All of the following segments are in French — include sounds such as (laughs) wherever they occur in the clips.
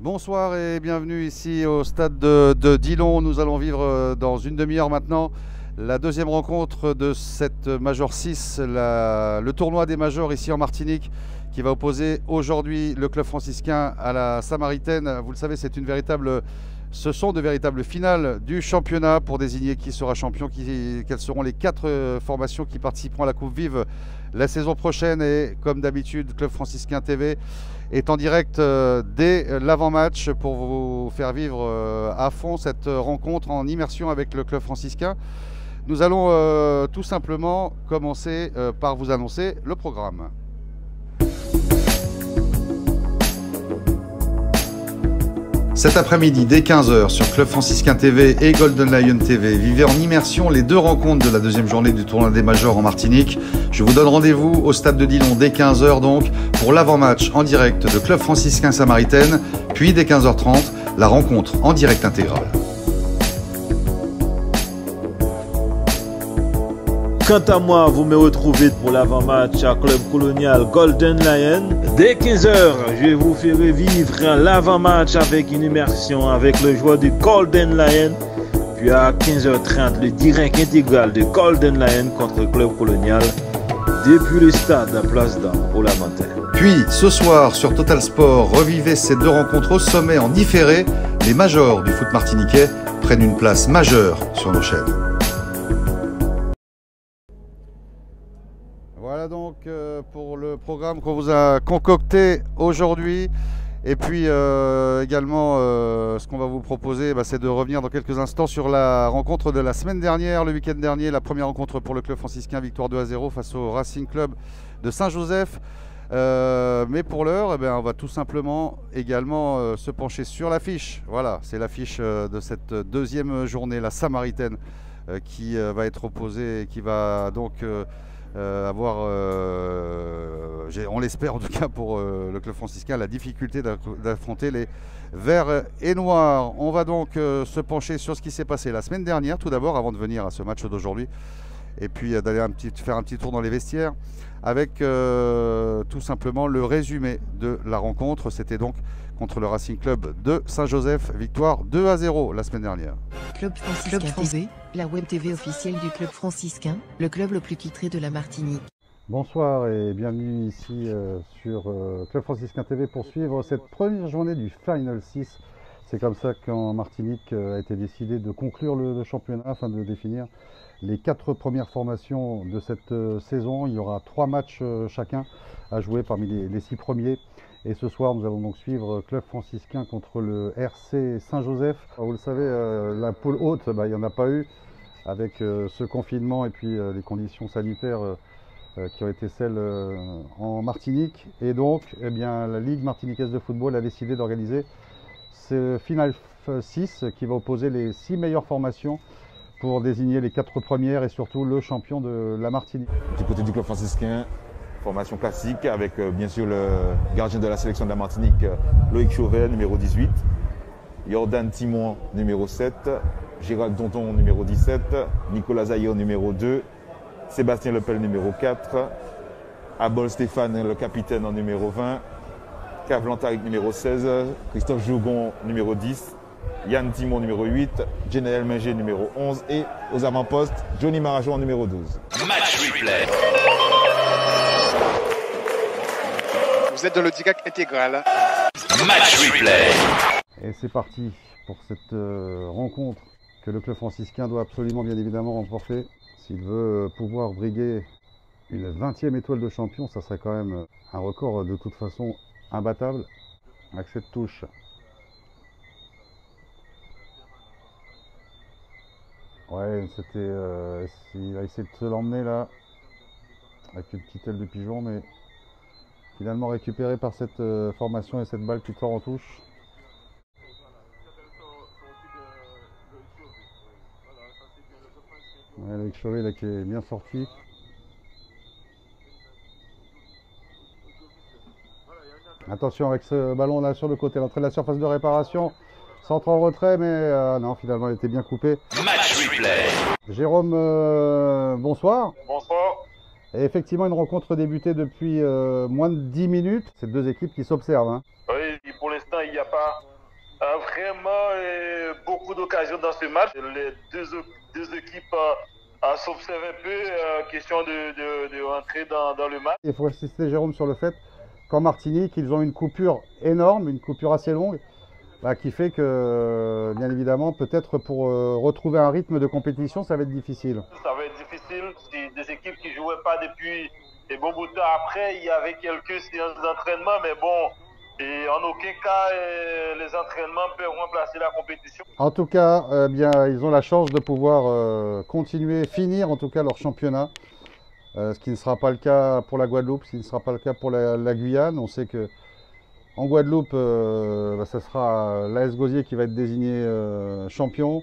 Bonsoir et bienvenue ici au stade de, de Dillon. Nous allons vivre euh, dans une demi-heure maintenant la deuxième rencontre de cette Major 6, la- le tournoi des Majors ici en Martinique, qui va opposer aujourd'hui le club franciscain à la Samaritaine. Vous le savez, c'est une véritable, ce sont de véritables finales du championnat pour désigner qui sera champion, qui, quelles seront les quatre euh, formations qui participeront à la Coupe Vive la saison prochaine. Et comme d'habitude, Club Franciscain TV est en direct euh, dès l'avant-match pour vous faire vivre euh, à fond cette rencontre en immersion avec le club franciscain. Nous allons euh, tout simplement commencer euh, par vous annoncer le programme. Cet après-midi, dès 15h, sur Club Franciscain TV et Golden Lion TV, vivez en immersion les deux rencontres de la deuxième journée du tournoi des Majors en Martinique. Je vous donne rendez-vous au stade de Dillon dès 15h donc pour l'avant-match en direct de Club Franciscain Samaritaine, puis dès 15h30, la rencontre en direct intégrale. Quant à moi, vous me retrouvez pour l'avant-match à Club Colonial Golden Lion. Dès 15h, je vous ferai vivre l'avant-match avec une immersion avec le joueur du Golden Lion. Puis à 15h30, le direct intégral de Golden Lion contre Club Colonial depuis le stade à Place d'Armes l'Aventin. Puis ce soir sur Total Sport, revivez ces deux rencontres au sommet en différé. Les majors du foot martiniquais prennent une place majeure sur nos chaînes. Donc euh, pour le programme qu'on vous a concocté aujourd'hui. Et puis euh, également, euh, ce qu'on va vous proposer, bah, c'est de revenir dans quelques instants sur la rencontre de la semaine dernière, le week-end dernier, la première rencontre pour le club franciscain, victoire 2 à 0 face au Racing Club de Saint-Joseph. Mais pour l'heure, eh ben, on va tout simplement également se pencher sur l'affiche. Voilà, c'est l'affiche de cette deuxième journée, la Samaritaine, qui va être opposée et qui va donc avoir, euh, on l'espère en tout cas pour euh, le club franciscain, la difficulté d'aff- d'affronter les verts et noirs. On va donc euh, se pencher sur ce qui s'est passé la semaine dernière, tout d'abord, avant de venir à ce match d'aujourd'hui, et puis euh, d'aller faire un petit tour dans les vestiaires avec euh, tout simplement le résumé de la rencontre. C'était donc contre le Racing Club de Saint-Joseph, victoire 2 à 0 la semaine dernière. Club la web TV officielle du Club franciscain, le club le plus titré de la Martinique. Bonsoir et bienvenue ici euh, sur euh, Club Franciscain TV pour suivre cette première journée du Final 6. C'est comme ça qu'en Martinique euh, a été décidé de conclure le, championnat afin de définir les quatre premières formations de cette saison. Il y aura trois matchs chacun à jouer parmi les six premiers. Et ce soir, nous allons donc suivre Club Franciscain contre le RC Saint-Joseph. Vous le savez, euh, la poule haute, bah, il n'y en a pas eu avec euh, ce confinement et puis euh, les conditions sanitaires. qui ont été celles en Martinique. Et donc, eh bien, la Ligue martiniquaise de football a décidé d'organiser ce Final 6 qui va opposer les six meilleures formations pour désigner les quatre premières et surtout le champion de la Martinique. du côté du club franciscain, formation classique avec euh, bien sûr le gardien de la sélection de la Martinique, euh, Loïc Chauvet, numéro 18, Jordan Timon, numéro 7, Gérald Donton, numéro 17, Nicolas Zaïo, numéro 2, Sébastien Lepel, numéro 4, Abol Stéphane, le capitaine en numéro 20, Cavlan Tariq, numéro 16, Christophe Jougon, numéro 10, Yann Timon, numéro 8, Jenel Menger, numéro 11 et aux avant-postes, Johnny Marajon, numéro 12. Match replay. Vous êtes dans le intégral. Match replay. Et c'est parti pour cette euh, rencontre que le club franciscain doit absolument bien évidemment remporter. S'il veut euh, pouvoir briguer une 20e étoile de champion, ça serait quand même un record euh, de toute façon imbattable avec cette touche. Ouais, c'était. euh, il a essayé de se l'emmener là, avec une petite aile de pigeon, mais finalement récupéré par cette euh, formation et cette balle qui sort en touche. Ouais, Loïc Chauvet là qui est bien sorti. Attention avec ce ballon là sur le côté, l'entrée de la surface de réparation. Centre en retrait, mais euh, non, finalement il était bien coupé. Match replay. Jérôme, euh, bonsoir. Bonsoir. Et effectivement, une rencontre débutée depuis euh, moins de 10 minutes. C'est deux équipes qui s'observent. hein. Oui, pour l'instant, il n'y a pas vraiment euh, beaucoup d'occasions dans ce match. Les deux, deux équipes euh, s'observent un peu, euh, question de, de, de rentrer dans, dans, le match. Il faut insister, Jérôme, sur le fait qu'en Martinique, ils ont une coupure énorme, une coupure assez longue, bah, qui fait que, bien évidemment, peut-être pour euh, retrouver un rythme de compétition, ça va être difficile. Ça va être difficile. C'est des équipes qui ne jouaient pas depuis des bons bouts de temps. Après, il y avait quelques séances d'entraînement, mais bon, et en aucun cas, euh, les entraînements peuvent remplacer la compétition. En tout cas, euh, bien, ils ont la chance de pouvoir euh, continuer, finir en tout cas leur championnat. Euh, ce qui ne sera pas le cas pour la Guadeloupe, ce qui ne sera pas le cas pour la, la Guyane. On sait que en Guadeloupe, euh, bah, ce sera l'AS Gosier qui va être désigné euh, champion,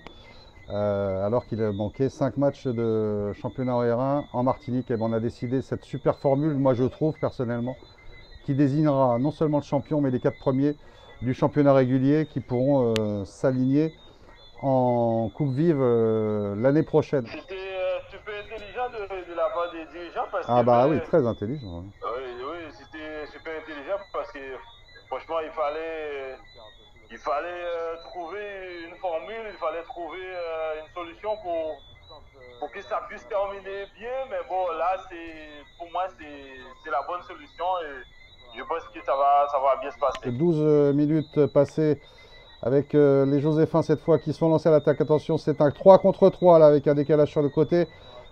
alors qu'il a manqué 5 matchs de championnat en R1. En Martinique, eh ben, on a décidé cette super formule, moi je trouve personnellement, qui désignera non seulement le champion, mais les quatre premiers du championnat régulier qui pourront euh, s'aligner en Coupe Vive euh, l'année prochaine. C'était euh, super intelligent de, de, la part des dirigeants parce ah que... bah oui, très intelligent. Oui, oui c'était super intelligent parce que il fallait, il fallait trouver une formule, il fallait trouver une solution pour, pour que ça puisse terminer bien. Mais bon, là, pour moi, c'est la bonne solution. Et, je pense que ça va, ça va bien se passer. 12 minutes passées avec euh, les Joséphins cette fois qui sont lancés à l'attaque. Attention, c'est un 3 contre 3 là avec un décalage sur le côté.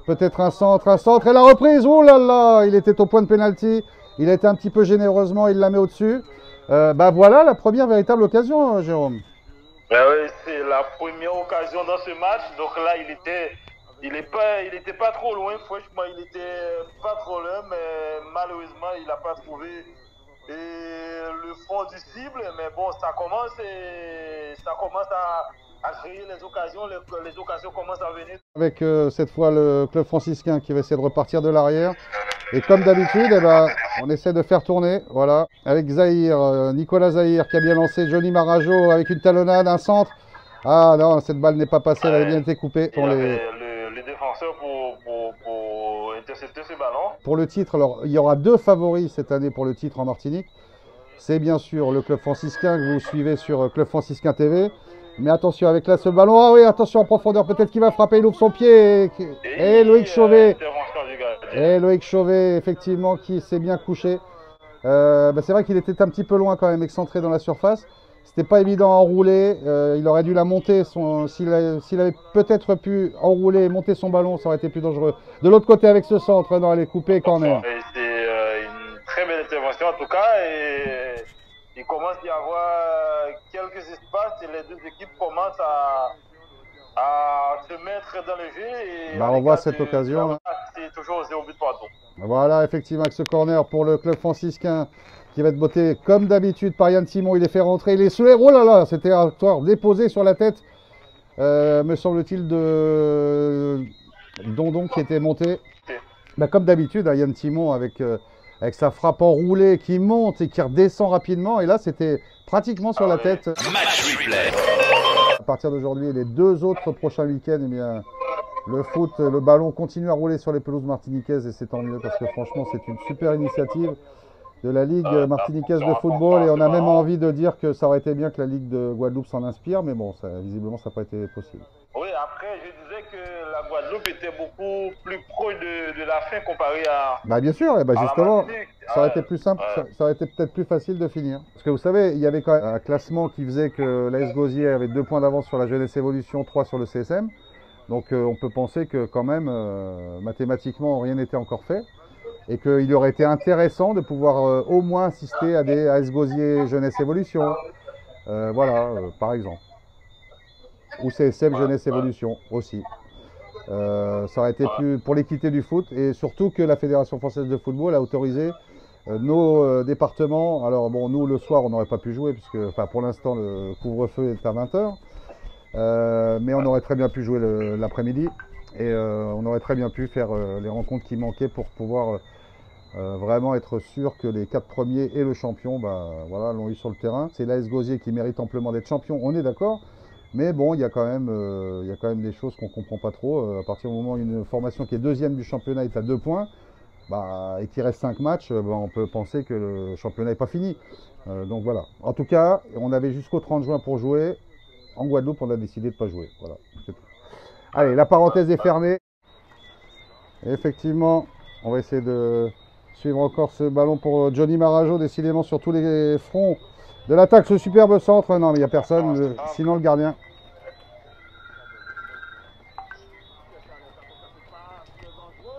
Peut-être un centre, un centre et la reprise. Oh là là, il était au point de pénalty. Il a été un petit peu généreusement, il la met au-dessus. Euh, bah voilà la première véritable occasion, Jérôme. Ben oui, c'est la première occasion dans ce match. Donc là, il était, il est pas, il était pas trop loin. Franchement, il était pas trop loin, mais malheureusement, il n'a pas trouvé et le fond du cible, mais bon, ça commence et ça commence à, à créer les occasions, les, les, occasions commencent à venir. Avec euh, cette fois le club franciscain qui va essayer de repartir de l'arrière. Et comme d'habitude, eh ben, on essaie de faire tourner, voilà, avec Zahir, euh, Nicolas Zahir qui a bien lancé, Johnny Marajo avec une talonnade, un centre. Ah non, cette balle n'est pas passée, elle avait bien été coupée. Pour les... Le, les défenseurs pour, pour, pour intercepter ces ballons. Pour le titre, alors il y aura deux favoris cette année pour le titre en Martinique. C'est bien sûr le club franciscain que vous suivez sur Club Franciscain TV. Mais attention avec là ce ballon. Ah oui, attention en profondeur. Peut-être qu'il va frapper. Il ouvre son pied. Et, et, et Loïc Chauvet. Et Loïc Chauvet, effectivement, qui s'est bien couché. Euh, bah c'est vrai qu'il était un petit peu loin quand même, excentré dans la surface. C'était pas évident à enrouler. Euh, il aurait dû la monter. S'il avait peut-être pu enrouler et monter son ballon, ça aurait été plus dangereux. De l'autre côté, avec ce centre, non, elle est coupée, corner. C'est euh, une très belle intervention en tout cas. Et il commence à y avoir quelques espaces et les deux équipes commencent à, à se mettre dans le jeu. Et bah, on voit cette de, occasion. Là. C'est toujours 0 but partout. Voilà, effectivement, avec ce corner pour le club franciscain qui va être botté comme d'habitude par Yann Simon. Il est fait rentrer, il est soulève. Oh là là, c'était un toit déposé sur la tête, euh, me semble-t-il, de Dondon qui était monté. Bah, comme d'habitude, hein, Yann Simon avec, euh, avec sa frappe enroulée qui monte et qui redescend rapidement. Et là, c'était pratiquement sur Ah la tête. Match replay. À partir d'aujourd'hui et les deux autres prochains week-ends, eh le foot, le ballon continue à rouler sur les pelouses martiniquaises et c'est tant mieux parce que franchement, c'est une super initiative de la Ligue martiniquaise de football et on a même envie de dire que ça aurait été bien que la Ligue de Guadeloupe s'en inspire, mais bon, ça, visiblement, ça n'a pas été possible. Oui, après, je disais que la Guadeloupe était beaucoup plus proche de, de la fin comparé à. Bah, bien sûr, et bah, à la justement, ça aurait été plus simple, Ouais. ça, ça aurait été peut-être plus facile de finir. Parce que vous savez, il y avait quand même un classement qui faisait que l'AS Gosier avait deux points d'avance sur la Jeunesse Évolution, trois sur le CSM. Donc euh, on peut penser que quand même, euh, mathématiquement, rien n'était encore fait. Et qu'il aurait été intéressant de pouvoir euh, au moins assister à des AS Gosier Jeunesse Évolution. Euh, voilà, euh, par exemple. Ou CSM Jeunesse Évolution aussi. Euh, ça aurait été plus pour l'équité du foot et surtout que la Fédération française de football a autorisé euh, nos euh, départements. Alors bon, nous le soir on n'aurait pas pu jouer puisque, enfin pour l'instant le couvre-feu est à 20h, mais on aurait très bien pu jouer l'après-midi et euh, on aurait très bien pu faire les rencontres qui manquaient pour pouvoir vraiment être sûr que les quatre premiers et le champion, bah, voilà, l'ont eu sur le terrain. C'est l'AS Gosier qui mérite amplement d'être champion, on est d'accord. Mais bon, il y a quand même, euh, y a quand même des choses qu'on comprend pas trop. Euh, à partir du moment où une formation qui est deuxième du championnat est à deux points, bah, et qu'il reste cinq matchs, euh, bah, on peut penser que le championnat n'est pas fini. Donc voilà. En tout cas, on avait jusqu'au 30 juin pour jouer. en Guadeloupe, on a décidé de ne pas jouer. Voilà. Allez, la parenthèse est fermée. Effectivement, on va essayer de suivre encore ce ballon pour Johnny Marajo, décidément sur tous les fronts de l'attaque. Ce superbe centre. Non, mais il n'y a personne, le- sinon le gardien.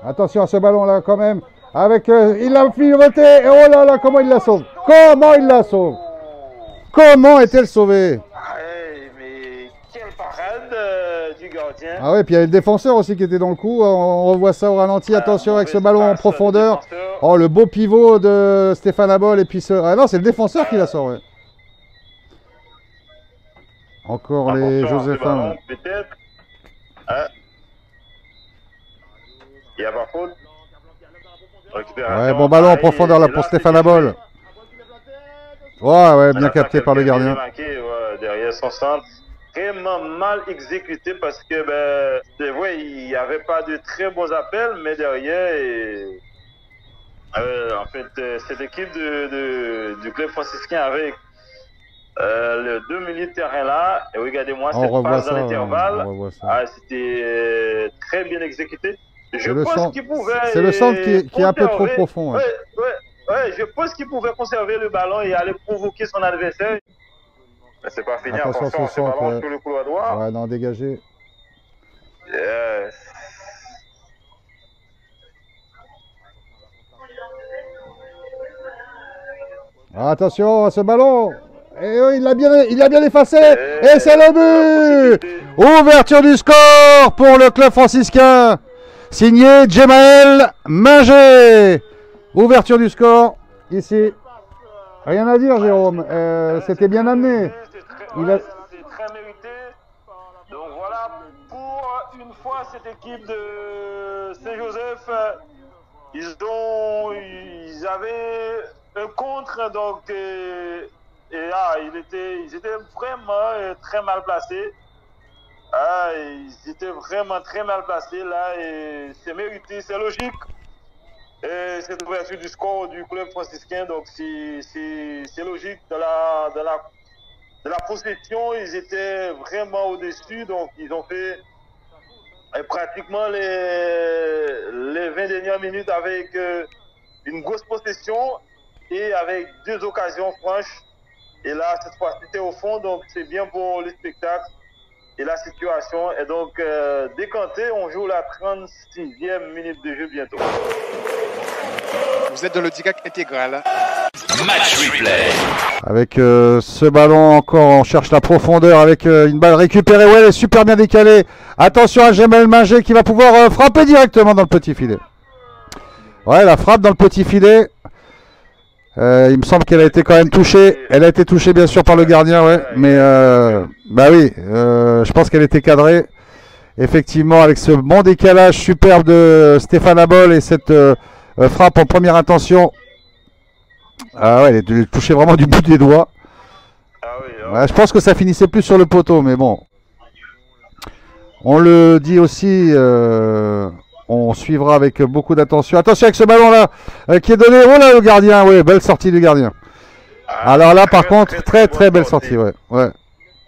Attention à ce ballon-là quand même. Avec, euh, il l'a pivoté. Et oh là là, comment il la sauve Comment il la sauve Comment est-elle sauvée quelle parade euh. Ah ouais, puis il y a le défenseur aussi qui était dans le coup. On on revoit ça au ralenti. Attention avec ce ballon en profondeur. Oh, le beau pivot de Stéphane Abol. Et puis ce. Ah non, c'est le défenseur qui la sort, ouais. Encore les Joséphins. Peut-être. Hein? Il n'y a pas faute. Ouais, bon ballon en profondeur là pour Stéphane Abol. Ouais, ouais, bien capté par le gardien. marqué, ouais, derrière son centre. Vraiment mal exécuté parce que, ben, c'est vrai, il n'y avait pas de très bons appels, mais derrière, et, euh, en fait, euh, cette équipe de, de- du club franciscain avec euh, le deux milieux de terrain là, et regardez-moi cette passe dans l'intervalle, ah, c'était euh, très bien exécuté. Je pense centre- qu'il pouvait. C'est le centre qui est, qui est un peu trop profond. ouais. Ouais, ouais, ouais, je pense qu'il pouvait conserver le ballon et aller provoquer son adversaire. C'est pas fini, Attention, attention, ce ce centre, ballon sur le couloir droit. Ouais, non, dégagé. Yes. Attention à ce ballon. Et oui, il l'a bien, il l'a bien effacé. Et c'est le but. Ouverture du score pour le club franciscain. Signé Jemael Manger. Ouverture du score ici. Rien à dire, Jérôme. Euh, C'était bien amené. Il a-. Donc voilà, pour une fois, cette équipe de Saint-Joseph, ils ont, ils avaient un contre, donc euh, et ah, ils étaient, vraiment euh, très mal placés. Ah, ils étaient vraiment très mal placés là et c'est mérité, c'est logique. Et cette ouverture du score du club franciscain, donc c'est logique de la, la la possession, ils étaient vraiment au-dessus, donc ils ont fait euh, pratiquement les, les 20 dernières minutes avec euh, une grosse possession et avec deux occasions franches. Et là, cette fois, c'était au fond, donc c'est bien pour le spectacle. Et la situation est donc euh, décantée. On joue la 36e minute de jeu bientôt. Vous êtes dans le DIGAC intégral. Match replay. Avec euh, ce ballon encore, on cherche la profondeur avec euh, une balle récupérée. Ouais, elle est super bien décalée. Attention à Jemael Manger qui va pouvoir euh, frapper directement dans le petit filet. Ouais, la frappe dans le petit filet. Euh, il me semble qu'elle a été quand même touchée. Elle a été touchée bien sûr par le gardien, ouais. Mais euh, bah oui, euh, je pense qu'elle était cadrée. Effectivement, avec ce bon décalage superbe de Stéphane Abol et cette euh, euh, frappe en première intention. Ah ouais, elle est touchée vraiment du bout des doigts. Ouais, je pense que ça finissait plus sur le poteau, mais bon. On le dit aussi, euh, on suivra avec beaucoup d'attention. Attention avec ce ballon-là euh, qui est donné. Oh là, le gardien, ouais, belle sortie du gardien. Alors là, par contre, très très belle sortie, ouais. ouais.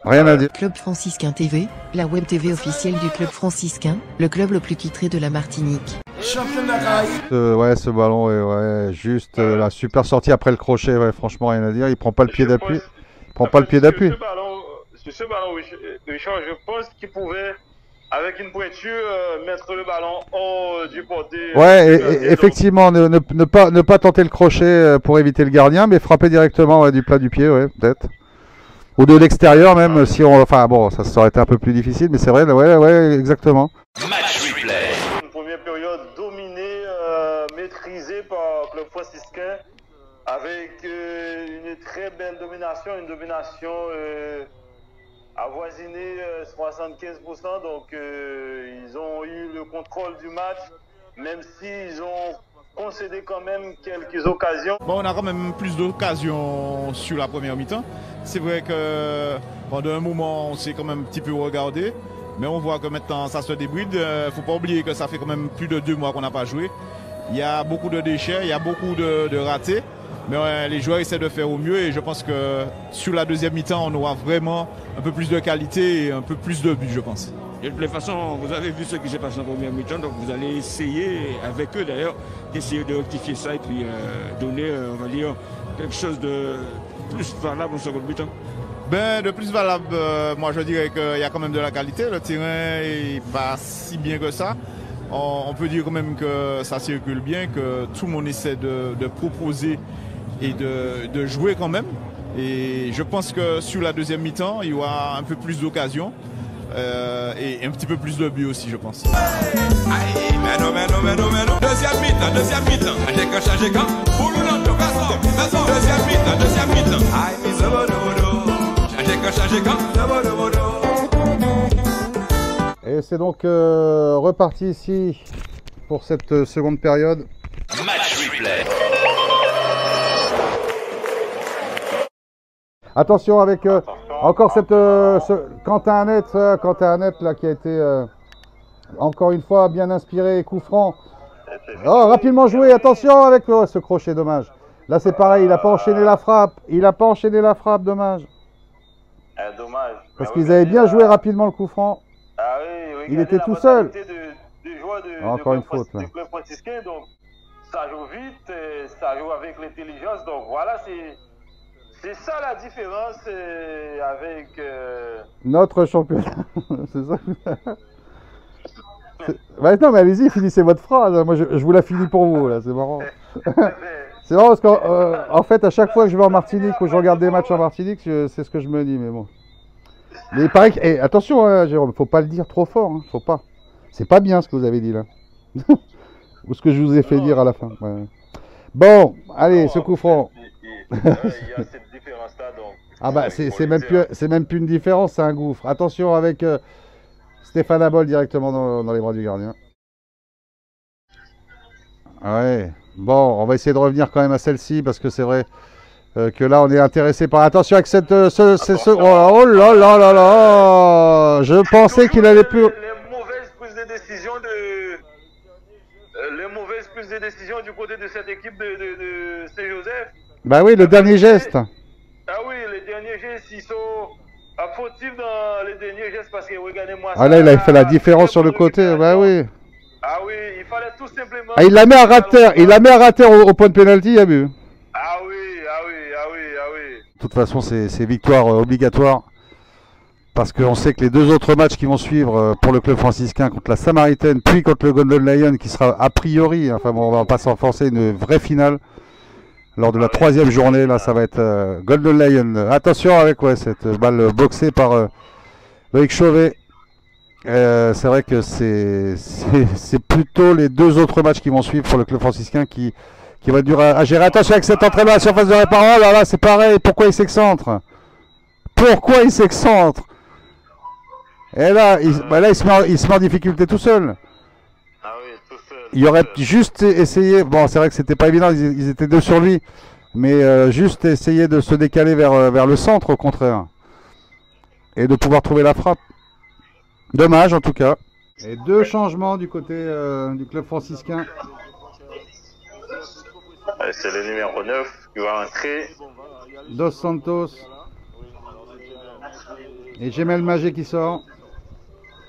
Rien à dire. Club franciscain TV, la web TV officielle du club franciscain, le club le plus titré de la Martinique. Euh, ouais, ce ballon, ouais, ouais, juste euh, la super sortie après le crochet, ouais, franchement, rien à dire. Il prend pas le pied d'appui. Il prend pas le pied d'appui. Ce ballon, ce ballon, je pense qu'il pouvait, avec une pointure, euh, mettre le ballon hors euh, du porté. euh, Ouais, et- effectivement, ne, ne- ne pas, ne pas tenter le crochet pour éviter le gardien, mais frapper directement ouais, du plat du pied, ouais, peut-être. Ou de l'extérieur même, si on. Enfin bon, ça, ça aurait été un peu plus difficile, mais c'est vrai, ouais, ouais, exactement. Match replay. Une première période dominée, euh, maîtrisée par le franciscain, avec euh, une très belle domination, une domination euh, avoisinée euh, 75%. Donc euh, ils ont eu le contrôle du match, même s'ils ont concédé quand même quelques occasions. Bon, on a quand même plus d'occasions sur la première mi-temps. C'est vrai que pendant un moment, on s'est quand même un petit peu regardé. Mais on voit que maintenant, ça se débride. Euh, faut pas oublier que ça fait quand même plus de deux mois qu'on n'a pas joué. Il y a beaucoup de déchets, il y a beaucoup de ratés. Mais ouais, les joueurs essaient de faire au mieux et je pense que sur la deuxième mi-temps, on aura vraiment un peu plus de qualité et un peu plus de buts, je pense. De toutes les façons, vous avez vu ce qui s'est passé en première mi-temps, donc vous allez essayer, avec eux d'ailleurs, d'essayer de rectifier ça et puis euh, donner, euh, on va dire, quelque chose de plus valable en second mi-temps. Ben, de plus valable, euh, moi je dirais qu'il y a quand même de la qualité. Le terrain est pas si bien que ça. On, on peut dire quand même que ça circule bien, que tout le monde essaie de, de proposer et de, de jouer quand même. Et je pense que sur la deuxième mi-temps, il y aura un peu plus d'occasions. euh, et un petit peu plus de buts aussi, je pense. Aïe, meno, meno, meno, meno. Deuxième mi-temps, deuxième mi-temps. J'ai que changer quand Pour le nom de façon, façon. Deuxième mi-temps, deuxième mi-temps. Aïe, mi zobo, dobo, J'ai que changer quand Zobo, dobo, Et c'est donc euh, reparti ici pour cette euh, seconde période. Match replay. Attention avec euh, encore cette euh, ce, Quentin Annette, euh, Quentin Annette là qui a été euh, encore une fois bien inspiré, coup franc. Oh, rapidement joué, attention avec oh, ce crochet, dommage. Là c'est pareil, il n'a pas enchaîné la frappe, il n'a pas enchaîné la frappe, dommage. Ah, dommage. Parce qu'ils avaient bien joué rapidement le coup franc. Ah oui, regardez Il était tout seul. mentalité De, de joueur de, Encore une faute, là. ça joue vite, ça joue avec l'intelligence. Donc voilà, c'est c'est ça la différence euh, avec. euh, Notre championnat. (laughs) c'est ça. (laughs) Bah, non mais allez-y, finissez votre phrase. Moi je, je vous la finis pour vous là, c'est marrant. (laughs) C'est marrant parce qu'en euh, en fait, à chaque fois que je vais en Martinique ou je regarde des matchs en Martinique, c'est ce que je me dis, mais bon. Mais il paraît que. eh, attention, hein, Jérôme, faut pas le dire trop fort, hein, faut pas. C'est pas bien ce que vous avez dit là. ou ce que je vous ai fait dire à la fin. ouais. Bon, allez, ce coup franc. Il y a cette différence-là, donc. Ah bah c'est même dire. plus c'est même plus une différence, c'est un gouffre. Attention avec euh, Stéphane Abol directement dans, dans les bras du gardien. Ouais. Bon, on va essayer de revenir quand même à celle-ci parce que c'est vrai euh, que là on est intéressé par. Attention avec cette euh, ce, ce- ce- oh, oh là là là là Je pensais qu'il allait plus. Les, les mauvaises prises de décision de. euh, Les mauvaises prises de décision du côté de cette équipe de, de, de Saint-Joseph. Bah oui, le dernier geste. Ah oui, les derniers gestes, ils sont à fautifs dans les derniers gestes parce que regardez-moi ça. Ah là il a fait la différence sur le côté. Bah oui. Ah oui, il fallait tout simplement. Ah, il la met à rater. Il la met à rater au, au point de pénalty, il y a vu. Ah oui, ah oui, ah oui, ah oui. De toute façon, c'est c'est victoire euh, obligatoire. Parce qu'on sait que les deux autres matchs qui vont suivre euh, pour le club franciscain contre la Samaritaine, puis contre le Golden Lion, qui sera a priori, enfin bon, on va pas s'enfoncer, une vraie finale. Lors de la troisième journée, là, ça va être euh, Golden Lion. Attention avec ouais, cette balle boxée par euh, Loïc Chauvet. Euh, c'est vrai que c'est plutôt les deux autres matchs qui vont suivre pour le club franciscain qui, qui va être dur à, à gérer. Attention avec cet entraînement à la surface de réparation. Oh là là, c'est pareil. Pourquoi il s'excentre? Pourquoi il s'excentre? Et là, il, bah là il, se met il se met en difficulté tout seul. Ah oui, tout seul. Il aurait juste essayé. Bon, c'est vrai que c'était pas évident. Ils, ils étaient deux sur lui. Mais euh, juste essayer de se décaler vers, euh, vers le centre, au contraire. Et de pouvoir trouver la frappe. Dommage, en tout cas. Et deux changements du côté euh, du club franciscain. C'est le numéro 9 qui va entrer. Dos Santos. Et Gemel Magé qui sort.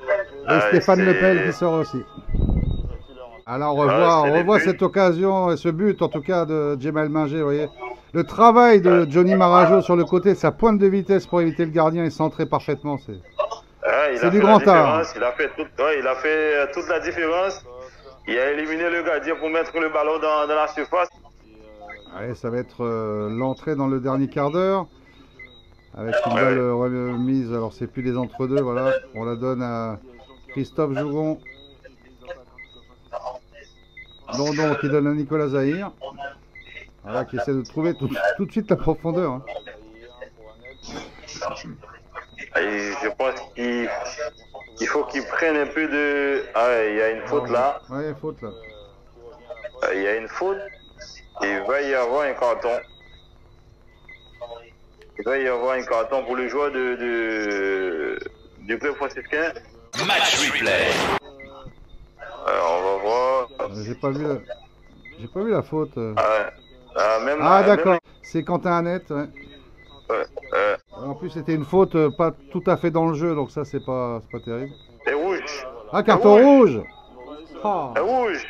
Et Ah, Stéphane Lepel qui sort aussi. Alors on revoit, Ah, on les revoit cette occasion et ce but en tout cas de Gemel Magé, vous voyez. Le travail de Johnny Marajo sur le côté, sa pointe de vitesse pour éviter le gardien est centré parfaitement. C'est Ah, du grand art. Il a fait, toute, ouais, il a fait euh, toute la différence. Il a éliminé le gardien pour mettre le ballon dans, dans la surface. Allez, ça va être euh, l'entrée dans le dernier quart d'heure. Avec une belle remise. Alors, c'est plus des entre-deux. Voilà. On la donne à Christophe Jougon. Dondon qui donne à Nicolas Zahir. Voilà, qui essaie de trouver tout, tout de suite la profondeur. hein. Et je pense qu'il il faut qu'il prenne un peu de. Ah, il y a une faute là. Ouais, faute là. Euh, Il y a une faute. Il va y avoir un carton. Il va y avoir un carton pour le joueur de, de- du club franciscain. Match replay. Alors, on va voir. Euh, J'ai pas vu la... J'ai pas vu la faute. euh. Ah ouais. Ah, même, Ah même- d'accord, c'est Quentin Annette, ouais. Ouais, ouais. En plus c'était une faute euh, pas tout à fait dans le jeu, donc ça c'est pas, c'est pas terrible. Et rouge. Ah carton Et rouge Oh. Et rouge.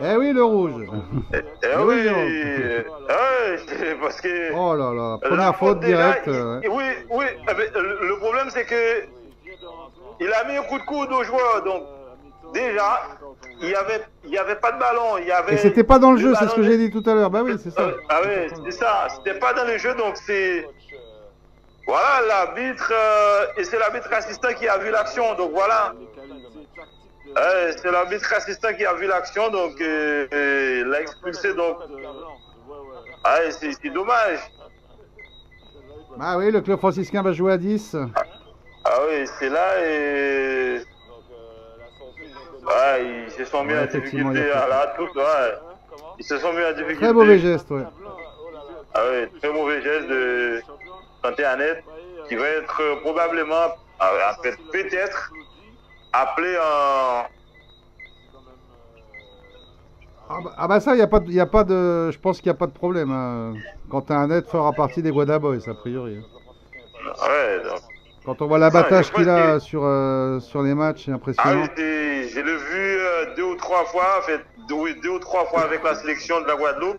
Eh oui le rouge Eh Eh oui. oui. Ah c'est (laughs) parce que. Oh là là, La première faute directe. euh, ouais. Oui, oui. eh ben, le, le problème, c'est que il a mis un coup de coude au joueur. Donc, déjà, il n'y avait, y avait pas de ballon. Y avait Et c'était pas dans le jeu, c'est ce que j'ai dit tout à l'heure. Bah oui, c'est ça. Ah oui, c'est ça. C'était pas dans le jeu, donc c'est. Voilà, l'arbitre. euh, et c'est l'arbitre assistant qui a vu l'action. Donc voilà. C'est l'arbitre assistant qui a vu l'action, donc euh, euh, il l'a expulsé. Donc. Ah, c'est c'est dommage. Ah oui, le club franciscain va jouer à 10. Ah oui, c'est là et. Ouais, ils se sont mis Ouais, effectivement, difficulté à la toute, ouais. Ils se sont mis en difficulté. Très mauvais geste, ouais. Ah oui, très mauvais geste de santé Annette qui va être probablement, ah, peut-être, appelé en. Ah bah, ah bah ça, il n'y a, pas de- y a pas de... Je pense qu'il n'y a pas de problème. hein. Quentin Annette fera partie des Guada Boys, a priori. Ouais, donc. Quand on voit l'abattage je crois qu'il a que- sur, euh, sur les matchs, c'est Ah impressionnant. c'est- je l'ai vu euh, deux ou trois fois, en fait, deux, deux ou trois fois avec la sélection de la Guadeloupe.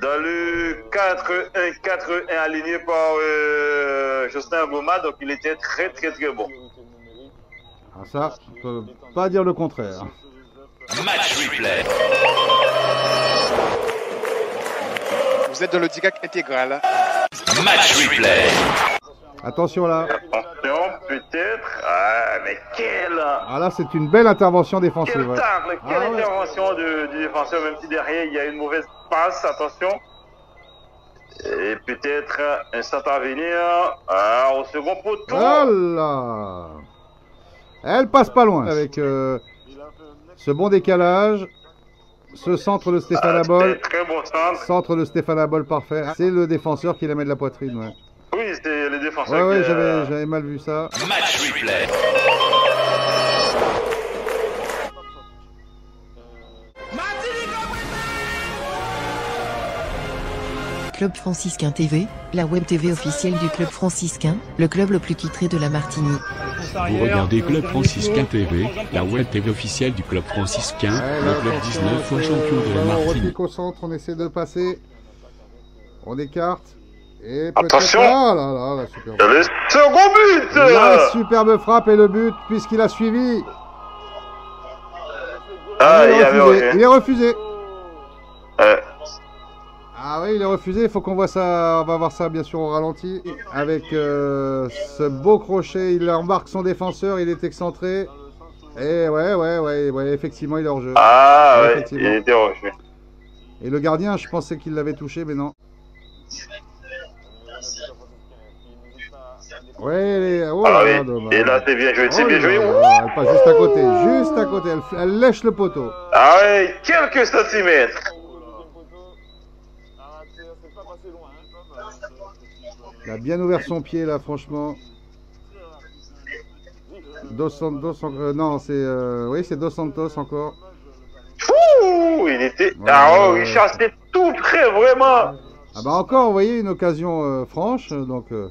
Dans le 4-1, 4-1 aligné par euh, Justin Boma, donc il était très très très bon. Ah, ça, on peut pas dire le contraire. Match replay. Vous êtes dans le DIGAC intégral. Match replay. Attention là. Attention, peut-être. Ah, mais quel, Ah là, c'est une belle intervention défensive. quel ouais. tacle, quelle Ah ouais. intervention de- du défenseur, même si derrière il y a une mauvaise passe, attention. Et peut-être un centre à venir ah, au second poteau. Ah là Elle passe pas loin avec euh, ce bon décalage, ce centre de Stéphane Ah, Abol, Très bon centre. centre de Stéphane Abol parfait. C'est le défenseur qui la met de la poitrine. Ouais, Oui, c'est le défenseur ouais, ouais j'avais euh, j'avais mal vu ça. Match replay. Club franciscain TV, la web TV officielle du club franciscain, le club le plus titré de la Martinique. Vous regardez Club Franciscain TV, la web TV officielle du Club Franciscain, le club attention, 19 fois champion de la voilà, On Martinique. repique au centre, on essaie de passer. On écarte. Et Attention. Ah là là, la superbe. Le second but La superbe frappe et le but, puisqu'il a suivi. Ah, il, il est refusé. rien. il est refusé. Euh, Ah oui, il est refusé. Il faut qu'on voit ça. On va voir ça bien sûr au ralenti. Avec euh, ce beau crochet, il embarque son défenseur. Il est excentré. Et ouais, ouais, ouais, ouais. Effectivement, il est hors jeu. Ah, Ouais, il était reçu. Et le gardien, je pensais qu'il l'avait touché, mais non. Ouais, elle est- oh Ah là oui, dommage. et là c'est bien joué, c'est Oh bien là joué. là, Elle passe juste à côté, juste à côté. Elle, elle lèche le poteau. Ah ouais, quelques centimètres. Il a bien ouvert son pied là, franchement. Dos Santos, en- euh, non, c'est euh, oui, c'est Dos Santos encore. Ouh, il était. ah oh, ouais, Richard, c'était tout près, vraiment. Ah bah encore, vous voyez, une occasion euh, franche, donc euh,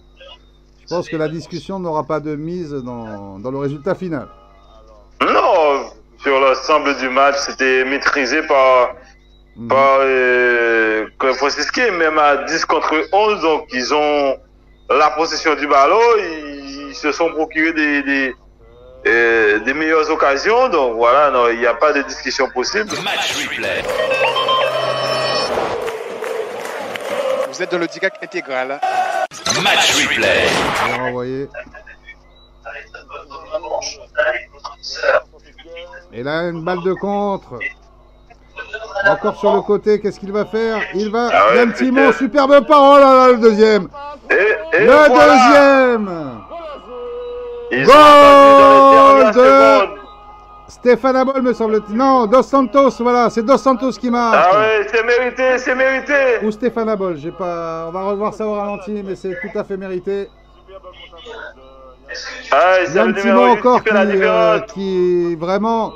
pense que la discussion n'aura pas de mise dans, dans le résultat final. Non, sur l'ensemble du match, c'était maîtrisé par, Mhm. par euh, même à 10 contre 11, donc ils ont la possession du ballon, ils, ils se sont procurés des, des, euh, des meilleures occasions, donc voilà, non, il n'y a pas de discussion possible. Match replay. Vous êtes dans le DIGAC intégral. Match replay. On va renvoyer. Et là, une balle de contre. Encore sur le côté, qu'est-ce qu'il va faire? Il va. Ah ouais, Yann Timon, superbe pas. Oh là là, le deuxième. Et, et le voilà, deuxième. Ils Goal de-. Stéphane Abol, me semble-t-il. Non, Dos Santos, voilà, c'est Dos Santos qui marque. Ah ouais, c'est mérité, c'est mérité. Ou Stéphane Abol, j'ai pas. On va revoir ça au ralenti, mais c'est tout à fait mérité. Ah, Timon numéro 8 encore qui euh, qui vraiment,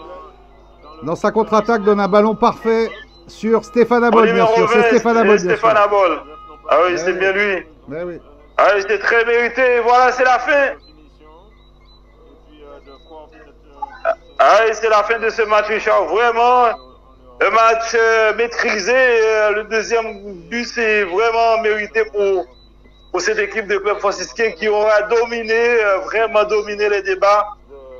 dans sa contre-attaque, donne un ballon parfait. sur Stéphane Abol, bien sûr. 20, C'est Stéphane Abol, bien Stéphane sûr. Abol. Ah oui, Eh c'est oui. bien lui. Ben oui. Ah oui, c'est très mérité. Voilà, c'est la fin. Ah c'est la fin de ce match, Richard. Vraiment, un match euh, maîtrisé. Euh, le deuxième but, c'est vraiment mérité pour, pour cette équipe de club franciscain qui aura dominé, euh, vraiment dominé les débats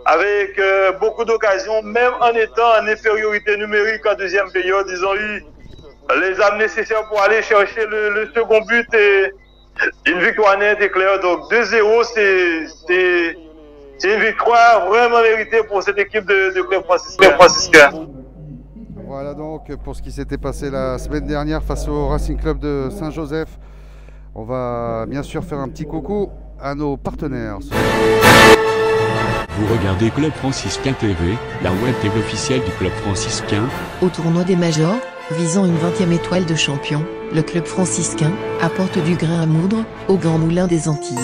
avec euh, beaucoup d'occasions, même en étant en infériorité numérique en deuxième période. Ils ont eu les âmes nécessaires pour aller chercher le, le second but et une victoire nette et claire. Donc 2-0, c'est- c'est une victoire vraiment méritée pour cette équipe de, de club franciscain. franciscain. Voilà donc pour ce qui s'était passé la semaine dernière face au Racing Club de Saint-Joseph. On va bien sûr faire un petit coucou à nos partenaires. Vous regardez Club Franciscain TV, la web TV officielle du Club Franciscain. Au tournoi des Majors, visant une 20e étoile de champion, le club franciscain apporte du grain à moudre au Grand Moulin des Antilles.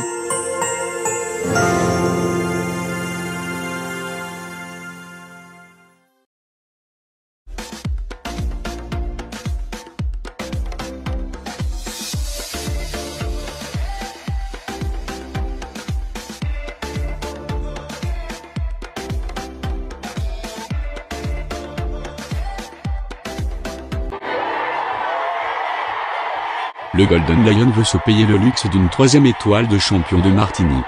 Le Golden Lion veut se payer le luxe d'une troisième étoile de champion de Martinique.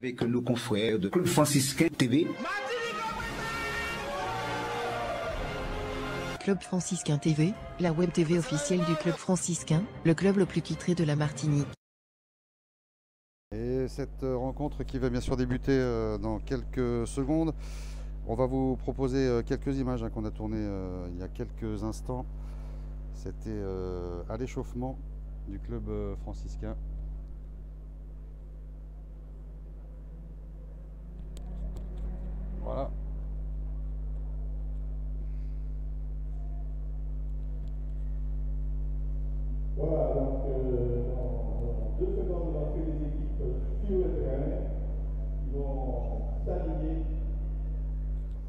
avec nos confrères de Club Franciscain TV. Club franciscain TV, la web TV officielle du club franciscain, le club le plus titré de la Martinique. Et cette euh, rencontre qui va bien sûr débuter euh, dans quelques secondes, on va vous proposer euh, quelques images hein, qu'on a tournées il y a quelques instants. C'était euh, à l'échauffement du club euh, franciscain. Voilà. Voilà, donc euh, dans deux secondes, on va faire les équipes sur le terrain qui vont s'aligner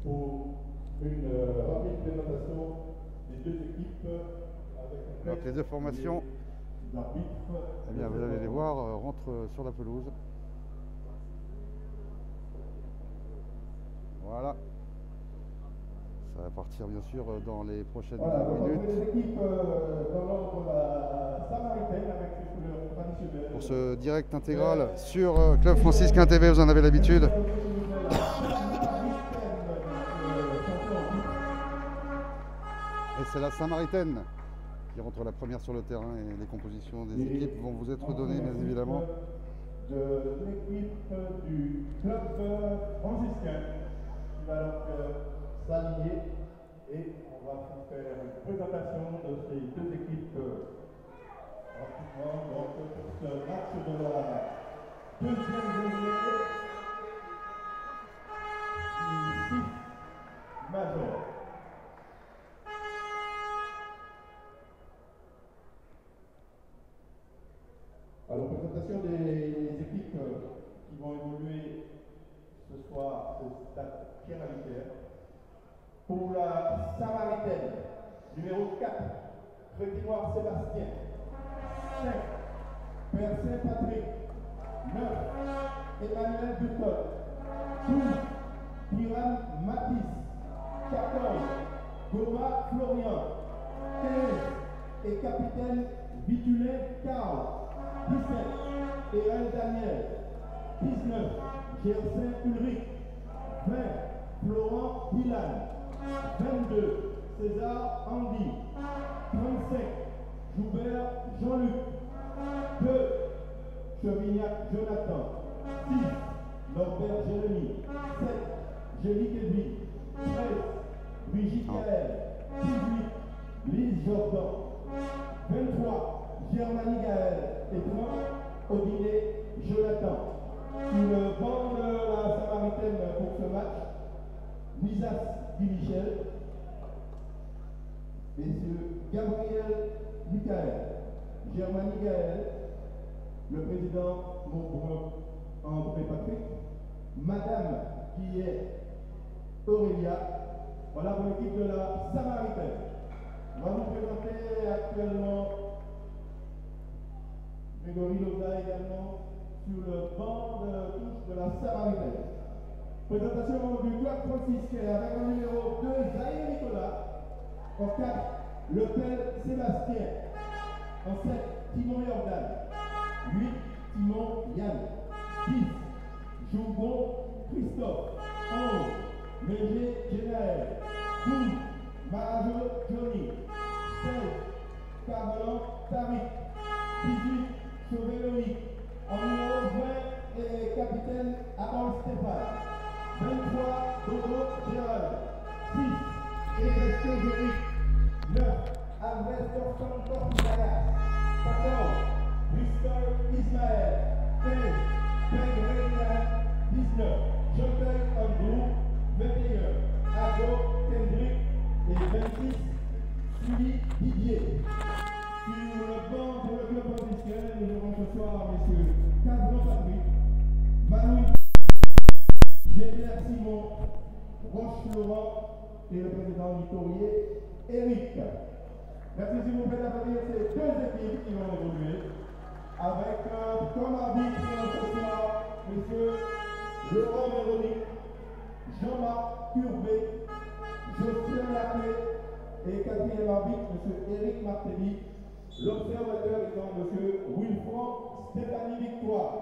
pour une euh, rapide présentation des deux équipes Donc les deux formations, eh bien, vous allez les voir, euh, rentrent sur la pelouse. Voilà. Ça va partir bien sûr euh, dans les prochaines Voilà, minutes. euh. Pour ce direct intégral sur Club Franciscain TV, vous en avez l'habitude. (coughs) Et c'est la Samaritaine qui rentre la première sur le terrain et les compositions des équipes vont vous être données bien évidemment. de l'équipe du club franciscain qui va donc euh, s'aligner et on va vous faire une présentation de ces deux équipes euh, rapidement donc pour ce match de la deuxième journée du 6 major. Alors, présentation des équipes euh, qui vont évoluer ce soir au stade Pierre. Pour la Samaritaine, numéro 4, Frédinoir Sébastien. 5, Père Saint-Patrick. 9, Emmanuel Buton. 12, Piran Matisse. 14, Goma Florian. 15, et capitaine Vitulin Carl. 17, Erel Daniel. 19, Gersin Ulrich. 20, Florent Pilan. 22, César Andy. 35, Joubert Jean-Luc. 2, Chevignac Jonathan. 6, Norbert Jérémy. 7, Gély Kevin. 13, Brigitte Gaël. 18, Lise Jordan. 23, Germanie Gaël. Et 30, Odiné Jonathan. Sur le banc de la Samaritaine pour ce match, Misas Michel, Messieurs Gabriel Michael, Germanie Gaël, le président Montbrun André Patrick, Madame Guillet Aurélia, Voilà pour l'équipe de la Samaritaine. On va vous présenter actuellement Grégory Loza également sur le banc de touche de la Samaritaine. Présentation du club franciscain avec numéro 2, Zahir Nicolas. En 4, Le Pen Sébastien. En 7, Timon Jordan. 8, Timon Yann. 10, Jougon Christophe. 11, Léger Génaël. 12, Marajo Johnny. 16, Carmelon Tariq. 18, Chauvet Loïc. En numéro 20, et capitaine Abel Stéphane. 23, Dodo Gérald. 6, Ernesto Joric. 9, Alberto Santos Zayas. 14, Bristol Ismaël. 15, Peg Reina. 19, Jean-Claude Roche Laurent et le président Nitorier, Eric. Merci s'il vous plaît d'applaudir ces deux équipes qui vont évoluer. Avec euh, comme arbitre ce soir, messieurs Laurent Véronique, Jean-Marc Curbet, Jocelyn Laclé et quatrième arbitre, monsieur Eric Martelly. L'observateur étant monsieur Wilfran Stéphanie Victoire.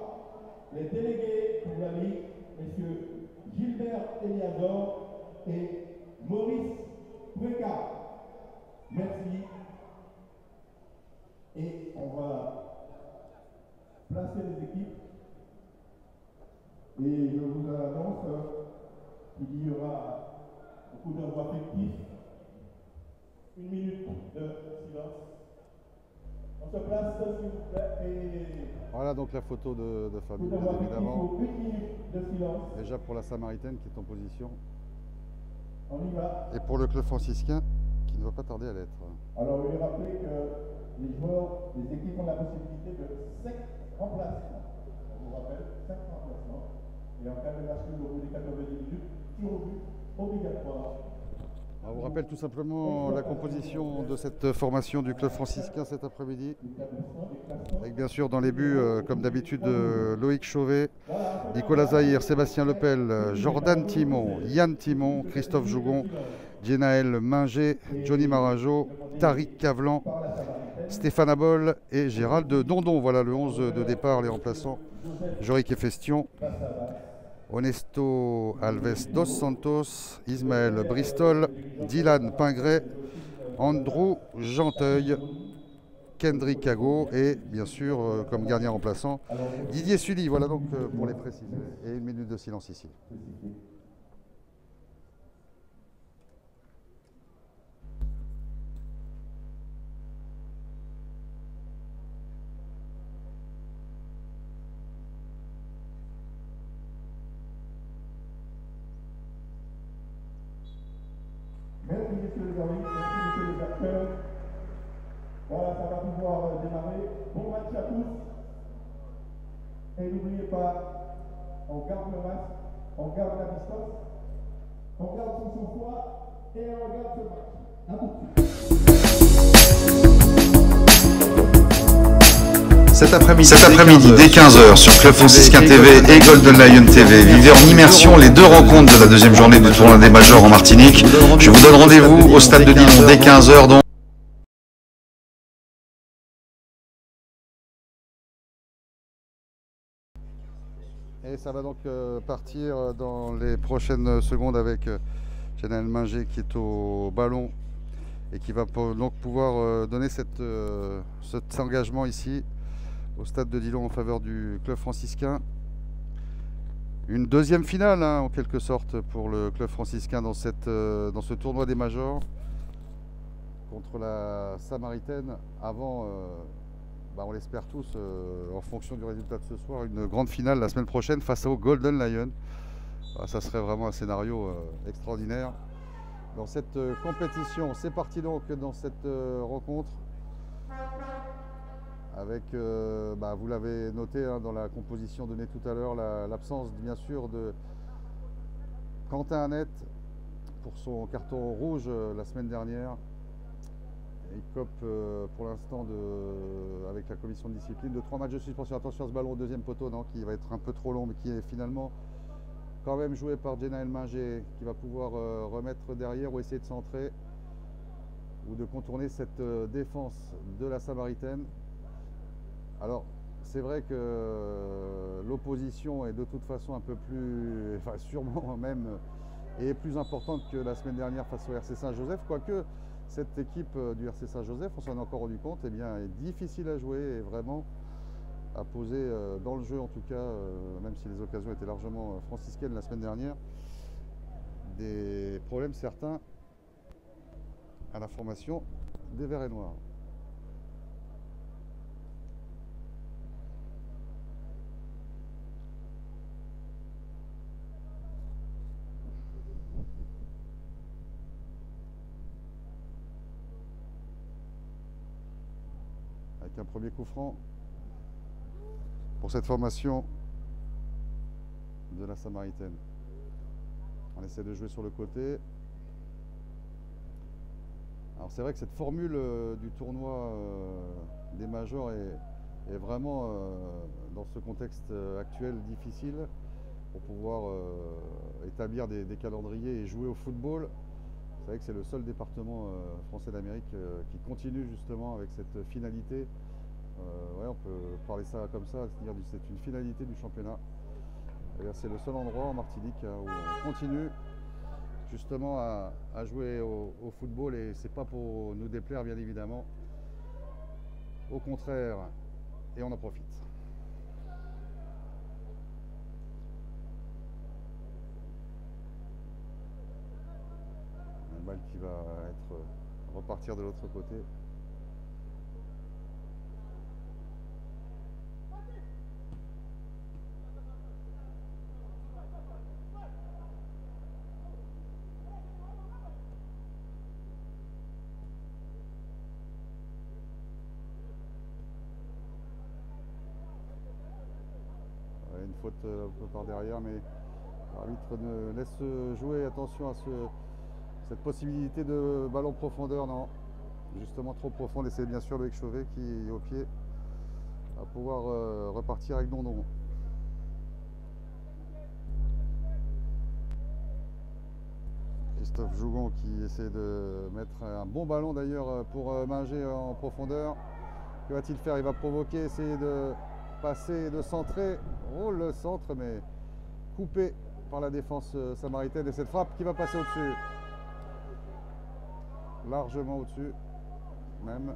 Les délégués pour la Ligue, messieurs Gilbert Eliador et Maurice Préca. Merci. Et on va placer les équipes. Et je vous annonce qu'il y aura beaucoup d'envois fictifs. Une minute de silence. On se place, s'il vous plaît, et Voilà donc la photo de, de famille, vous bien envoie évidemment. de. Déjà pour la Samaritaine qui est en position. On y va. Et pour le club franciscain qui ne va pas tarder à l'être. Alors, je vais rappeler que les joueurs, les équipes ont la possibilité de 5 remplacements. On vous rappelle, 5 remplacements. Et en cas de match nul au bout des 90 minutes, tir au but obligatoire. On vous rappelle tout simplement la composition de cette formation du club franciscain cet après-midi. Avec bien sûr dans les buts, euh, comme d'habitude, euh, Loïc Chauvet, Nicolas Zahir, Sébastien Lepel, euh, Jordan Timon, Yann Timon, Christophe Jougon, Djenaël Minger, Johnny Marajo, Tariq Cavlan, Stéphane Abol et Gérald Dondon. Voilà le 11 de départ, les remplaçants. Joric et Festion. Honesto Alves dos Santos, Ismaël Bristol, Dylan Pingret, Andrew Genteuil, Kendrick Cago et bien sûr euh, comme gardien remplaçant Didier Sully. Voilà donc euh, pour les préciser. Et une minute de silence ici. Merci, messieurs les amis, merci, messieurs les acteurs. Voilà, ça va pouvoir euh, démarrer. Bon match à tous. Et n'oubliez pas, on garde le masque, on garde la distance, on garde son sang-froid et on regarde ce match. À tout de suite. Cet après-midi, dès 15h sur Club Franciscain TV et Golden Lion TV, vivez en immersion les deux rencontres de la deuxième journée du tournoi des majors en Martinique. Je vous donne rendez-vous au stade de Dillon dès 15h. Donc. Et ça va donc euh, partir dans les prochaines secondes avec euh, Chanel Minger qui est au ballon et qui va donc pouvoir euh, donner cette, euh, cet engagement ici au stade de Dillon en faveur du club franciscain. Une deuxième finale hein, en quelque sorte pour le club franciscain euh, dans ce tournoi des majors contre la Samaritaine avant, euh, bah, on l'espère tous, euh, en fonction du résultat de ce soir, une grande finale la semaine prochaine face au Golden Lion. Ah, ça serait vraiment un scénario extraordinaire dans cette compétition. C'est parti donc dans cette rencontre avec, euh, bah, vous l'avez noté hein, dans la composition donnée tout à l'heure, la- l'absence bien sûr de Quentin Annette pour son carton rouge euh, la semaine dernière. Il cope euh, pour l'instant avec la commission de discipline de trois matchs de suspension. Attention à ce ballon au deuxième poteau, non, qui va être un peu trop long, mais qui est finalement quand même joué par Jenna Elminger, qui va pouvoir remettre derrière ou essayer de centrer ou de contourner cette défense de la Samaritaine. Alors, c'est vrai que l'opposition est de toute façon un peu plus, enfin sûrement (laughs) même, est plus importante que la semaine dernière face au RC Saint-Joseph, quoique cette équipe euh, du RC Saint-Joseph, on s'en est encore rendu compte, eh est difficile à jouer et vraiment à poser euh, dans le jeu en tout cas, euh, même si les occasions étaient largement franciscaines la semaine dernière, des problèmes certains à la formation des Verts et Noirs. Un premier coup franc pour cette formation de la Samaritaine. On essaie de jouer sur le côté. Alors c'est vrai que cette formule euh, du tournoi euh, des majors est, vraiment, euh, dans ce contexte actuel, difficile pour pouvoir établir des, des calendriers et jouer au football. C'est vrai que c'est le seul département français d'Amérique qui continue justement avec cette finalité. Euh, ouais, on peut parler ça comme ça, c'est une finalité du championnat. C'est le seul endroit en Martinique hein, où on continue justement à, jouer au, football et c'est pas pour nous déplaire bien évidemment. Au contraire, et on en profite. Une balle qui va être repartir de l'autre côté. Euh, un peu par derrière, mais l'arbitre ne laisse jouer. Attention à ce, cette possibilité de ballon profondeur, non. Justement trop profond. Et c'est bien sûr Loïc Chauvet qui, au pied, va pouvoir euh, repartir avec Dondon. Christophe Jougon qui essaie de mettre un bon ballon d'ailleurs pour euh, Minger en profondeur. Que va-t-il faire? Il va provoquer, essayer de passer, de centrer. Oh le centre, mais coupé par la défense euh, samaritaine et cette frappe qui va passer au-dessus. Largement au-dessus, même.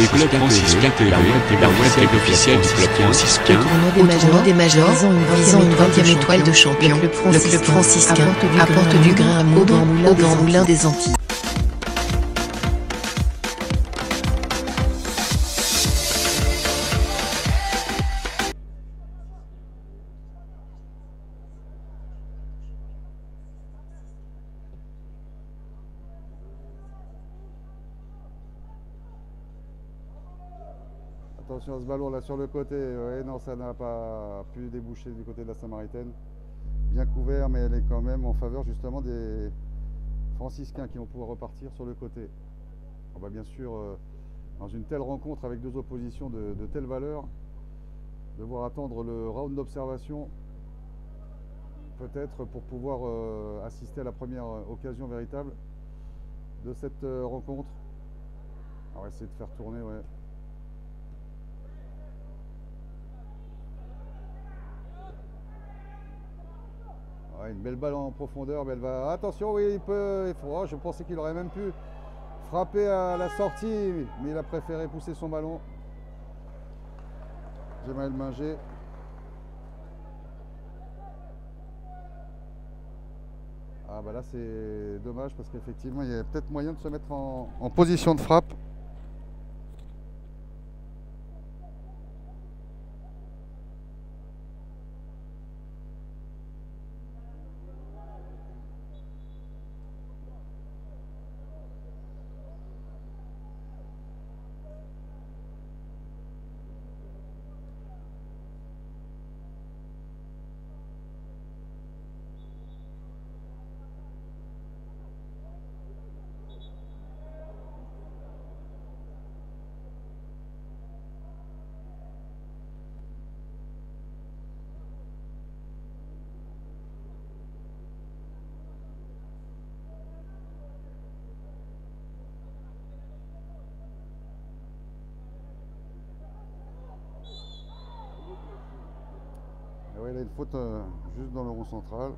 Regardez Club Franciscain TV, la web télé officielle du Club Franciscain. Au tournoi des majors, visant une 20e étoile de champion, le club franciscain apporte du grain à moudre au Grand Moulin des Antilles. Ce ballon là sur le côté. Ouais, non, ça n'a pas pu déboucher du côté de la Samaritaine. Bien couvert, mais elle est quand même en faveur justement des franciscains qui vont pouvoir repartir sur le côté. On va bien sûr, euh, dans une telle rencontre avec deux oppositions de, telle valeur, devoir attendre le round d'observation, peut-être pour pouvoir euh, assister à la première euh, occasion véritable de cette rencontre. On va essayer de faire tourner, ouais. Ouais, une belle balle en profondeur, mais elle va. Attention, oui, il peut. oh, je pensais qu'il aurait même pu frapper à la sortie, mais il a préféré pousser son ballon. Jamal Minger. Ah bah là c'est dommage parce qu'effectivement il y a peut-être moyen de se mettre en position de frappe. Euh, juste dans le rond central.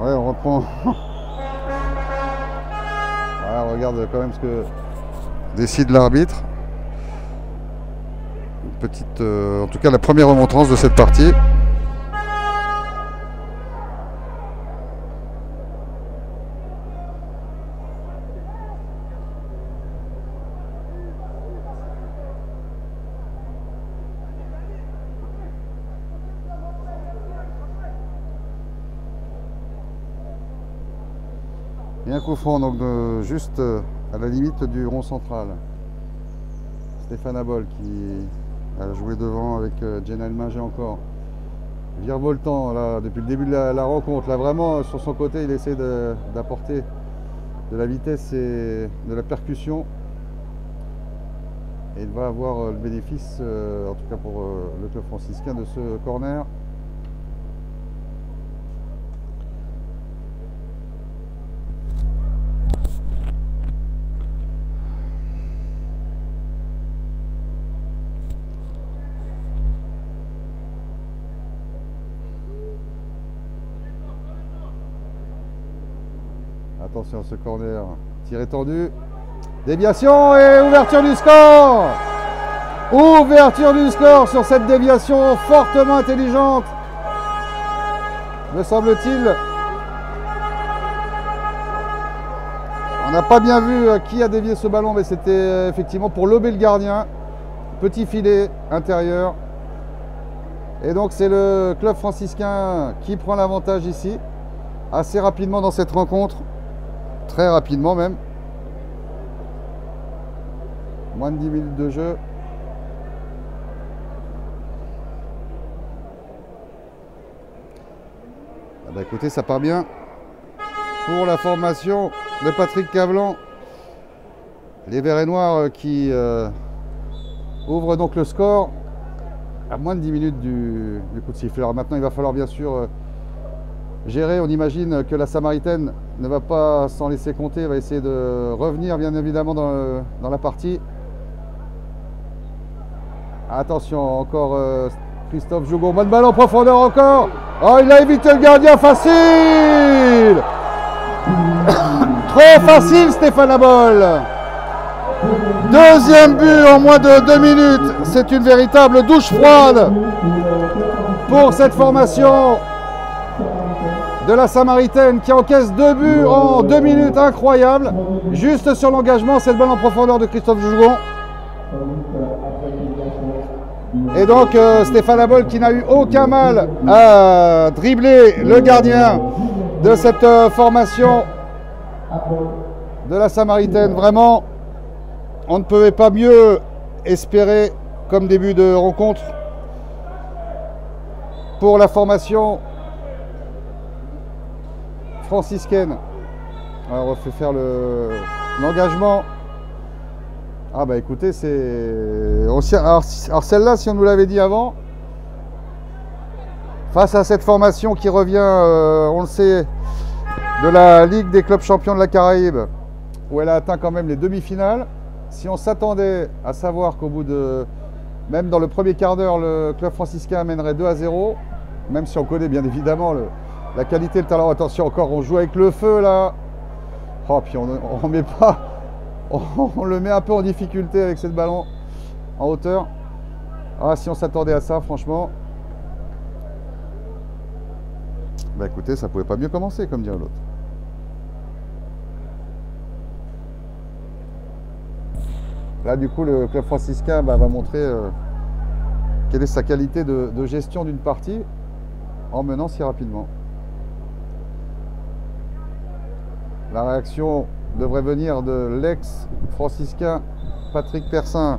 Ouais, on reprend. (laughs) On regarde quand même ce que décide l'arbitre. Petite, euh, en tout cas, la première remontrance de cette partie. Un coup franc, donc de- juste euh, à la limite du rond central. Stéphane Abol qui a joué devant avec euh, Jen Almanger encore. Virevoltant là, depuis le début de la, rencontre. Là vraiment sur son côté il essaie d'apporter de la vitesse et de la percussion. Et il va avoir euh, le bénéfice, euh, en tout cas pour euh, le club franciscain, de ce corner. À ce corner. Tir étendu. Déviation et ouverture du score Ouverture du score sur cette déviation fortement intelligente. Me semble-t-il. On n'a pas bien vu euh, qui a dévié ce ballon, mais c'était euh, effectivement pour lober le gardien. Petit filet intérieur. Et donc c'est le club franciscain qui prend l'avantage ici, assez rapidement dans cette rencontre. Très rapidement même. Moins de 10 minutes de jeu. Ah bah écoutez, ça part bien pour la formation de Patrick Cavlan. Les Verts et Noirs euh, qui euh, ouvrent donc le score à moins de 10 minutes du, coup de sifflet. Maintenant, il va falloir bien sûr euh, gérer. On imagine que la Samaritaine ne va pas s'en laisser compter, va essayer de revenir bien évidemment dans, la partie. Attention, encore euh, Christophe Jougon. Bonne balle en profondeur encore. Oh, il a évité le gardien facile. Trop facile, Stéphane Abol. Deuxième but en moins de deux minutes. C'est une véritable douche froide pour cette formation de la Samaritaine qui encaisse deux buts en deux minutes. Incroyable. Juste sur l'engagement, cette balle en profondeur de Christophe Jougon. Et donc euh, Stéphane Abol qui n'a eu aucun mal à dribbler le gardien de cette euh, formation de la Samaritaine. Vraiment, on ne pouvait pas mieux espérer comme début de rencontre pour la formation franciscaine. Alors, on refait faire le- l'engagement. Ah bah écoutez, c'est... Alors, alors celle-là, si on nous l'avait dit avant, face à cette formation qui revient, euh, on le sait, de la Ligue des clubs champions de la Caraïbe, où elle a atteint quand même les demi-finales, si on s'attendait à savoir qu'au bout de... Même dans le premier quart d'heure, le club franciscain mènerait 2 à 0, même si on connaît bien évidemment le- la qualité, le talent. Attention encore, on joue avec le feu là. Oh, puis on met pas... (laughs) On le met un peu en difficulté avec ce ballon en hauteur. Ah, si on s'attendait à ça, franchement. Bah écoutez, ça pouvait pas mieux commencer, comme dirait l'autre. Là, du coup, le club franciscain bah, va montrer euh, quelle est sa qualité de gestion d'une partie en menant si rapidement. La réaction devrait venir de l'ex-franciscain Patrick Persin.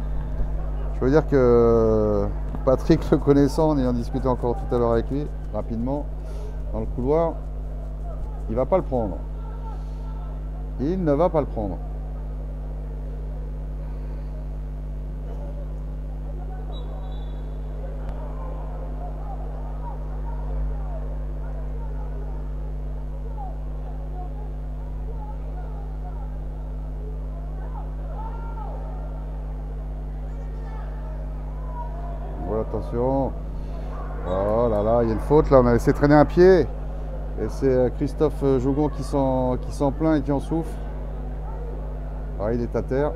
Je veux dire que Patrick le connaissant, en ayant discuté encore tout à l'heure avec lui, rapidement, dans le couloir, il va pas le prendre. Il ne va pas le prendre. Attention. Oh il y a une faute là, on a laissé traîner un pied. Et c'est euh, Christophe Jougon qui s'en qui s'en plaint et qui en souffre. Ah, il est à terre.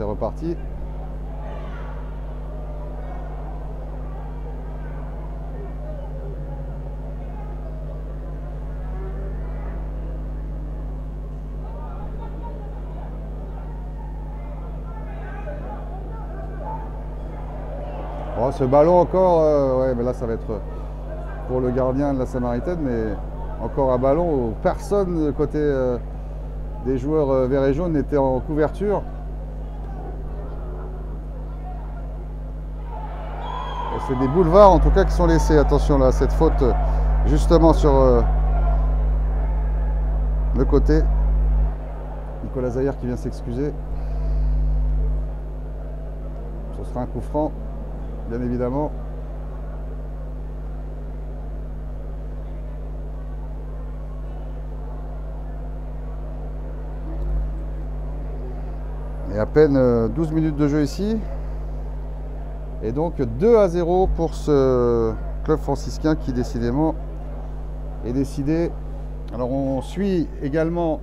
C'est reparti. Oh, ce ballon encore, euh, ouais, mais là ça va être pour le gardien de la Samaritaine, mais encore un ballon où personne côté euh, des joueurs euh, verts et jaunes n'était en couverture. Des boulevards en tout cas qui sont laissés. Attention là, cette faute euh, justement sur euh, le côté. Nicolas Zaire qui vient s'excuser. Ce sera un coup franc, bien évidemment. Et à peine euh, 12 minutes de jeu ici. Et donc 2 à 0 pour ce club franciscain qui décidément est décidé. Alors on suit également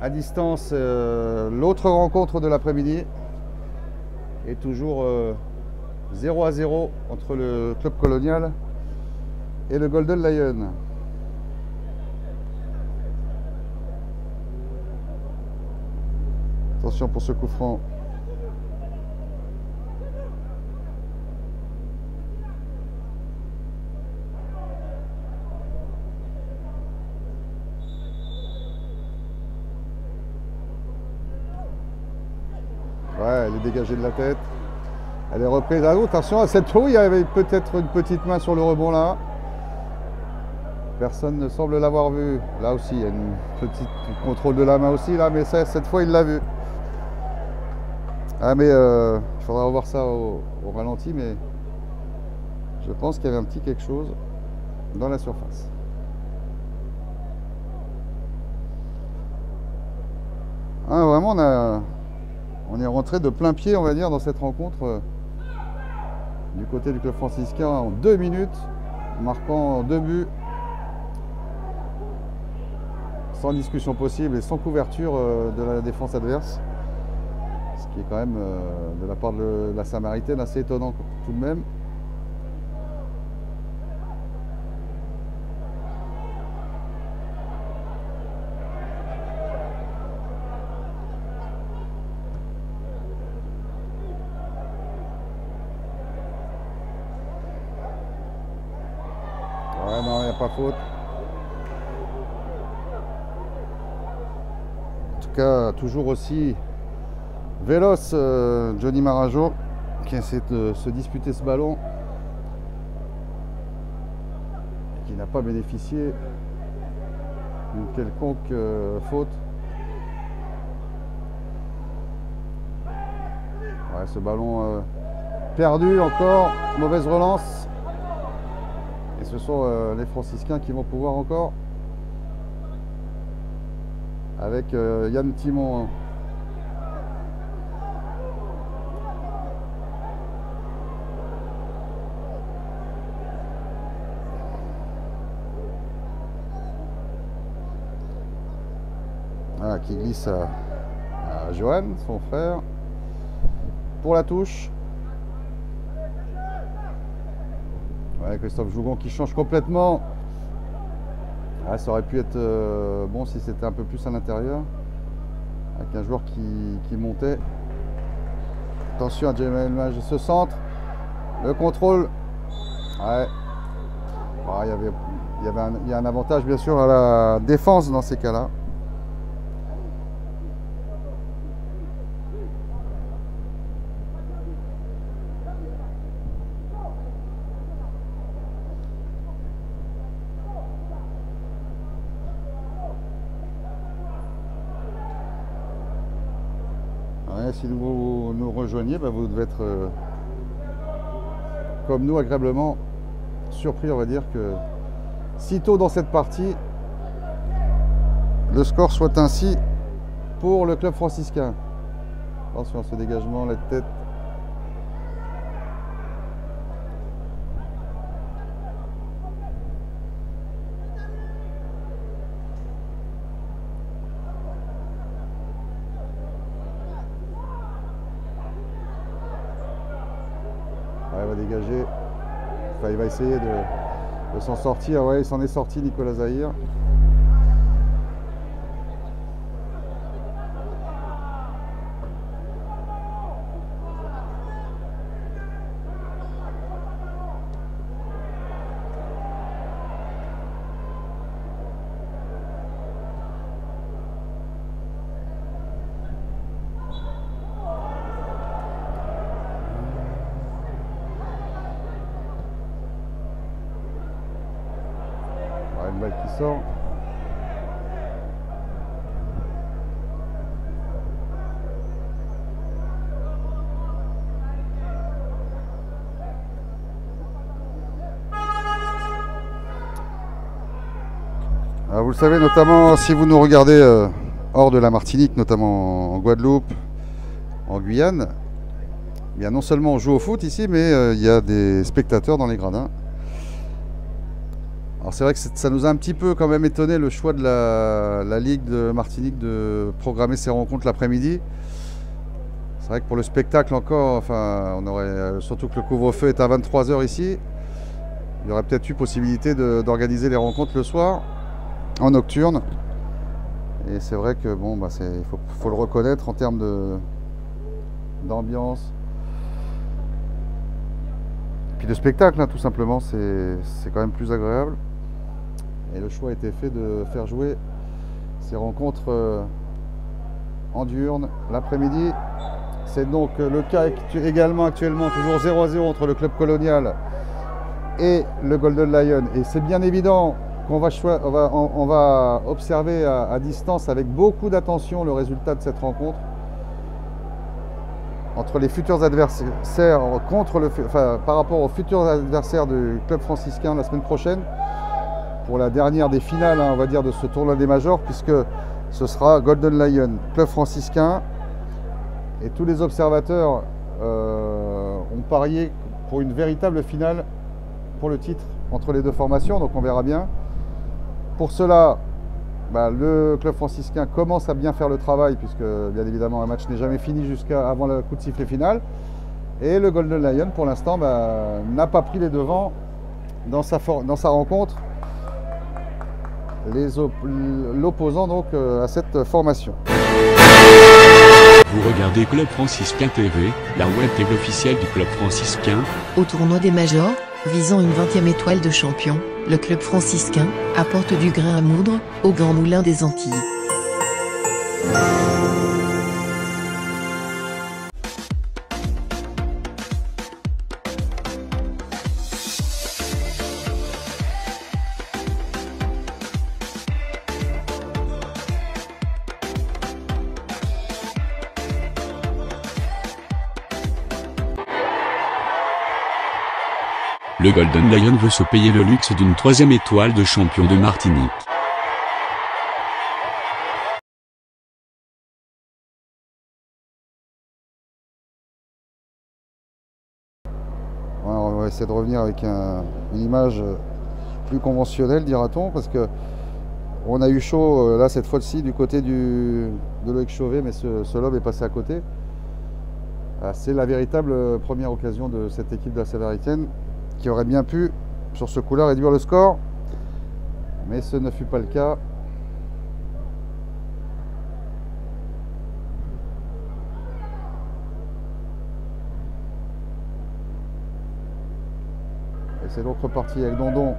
à distance euh, l'autre rencontre de l'après-midi. Et toujours euh, 0 à 0 entre le club colonial et le Golden Lion. Attention pour ce coup franc. De la tête. Elle est reprise. Ah, attention à cette fois, il y avait peut-être une petite main sur le rebond là. Personne ne semble l'avoir vu. Là aussi, il y a une petite contrôle de la main aussi là, mais cette fois, il l'a vu. Ah mais euh, il faudra revoir ça au, au ralenti, mais je pense qu'il y avait un petit quelque chose dans la surface. Ah, vraiment, on, a, on est rentré de plein pied, on va dans cette rencontre euh, du côté du club franciscain en deux minutes, marquant deux buts, sans discussion possible et sans couverture euh, de la défense adverse. Ce qui est quand même, euh, de la part de la Samaritaine, assez étonnant tout de même. Pas faute. En tout cas, toujours aussi véloce euh, Johnny Marajo qui essaie de se disputer ce ballon qui n'a pas bénéficié d'une quelconque euh, faute. Ce ballon euh, perdu encore, mauvaise relance. Ce sont euh, les franciscains qui vont pouvoir encore avec euh, Yann Timon. Ah, qui glisse à Johan, son frère, pour la touche. Ouais, Christophe Jougon qui change complètement. Ah, ça aurait pu être euh, bon si c'était un peu plus à l'intérieur. Avec un joueur qui, montait. Attention à Jamel Mage, ce centre. Le contrôle. Ouais. Ah, il y avait, y avait y a un avantage bien sûr à la défense dans ces cas-là. si vous nous rejoignez, bah, vous devez être euh, comme nous agréablement surpris, on va dire, que si tôt dans cette partie, le score soit ainsi pour le club franciscain. Attention à ce dégagement, la tête. Ouais, il va dégager. Enfin, il va de s'en sortir. Ouais, il s'en est sorti, Nicolas Zahir. Alors, vous le savez, notamment si vous nous regardez euh, hors de la Martinique, notamment en Guadeloupe, en Guyane, bien non seulement on joue au foot ici, mais euh, il y a des spectateurs dans les gradins. C'est vrai que ça nous a un petit peu quand même étonné le choix de la, Ligue de Martinique de programmer ces rencontres l'après-midi. C'est vrai que pour le spectacle encore, enfin, on aurait, euh, surtout que le couvre-feu est à 23h ici, il y aurait peut-être eu possibilité d'organiser les rencontres le soir, en nocturne. Et c'est vrai que bon, bah, il faut, le reconnaître en termes de- d'ambiance. Puis de spectacle, hein, tout simplement, c'est quand même plus agréable. Et le choix a été fait de faire jouer ces rencontres euh, en diurne l'après-midi. C'est donc euh, le cas également actuellement, toujours 0 à 0 entre le club colonial et le Golden Lion. Et c'est bien évident qu'on va, observer à, distance avec beaucoup d'attention le résultat de cette rencontre entre les futurs adversaires par rapport aux futurs adversaires du club franciscain la semaine prochaine pour la dernière des finales, hein, on va dire, de ce tournoi des majors, puisque ce sera Golden Lion, club franciscain, et tous les observateurs euh, ont parié pour une véritable finale pour le titre entre les deux formations, donc on verra bien. Pour cela, bah, le club franciscain commence à bien faire le travail, puisque bien évidemment un match n'est jamais fini jusqu'à avant le coup de sifflet final. Et le Golden Lion, pour l'instant, bah, n'a pas pris les devants dans sa, rencontre, l'opposant donc euh, à cette formation. Vous regardez Club Franciscain TV, la web TV officielle du Club Franciscain. Au tournoi des majors, visant une 20e étoile de champion, le club franciscain apporte du grain à moudre au Grand Moulin des Antilles. Le Golden Lion veut se payer le luxe d'une troisième étoile de champion de Martinique. On va essayer de revenir avec un- une image plus conventionnelle, dira-t-on, parce que on a eu chaud euh, là cette fois-ci du côté de Loïc Chauvet, mais ce, ce lob est passé à côté. Ah, C'est la véritable euh, première occasion de cette équipe de la Sévéritaine qui aurait bien pu, sur ce coup-là, réduire le score, mais ce ne fut pas le cas. Et c'est donc reparti avec Dondon.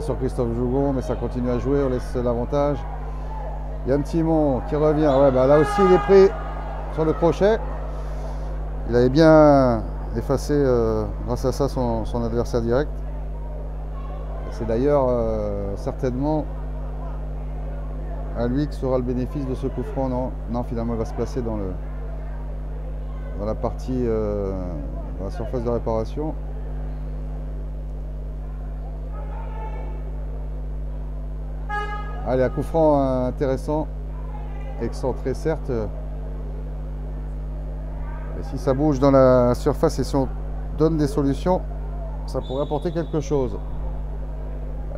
Sur Christophe Jougon, mais ça continue à jouer, on laisse l'avantage. Il y a un petit qui revient. Ouais, bah là aussi il est pris sur le crochet. Il avait bien effacé euh, grâce à ça son, adversaire direct. C'est d'ailleurs euh, certainement à lui que sera le bénéfice de ce coup franc. Non, non finalement il va se placer dans la partie, euh, dans la surface de réparation. Allez, un coup franc intéressant, excentré certes. Et si ça bouge dans la surface et si on donne des solutions, ça pourrait apporter quelque chose.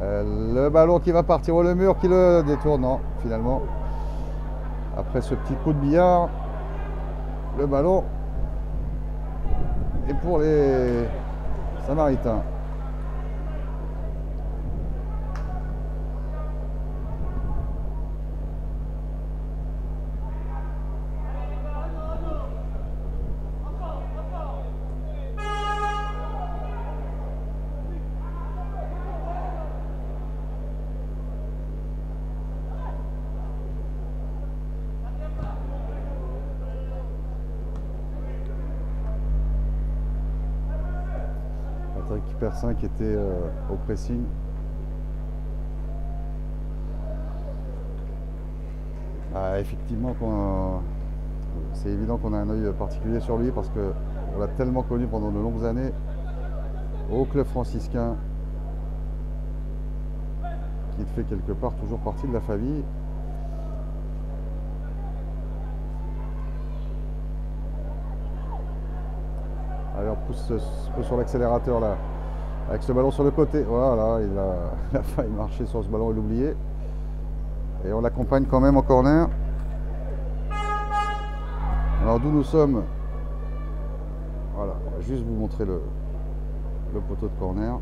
Euh, le ballon qui va partir au mur qui le détourne, non, finalement. Après ce petit coup de billard, le ballon est pour les Samaritains. Persin qui était euh, au pressing. Ah, effectivement, c'est évident qu'on a un œil particulier sur lui parce qu'on l'a tellement connu pendant de longues années au club franciscain qu'il fait quelque part toujours partie de la famille. On pousse un peu sur l'accélérateur là. Avec ce ballon sur le côté. Voilà, il a, (laughs) il a failli marcher sur ce ballon et l'oublier. Et on l'accompagne quand même en corner. Alors d'où nous sommes Voilà, on va juste vous montrer le poteau de corner.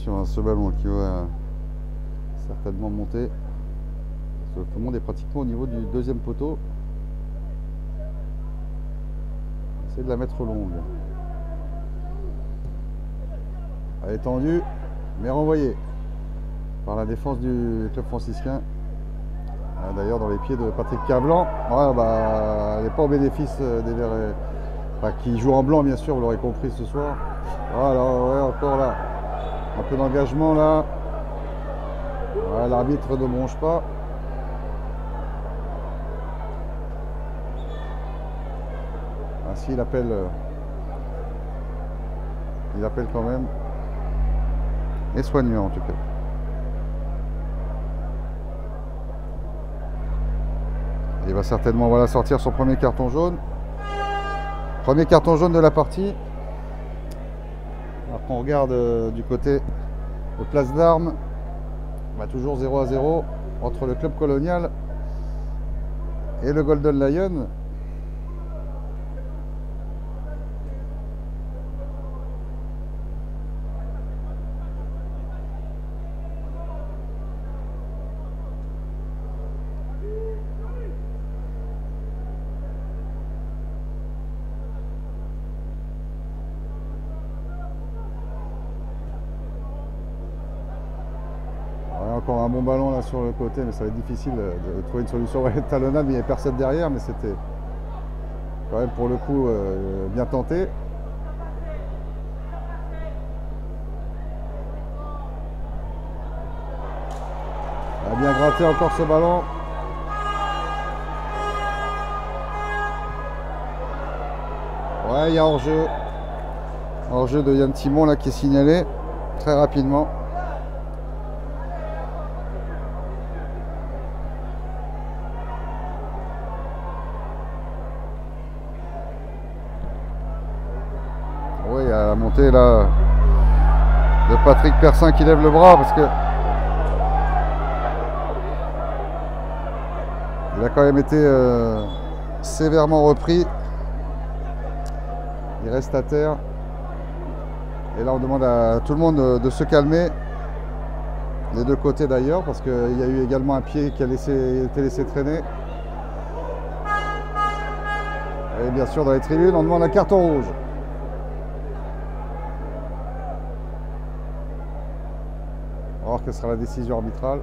Attention à ce ballon qui va certainement monter. Tout le monde est pratiquement au niveau du deuxième poteau. Essayer de la mettre longue. Elle est tendue, mais renvoyée par la défense du club franciscain. Ah, D'ailleurs, dans les pieds de Patrick Cablan. Ouais, bah, elle n'est pas au bénéfice euh, des Verts. Enfin, qui joue en blanc, bien sûr, vous l'aurez compris ce soir. Voilà, ouais, encore là. Un peu d'engagement là. L'arbitre ne bronche pas. Ah si, il appelle. euh, Il appelle quand même. Et soignant en tout cas. Il va certainement voilà, sortir son premier carton jaune. Premier carton jaune de la partie. Qu'on regarde euh, du côté de Place d'Armes, toujours 0 à 0 entre le club colonial et le Golden Lion. Ouais, encore un bon ballon là sur le côté, mais ça va être difficile de trouver une solution (laughs) Ouais, talonnade, mais il n'y a personne derrière, mais c'était quand même pour le coup euh, bien tenté. A bien gratté encore ce ballon. Ouais, il y a hors-jeu. Hors-jeu de Yann Timon là qui est signalé très rapidement. Oui, il y a la de Patrick Persin qui lève le bras parce que il a quand même été euh, sévèrement repris. Il reste à terre. Et là, on demande à tout le monde de, de se calmer. Les deux côtés d'ailleurs, parce qu'il y a eu également un pied qui a été laissé traîner. Et bien sûr, dans les tribunes, on demande un carton rouge. On va voir quelle sera la décision arbitrale.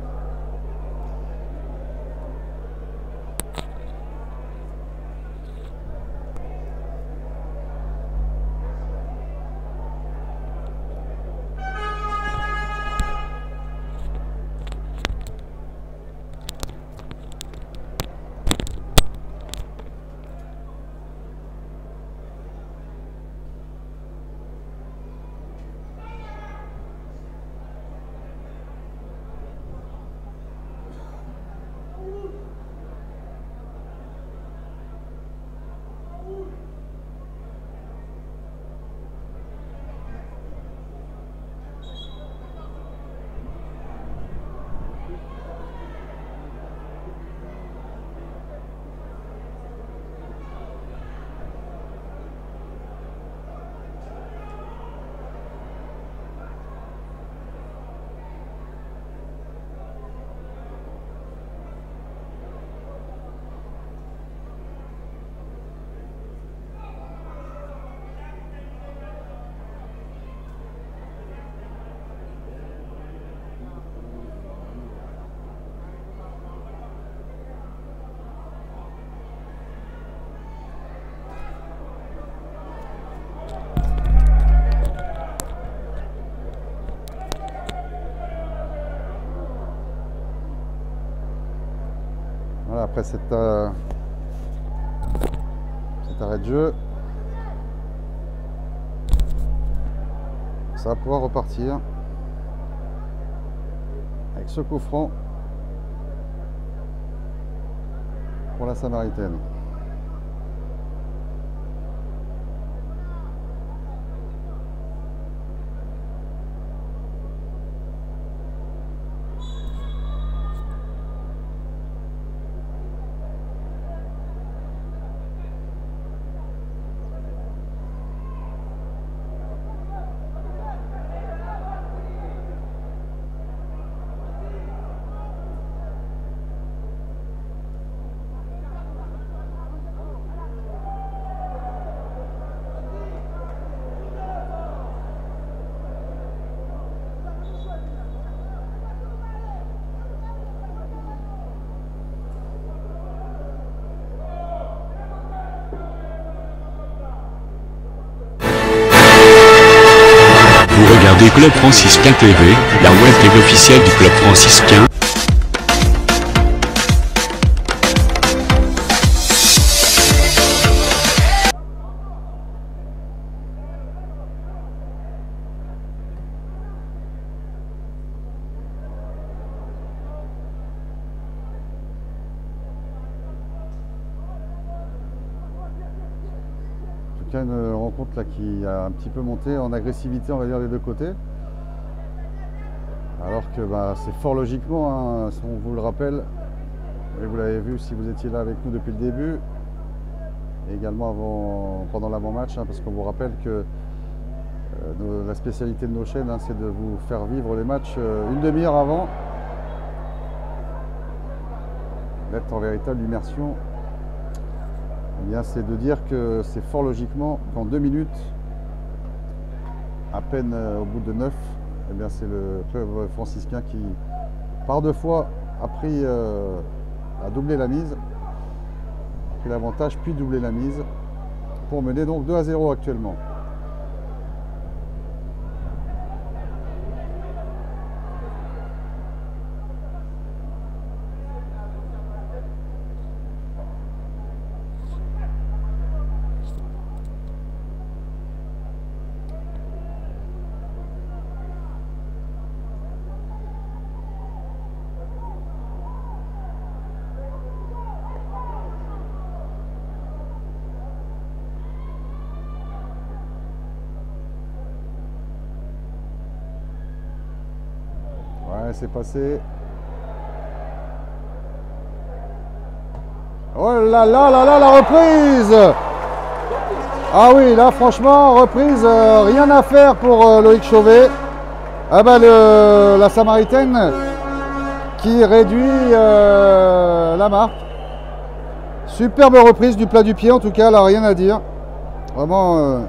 Voilà, après cet, euh, cet arrêt de jeu, ça va pouvoir repartir avec ce coup pour la Samaritaine. Club Franciscain TV, la web TV officielle du Club Franciscain. Qui a un petit peu monté en agressivité, on va dire, des deux côtés. Alors que bah, c'est fort logiquement, hein, on vous le rappelle, et vous l'avez vu si vous étiez là avec nous depuis le début, également avant, pendant l'avant-match, hein, parce qu'on vous rappelle que euh, la spécialité de nos chaînes, hein, c'est de vous faire vivre les matchs euh, une demi-heure avant, d'être en véritable immersion eh c'est de dire que c'est fort logiquement qu'en deux minutes, à peine euh, au bout de neuf, eh c'est le club franciscain qui, par deux fois, a pris, euh, a doublé la mise, a pris l'avantage, puis doublé la mise, pour mener donc 2 à 0 actuellement. Ouais, c'est passé. Oh là là là là, la reprise Ah oui, là franchement, reprise, euh, rien à faire pour euh, Loïc Chauvet. Ah bah le, la Samaritaine qui réduit euh, la marque. Superbe reprise du plat du pied en tout cas, là rien à dire. Vraiment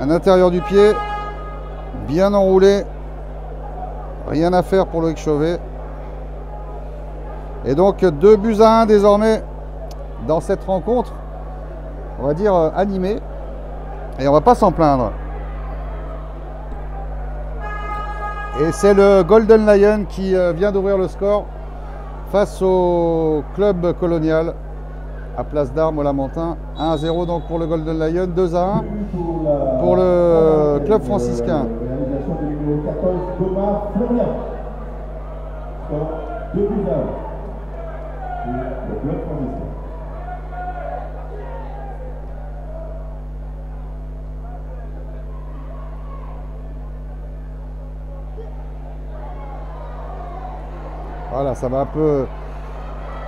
un intérieur du pied bien enroulé. Rien à faire pour Loïc Chauvet. Et donc deux buts à 1 désormais dans cette rencontre, on va dire euh, animée. Et on va pas s'en plaindre. Et c'est le Golden Lion qui euh, vient d'ouvrir le score face au club colonial à Place d'Armes au Lamentin. 1-0 donc pour le Golden Lion, 2-1 pour le club franciscain. Réalisation du numéro 14, Thomas Florian. Score 2 buts à 1. Pour le club franciscain. Voilà, ça va un peu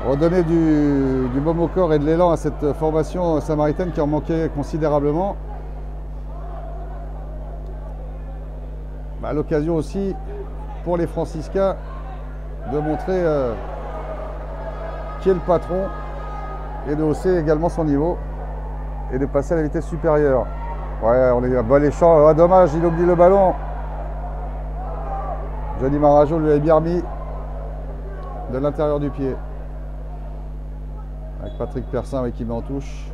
redonner du, du baume au corps et de l'élan à cette formation samaritaine qui en manquait considérablement. Bah, L'occasion aussi pour les franciscains de montrer euh, qui est le patron et de hausser également son niveau et de passer à la vitesse supérieure. Ouais, on est à les. Ah, dommage, il oublie le ballon. Johnny Marajo lui avait bien remis de l'intérieur du pied. Patrick Persin avec qui en touche.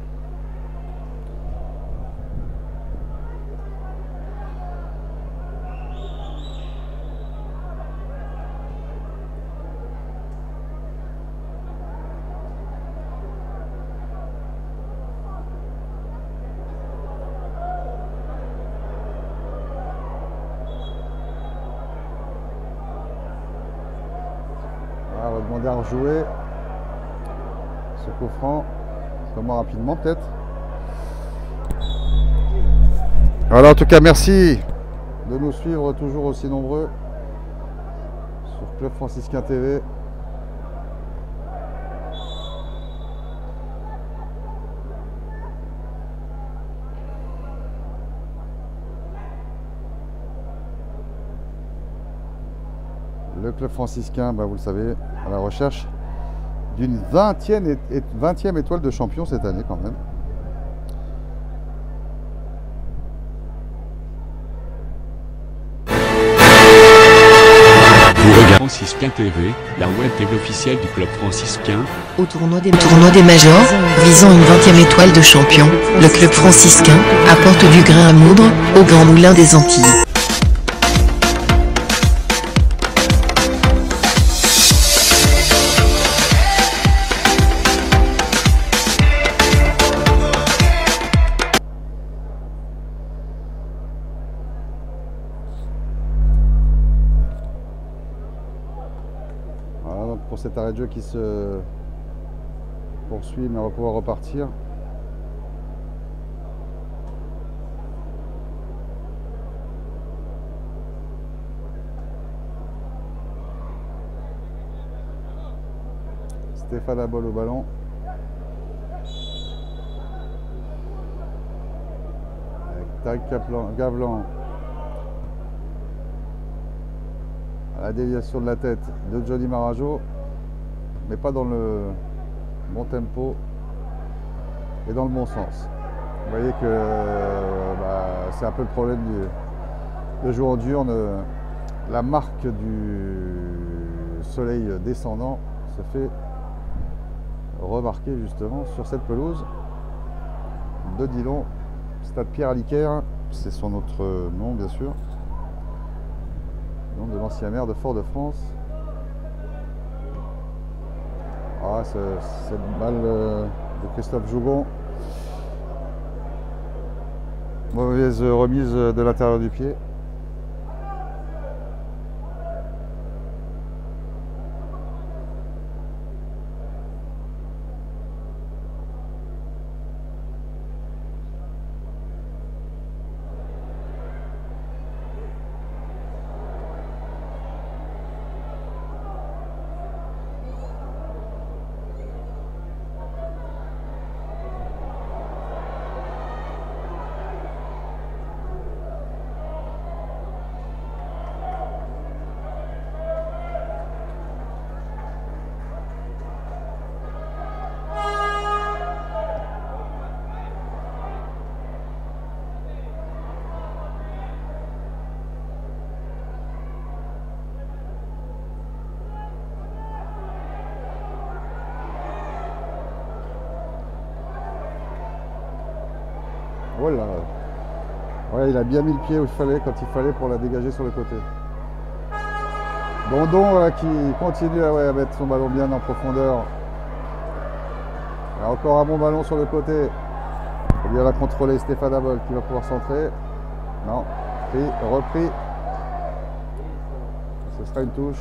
Demander à rejouer ce coup franc, comment rapidement peut-être. Voilà, en tout cas, merci de nous suivre toujours aussi nombreux sur Club Franciscain TV. Le club franciscain, bah, vous le savez, à la recherche d'une 20e, é- é- 20e étoile de champion cette année quand même. Vous regardez Franciscain TV, la web TV officielle du club franciscain. Au tournoi des, tournoi des majors, visant une 20e étoile de champion, le club franciscain apporte du grain à moudre au Grand Moulin des Antilles. Jeu qui se poursuit, mais on va pouvoir repartir. Stéphane Abol au ballon. Avec Kaplan- Gavlan. À la déviation de la tête de Johnny Marajo, mais pas dans le bon tempo et dans le bon sens. Vous voyez que bah, c'est un peu le problème du, de en diurne. La marque du soleil descendant se fait remarquer justement sur cette pelouse de Dillon, stade Pierre Aliquer, c'est son autre nom bien sûr, nom de l'ancien maire de Fort-de-France. Ah, ce- cette balle euh, de Christophe Jougon. Mauvaise remise de l'intérieur du pied. Il a bien mis le pied où il fallait, quand il fallait pour la dégager sur le côté. Bondon euh, qui continue à, mettre son ballon bien en profondeur. Encore un bon ballon sur le côté. Il bien la contrôler Stéphane Abol qui va pouvoir centrer. Non, pris, repris. Ce sera une touche.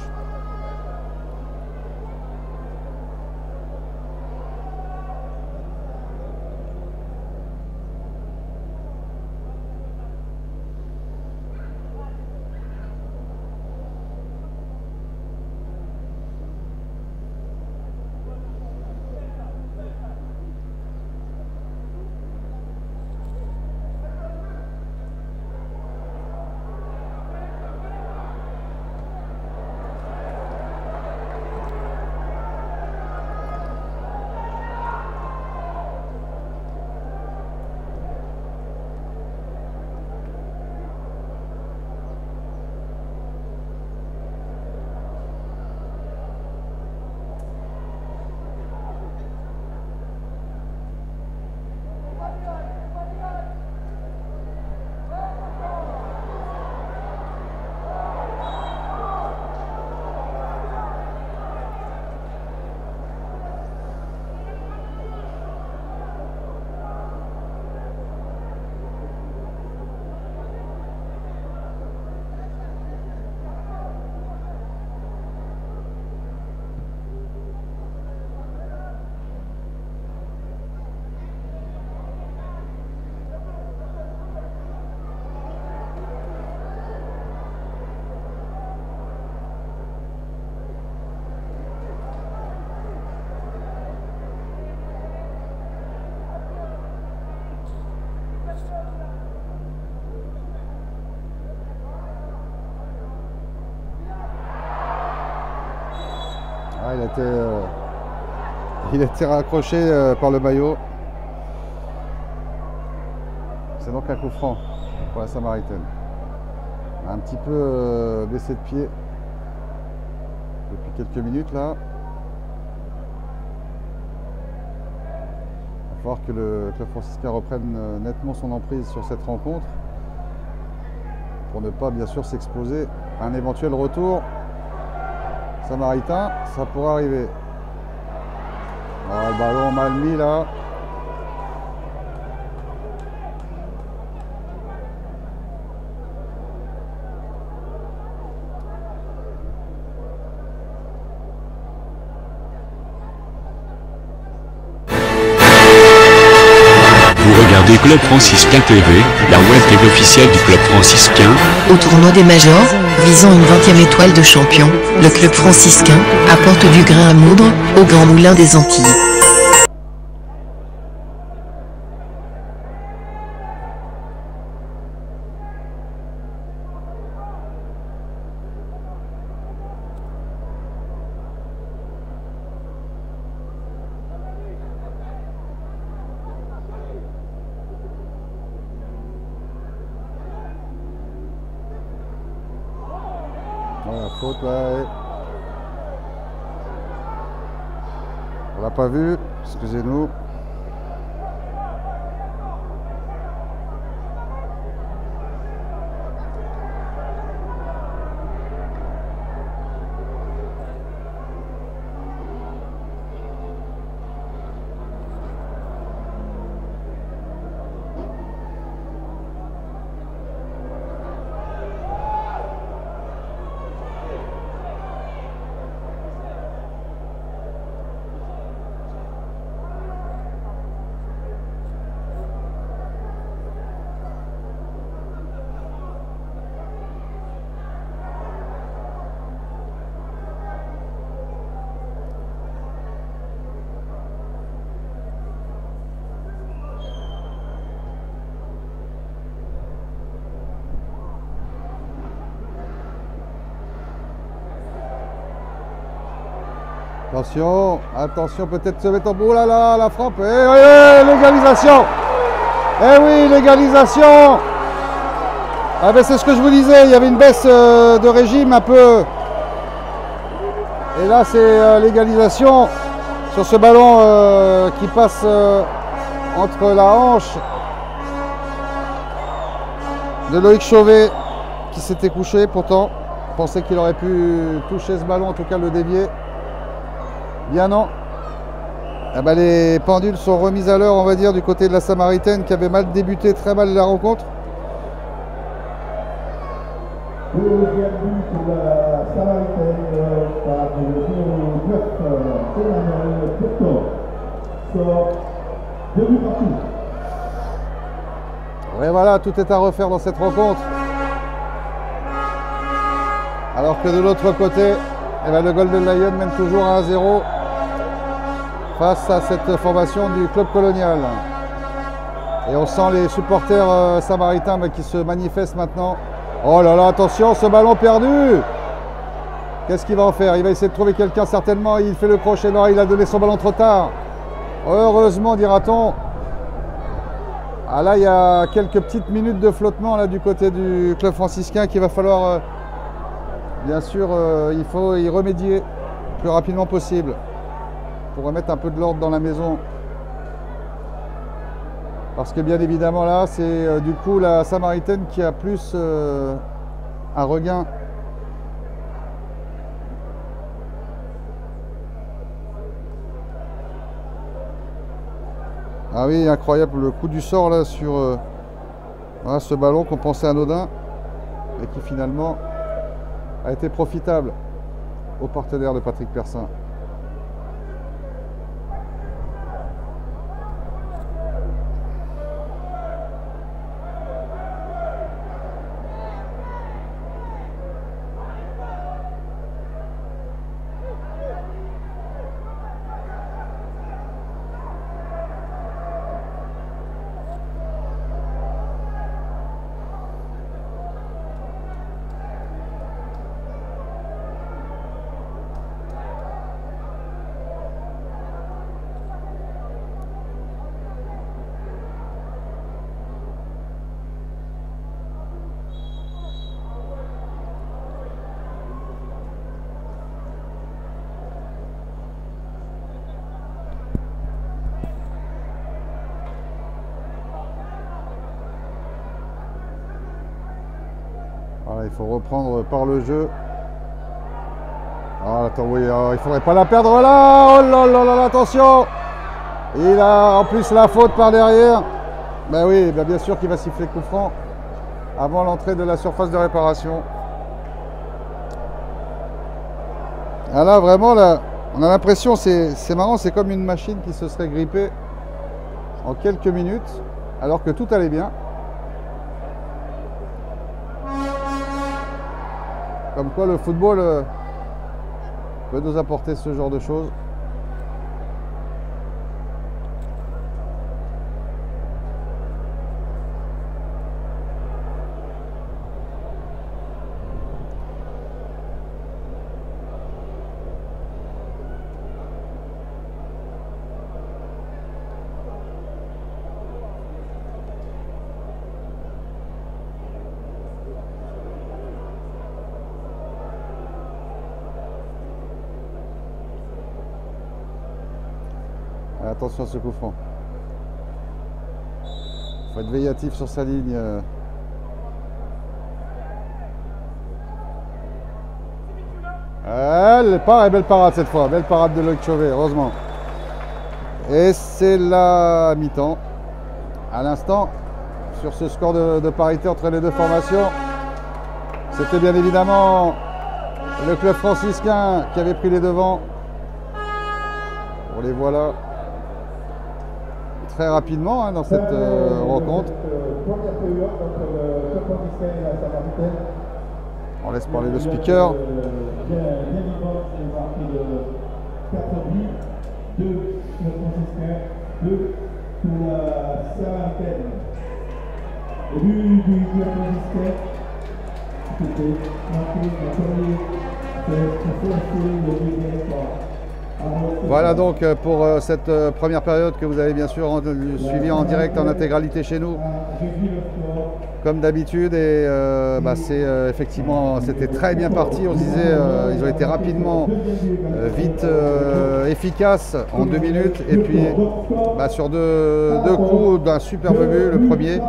Il, a euh, raccroché euh, par le maillot. C'est donc un coup franc pour la Samaritaine. Un petit peu euh, baissé de pied depuis quelques minutes là. Il va falloir que le club franciscain reprenne nettement son emprise sur cette rencontre pour ne pas bien sûr s'exposer à un éventuel retour samaritain, ça pourrait arriver. Le ballon mal mis là. Club Franciscain TV, la web TV officielle du Club Franciscain. Au tournoi des Majors, visant une 20e étoile de champion, le club franciscain apporte du grain à moudre au Grand Moulin des Antilles. Voilà, faute là. et- On l'a excusez-nous. Attention, attention, peut-être se mettre en. Oh là la frappe. Eh, eh, légalisation. Eh oui, légalisation. Ah ben c'est ce que je vous disais, il y avait une baisse euh, de régime un peu. Et là c'est euh, légalisation sur ce ballon euh, qui passe entre la hanche de Loïc Chauvet qui s'était couché pourtant. Pensait qu'il aurait pu toucher ce ballon, en tout cas le dévier. Bien non. Ah bah, les pendules sont remises à l'heure, on va dire, du côté de la Samaritaine qui avait mal débuté, très mal la rencontre. Deuxième but pour la Samaritaine par le numéro 9, Emmanuel Pourton. Score deux buts partout. Et voilà, tout est à refaire dans cette rencontre. Alors que de l'autre côté, eh ben, le Golden Lion mène toujours à 1-0 face à cette formation du club colonial. Et on sent les supporters euh, samaritains qui se manifestent maintenant. Oh là là, attention, ce ballon perdu Qu'est-ce qu'il va en faire? Il va essayer de trouver quelqu'un certainement. Il fait le crochet. Non, il a donné son ballon trop tard. Heureusement, dira-t-on. Ah là, il y a quelques petites minutes de flottement là du côté du club franciscain qu'il va falloir, euh, bien sûr, euh, il faut y remédier le plus rapidement possible pour remettre un peu de l'ordre dans la maison. Parce que bien évidemment là, c'est euh, du coup la Samaritaine qui a plus euh, un regain. Ah oui, incroyable le coup du sort là sur euh, voilà, ce ballon qu'on pensait anodin et qui finalement a été profitable au partenaire de Patrick Persin. Voilà, il faut reprendre par le jeu. Ah, attends, oui, ah, il faudrait pas la perdre là. Oh là là là, attention. Il a en plus la faute par derrière. Ben oui, ben bien sûr qu'il va siffler coup franc avant l'entrée de la surface de réparation. Ah là, vraiment, là, on a l'impression, c'est marrant, c'est comme une machine qui se serait grippée en quelques minutes, alors que tout allait bien. Comme quoi le football euh, peut nous apporter ce genre de choses. Attention à ce coup franc. faut être veillatif sur sa ligne. Elle part et belle parade cette fois. Belle parade de Loïc Chauvet, heureusement. Et c'est la mi-temps. À l'instant, sur ce score de, de parité entre les deux formations, c'était bien évidemment le club franciscain qui avait pris les devants. On les voilà très rapidement hein, dans cette euh, rencontre. On laisse parler le speaker. Voilà donc euh, pour euh, cette euh, première période que vous avez bien sûr suivi en direct en intégralité chez nous, comme d'habitude. Et bah, c'est effectivement, c'était très bien parti. On se disait, ils ont été rapidement, vite efficaces en deux minutes. Et puis bah, sur deux, coups d'un superbe but, le premier,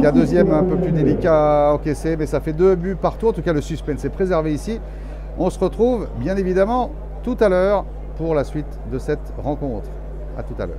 qui a deuxième un peu plus délicat à encaisser, mais ça fait deux buts partout. En tout cas, le suspense est préservé ici. On se retrouve bien évidemment tout à l'heure pour la suite de cette rencontre. A tout à l'heure.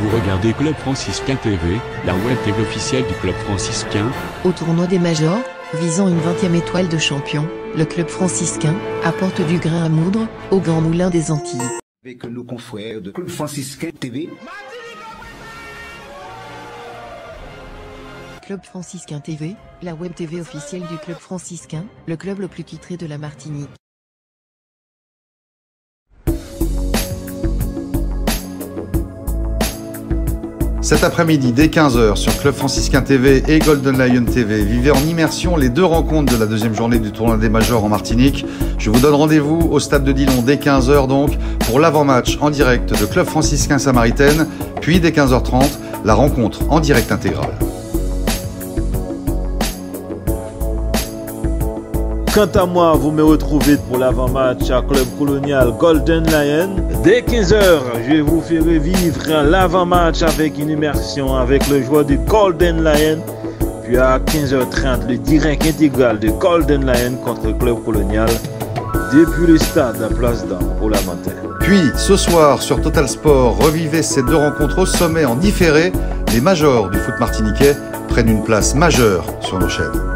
Vous regardez Club Franciscain TV, la web TV officielle du Club Franciscain. Au tournoi des Majors, Visant une 20e étoile de champion, le club franciscain apporte du grain à moudre au Grand Moulin des Antilles. Avec nos confrères de Club Franciscain TV. Club Franciscain TV, la web TV officielle du club franciscain, le club le plus titré de la Martinique. Cet après-midi, dès 15h, sur Club Franciscain TV et Golden Lion TV, vivez en immersion les deux rencontres de la deuxième journée du tournoi des Majors en Martinique. Je vous donne rendez-vous au stade de Dillon dès 15h donc pour l'avant-match en direct de Club Franciscain Samaritaine, puis dès 15h30, la rencontre en direct intégrale. Quant à moi, vous me retrouvez pour l'avant-match à Club Colonial Golden Lion. Dès 15h, je vous ferai vivre l'avant-match avec une immersion avec le joueur du Golden Lion. Puis à 15h30, le direct intégral de Golden Lion contre Club Colonial depuis le stade à Place d'Armes pour la Puis ce soir sur Total Sport, revivez ces deux rencontres au sommet en différé. Les majors du foot martiniquais prennent une place majeure sur nos chaînes.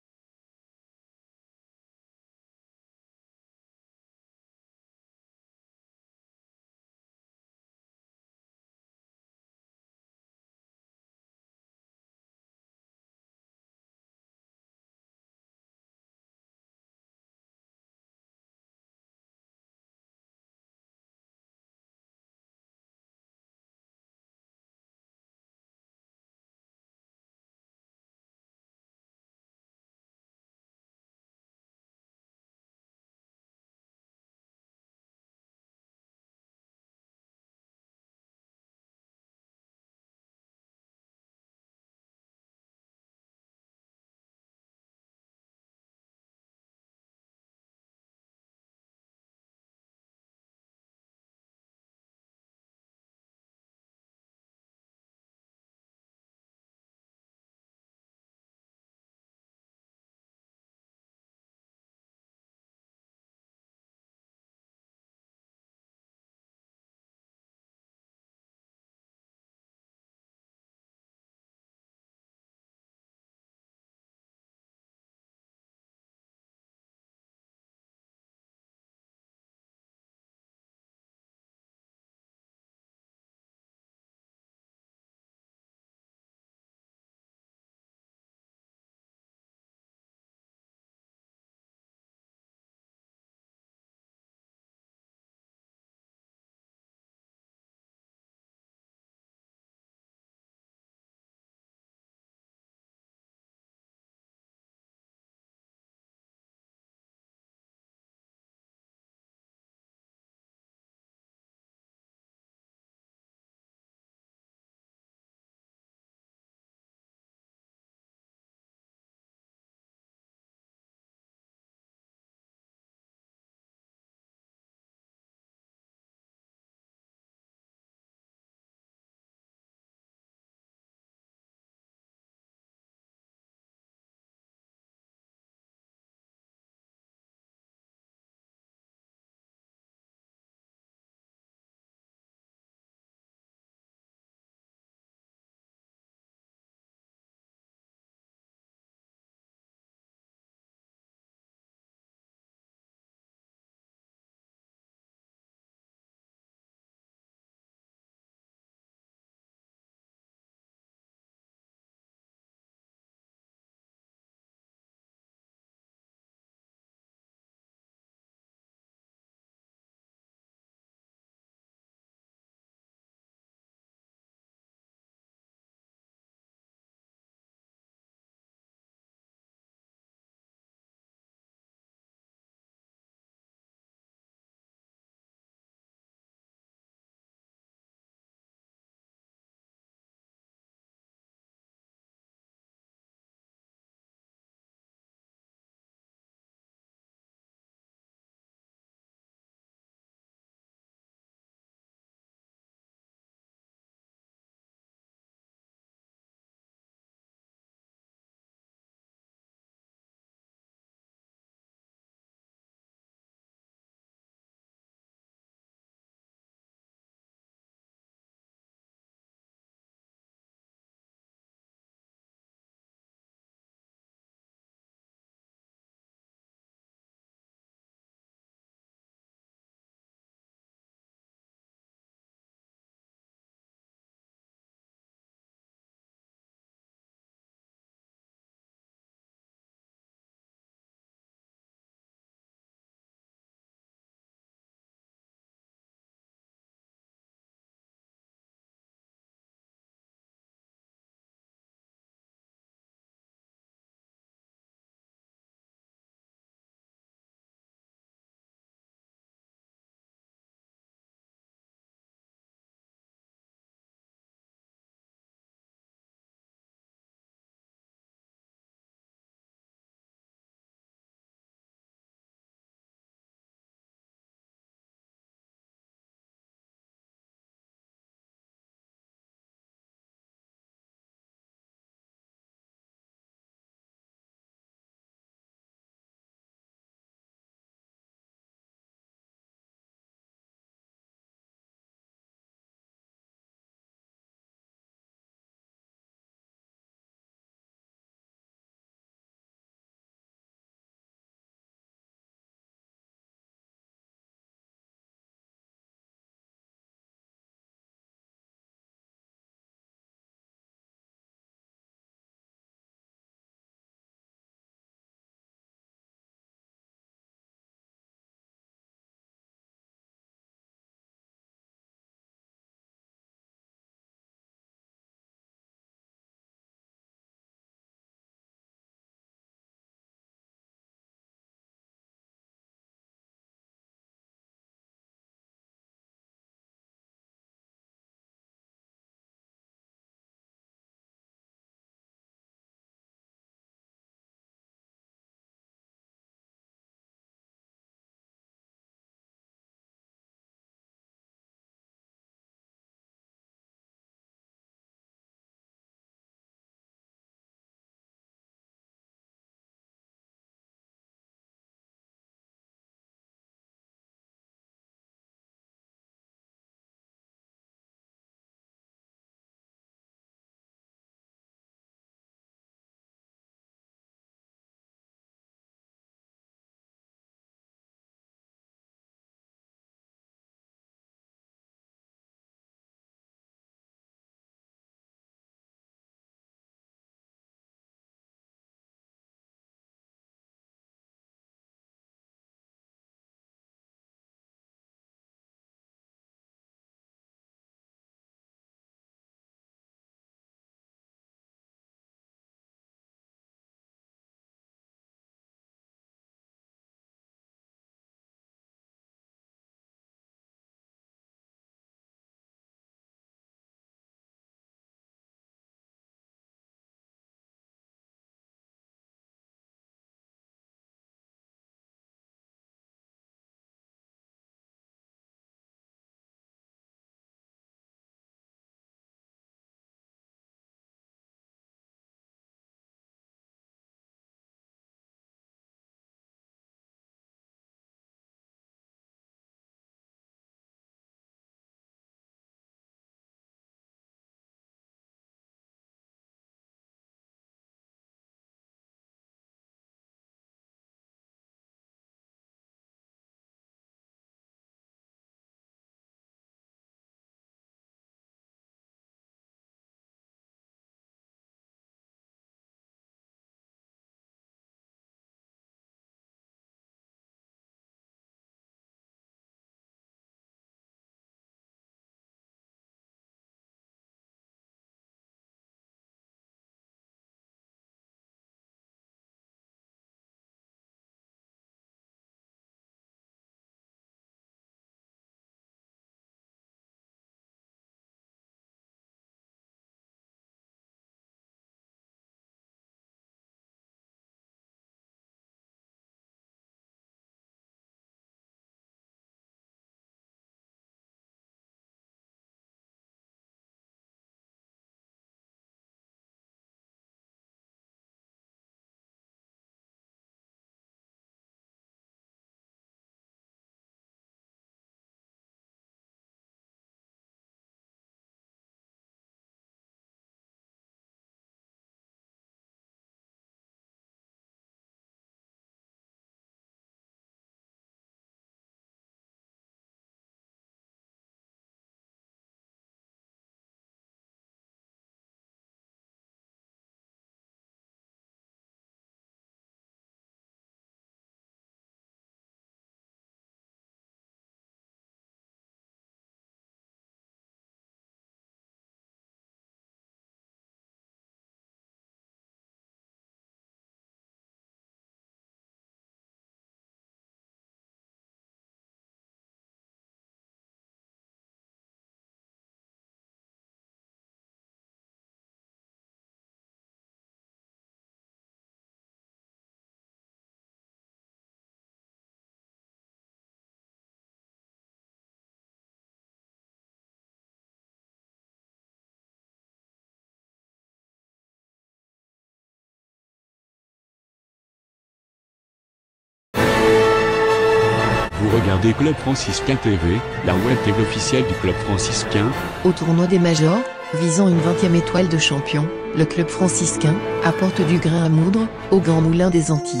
Regardez Club Franciscain TV, la web TV officielle du Club Franciscain. Au tournoi des majors, visant une 20e étoile de champion, le club franciscain apporte du grain à moudre au Grand Moulin des Antilles.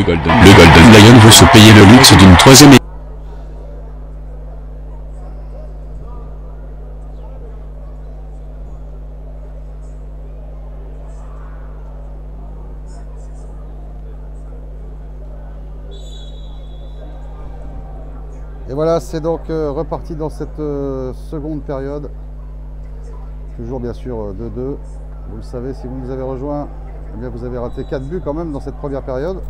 Le Golden, le Lion veut se payer le luxe d'une troisième. Et voilà, c'est donc euh, reparti dans cette euh, seconde période. Toujours bien sûr euh, 2-2. Vous le savez, si vous nous avez rejoint, eh bien, vous avez raté 4 buts quand même dans cette première période.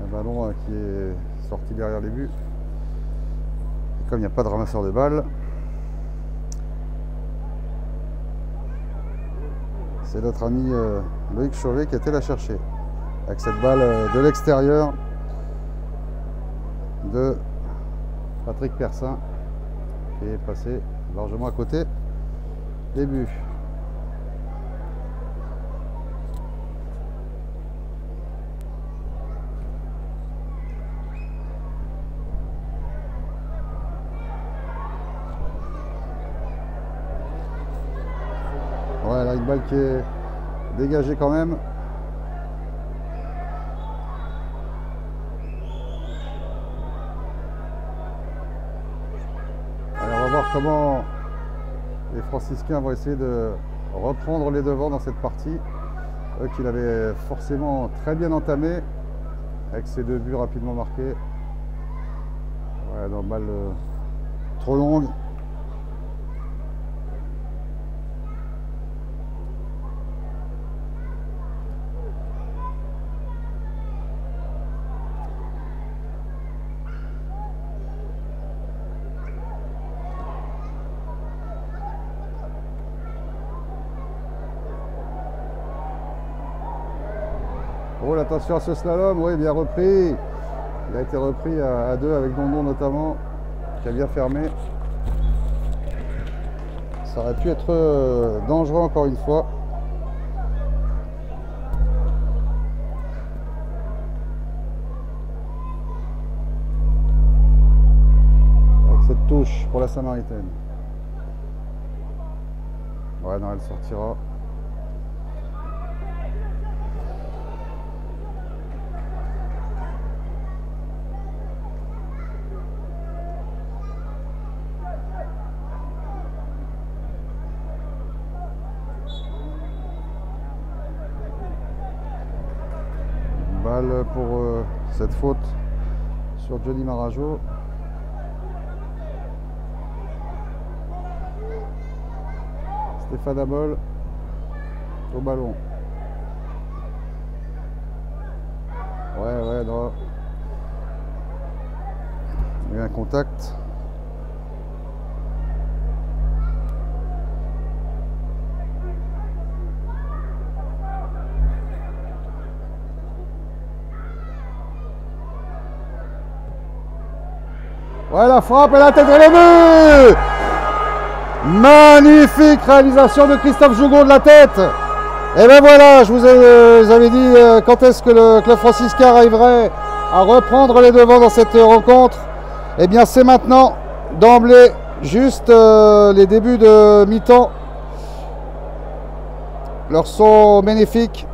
Un ballon hein, qui est sorti derrière les buts. Et comme il n'y a pas de ramasseur de balles, c'est notre ami euh, Loïc Chauvet qui été la chercher. Avec cette balle euh, de l'extérieur de Patrick Persin qui est passé largement à côté des buts. Une balle qui est dégagée quand même. Allez, on va voir comment les franciscains vont essayer de reprendre les devants dans cette partie. Eux qui l'avaient forcément très bien entamé avec ces deux buts rapidement marqués. Ouais, balle euh, trop longue. Oh, attention à ce slalom, oui, bien repris. Il a été repris à, deux avec Dondon notamment, qui a bien fermé. Ça aurait pu être euh, dangereux encore une fois. Avec cette touche pour la Samaritaine. Ouais, non, elle sortira. Balle pour euh, cette faute sur Johnny Marajo. Stéphane Abol au ballon. Ouais, ouais, non. Il y a eu un contact. Ouais, la frappe et la tête et le Magnifique réalisation de Christophe Jougon de la tête Et ben voilà, je vous, ai, euh, avais dit euh, quand est-ce que le club franciscain arriverait à reprendre les devants dans cette rencontre? Eh bien c'est maintenant, d'emblée, juste euh, les débuts de mi-temps leur sont magnifiques.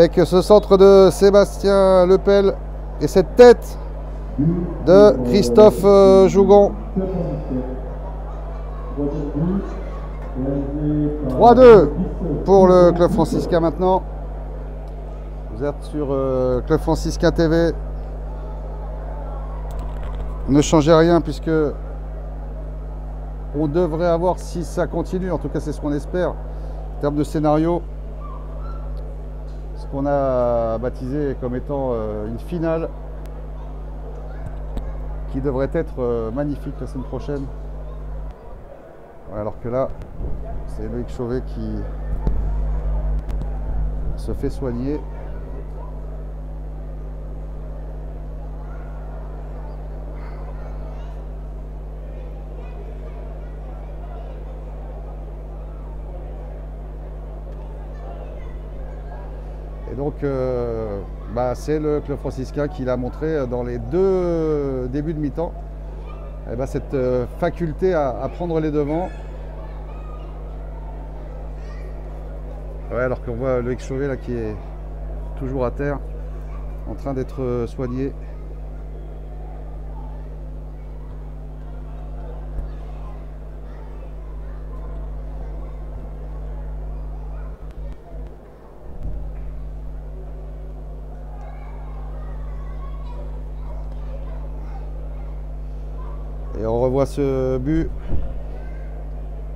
Avec ce centre de Sébastien Lepel et cette tête de Christophe euh, Jougon. 3-2 pour le club franciscain maintenant. Vous êtes sur euh, Club Franciscain TV. Ne changez rien puisque on devrait avoir, si ça continue, en tout cas c'est ce qu'on espère, en termes de scénario, qu'on a baptisé comme étant euh, une finale qui devrait être euh, magnifique la semaine prochaine. Alors que là, c'est Loïc Chauvet qui se fait soigner. Donc, euh, bah, c'est le club franciscain qui l'a montré dans les deux débuts de mi-temps. Eh ben, cette euh, faculté à, prendre les devants. Ouais, alors qu'on voit Loïc Chauvet là qui est toujours à terre, en train d'être euh, soigné. Et on revoit ce but,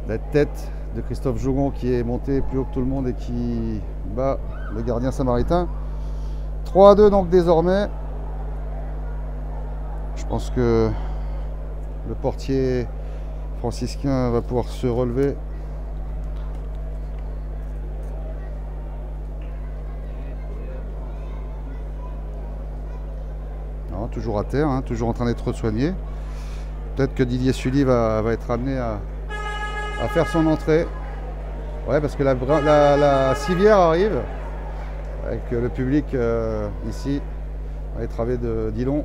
la tête de Christophe Jougon qui est monté plus haut que tout le monde et qui bat le gardien samaritain. 3 à 2 donc désormais. Je pense que le portier franciscain va pouvoir se relever. Toujours à terre, hein, toujours en train d'être soigné. Peut-être que Didier Sully va, être amené à, faire son entrée. Ouais, parce que la, civière arrive avec le public euh, ici, les travées de Dillon.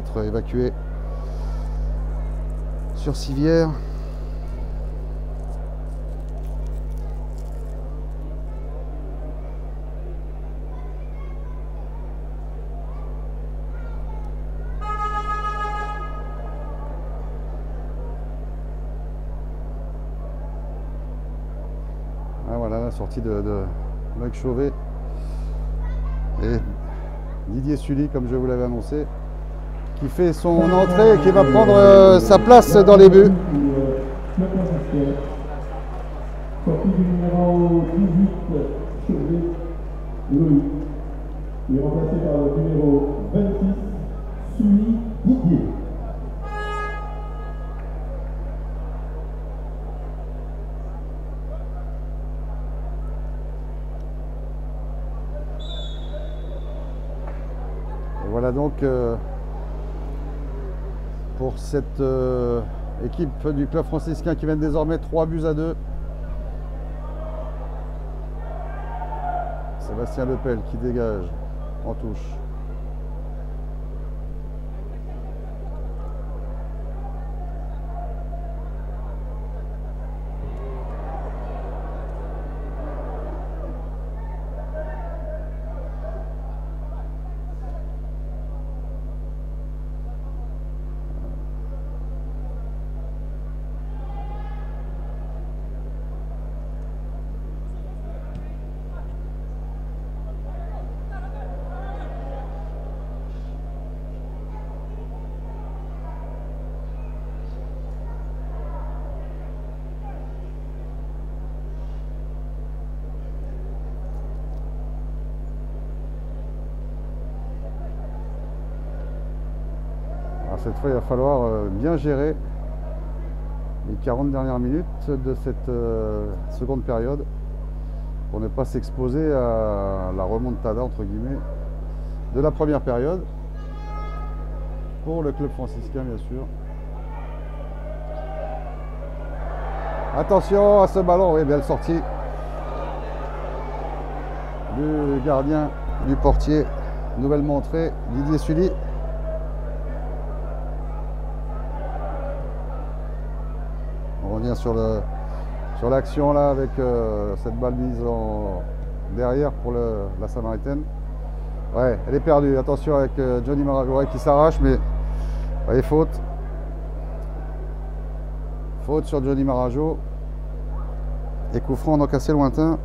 Être évacué sur civière. Ah, voilà la sortie de, de Chauvet et Didier Sully, comme je vous l'avais annoncé, qui fait son entrée et qui va prendre euh, sa place dans les buts. Sortie du numéro 18, Chauvet, Louis. Il est remplacé par le numéro 26, Sully Didier. Et voilà donc euh, pour cette euh, équipe du club franciscain qui mène désormais 3 buts à 2. Sébastien Lepel qui dégage en touche. Il va falloir euh, bien gérer les 40 dernières minutes de cette euh, seconde période pour ne pas s'exposer à la remontada entre guillemets de la première période pour le club franciscain bien sûr. Attention à ce ballon, oui, belle sortie. du gardien, du portier. Nouvellement entré, Didier Sully. On revient sur le sur l'action là avec euh, cette balle mise en derrière pour la Samaritaine. Ouais, elle est perdue. Attention avec euh, Johnny Marago ouais, qui s'arrache, mais ouais, faute. Faute sur Johnny Marajo. Et coup franc donc assez lointain.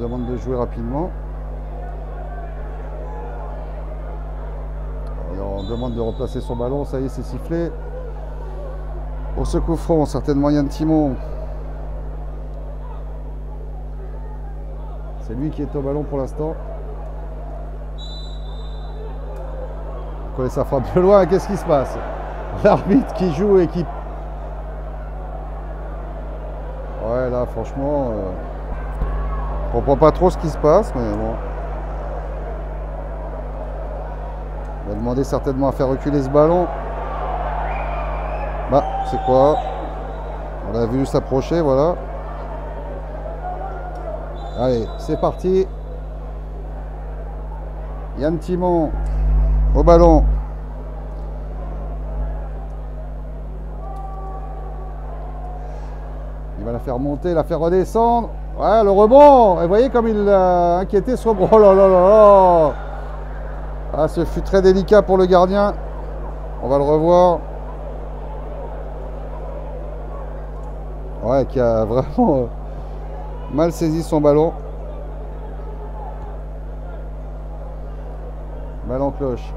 Demande de jouer rapidement. On demande de replacer son ballon, ça y est, c'est sifflé. Pour ce coup franc, certainement Yann Timon. C'est lui qui est au ballon pour l'instant. On connaît sa frappe de loin, qu'est-ce qui se passe? L'arbitre qui joue et qui... Ouais, là, franchement... euh, Je comprends pas trop ce qui se passe, mais bon. On va demander certainement à faire reculer ce ballon. Bah, c'est quoi? On l'a vu s'approcher, voilà. Allez, c'est parti. Yann Timon au ballon. Il va la faire monter, la faire redescendre. Ouais, le rebond. Et voyez comme il a inquiété rebond. Oh là là là là. Ah, ce fut très délicat pour le gardien. On va le revoir. Ouais, qui a vraiment euh, mal saisi son ballon. Ballon cloche.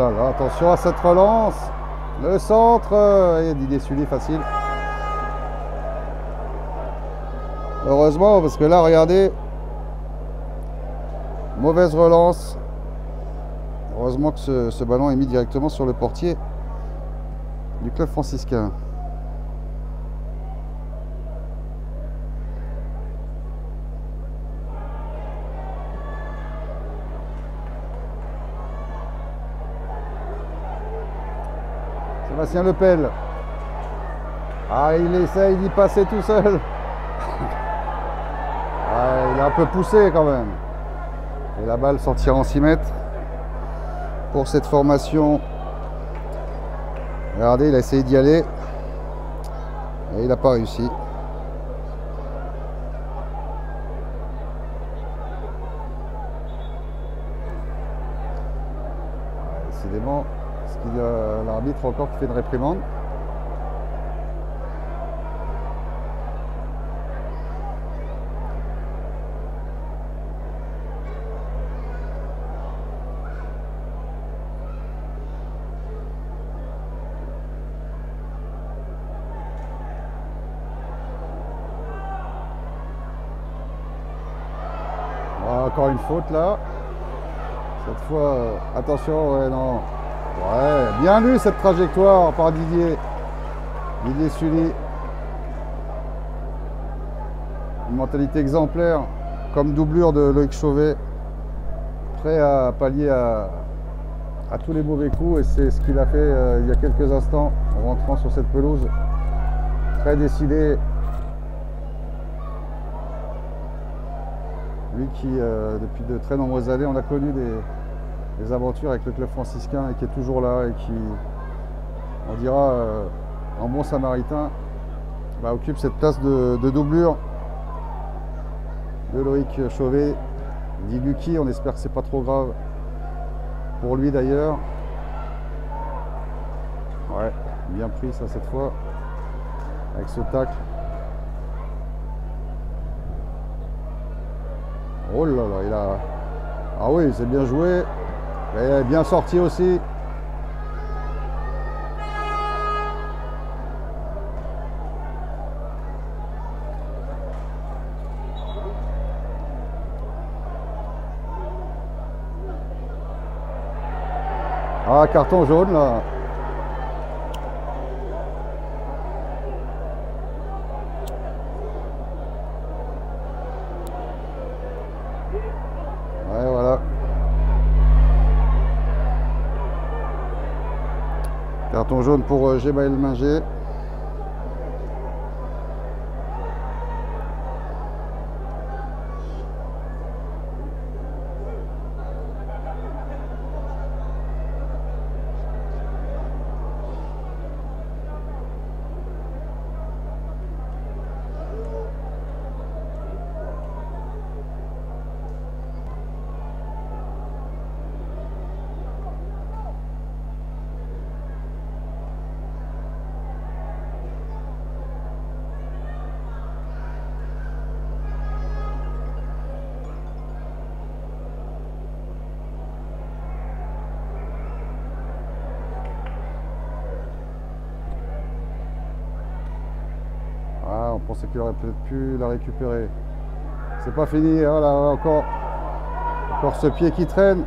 Attention à cette relance. Le centre, et Didier Sully facile. Heureusement, parce que là, regardez. Mauvaise relance. Heureusement que ce ballon est mis directement sur le portier du club franciscain. Sébastien Lepel. Ah, il essaye d'y passer tout seul. Il est un peu poussé quand même. Et la balle sortira en 6 mètres pour cette formation. Regardez, il a essayé d'y aller. Et il n'a pas réussi. Ouais, Décidément, est-ce qu'il y encore qui fait une réprimande Ah, Encore une faute là. Cette fois, euh, attention, non. Ouais, bien lu cette trajectoire par Didier. Didier Sully. Une mentalité exemplaire, comme doublure de Loïc Chauvet. Prêt à pallier à, tous les mauvais coups. Et c'est ce qu'il a fait euh, il y a quelques instants en rentrant sur cette pelouse. Très décidé. Lui qui, euh, depuis de très nombreuses années, on a connu des, des aventures avec le club franciscain et qui est toujours là et qui, on dira, euh, en bon samaritain, bah, occupe cette place de, doublure de Loïc Chauvet. Dit on espère que c'est pas trop grave pour lui d'ailleurs. Ouais, bien pris ça cette fois avec ce tacle. Oh là là, il a. Ah oui, c'est bien joué. Bien sorti aussi. Ah, carton jaune là. Ouais, voilà. Carton jaune pour euh, Gémaël Minger. Ah, on pensait aurait peut-être pu la récupérer. C'est pas fini, voilà, encore, encore ce pied qui traîne.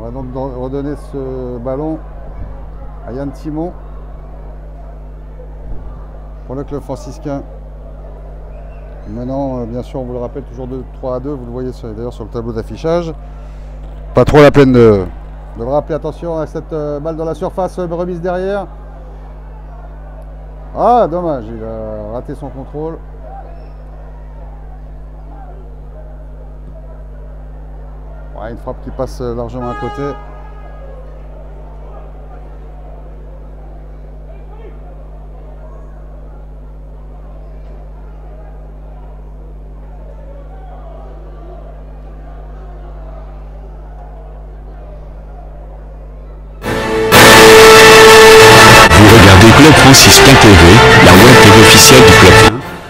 On va donc don- redonner ce ballon à Yann Timon pour le club franciscain. Maintenant, euh, bien sûr, on vous le rappelle, toujours de 3 à 2, vous le voyez d'ailleurs sur le tableau d'affichage. Pas trop la peine de, de le rappeler, attention à cette euh, balle dans la surface, euh, remise derrière. Ah, dommage, il a raté son contrôle. Une frappe qui passe largement à côté.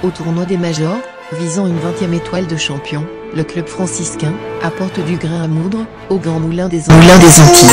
Au tournoi des majors, visant une 20e étoile de champion, le club franciscain apporte du grain à moudre au Grand Moulin des Antilles. Moulin des Antilles.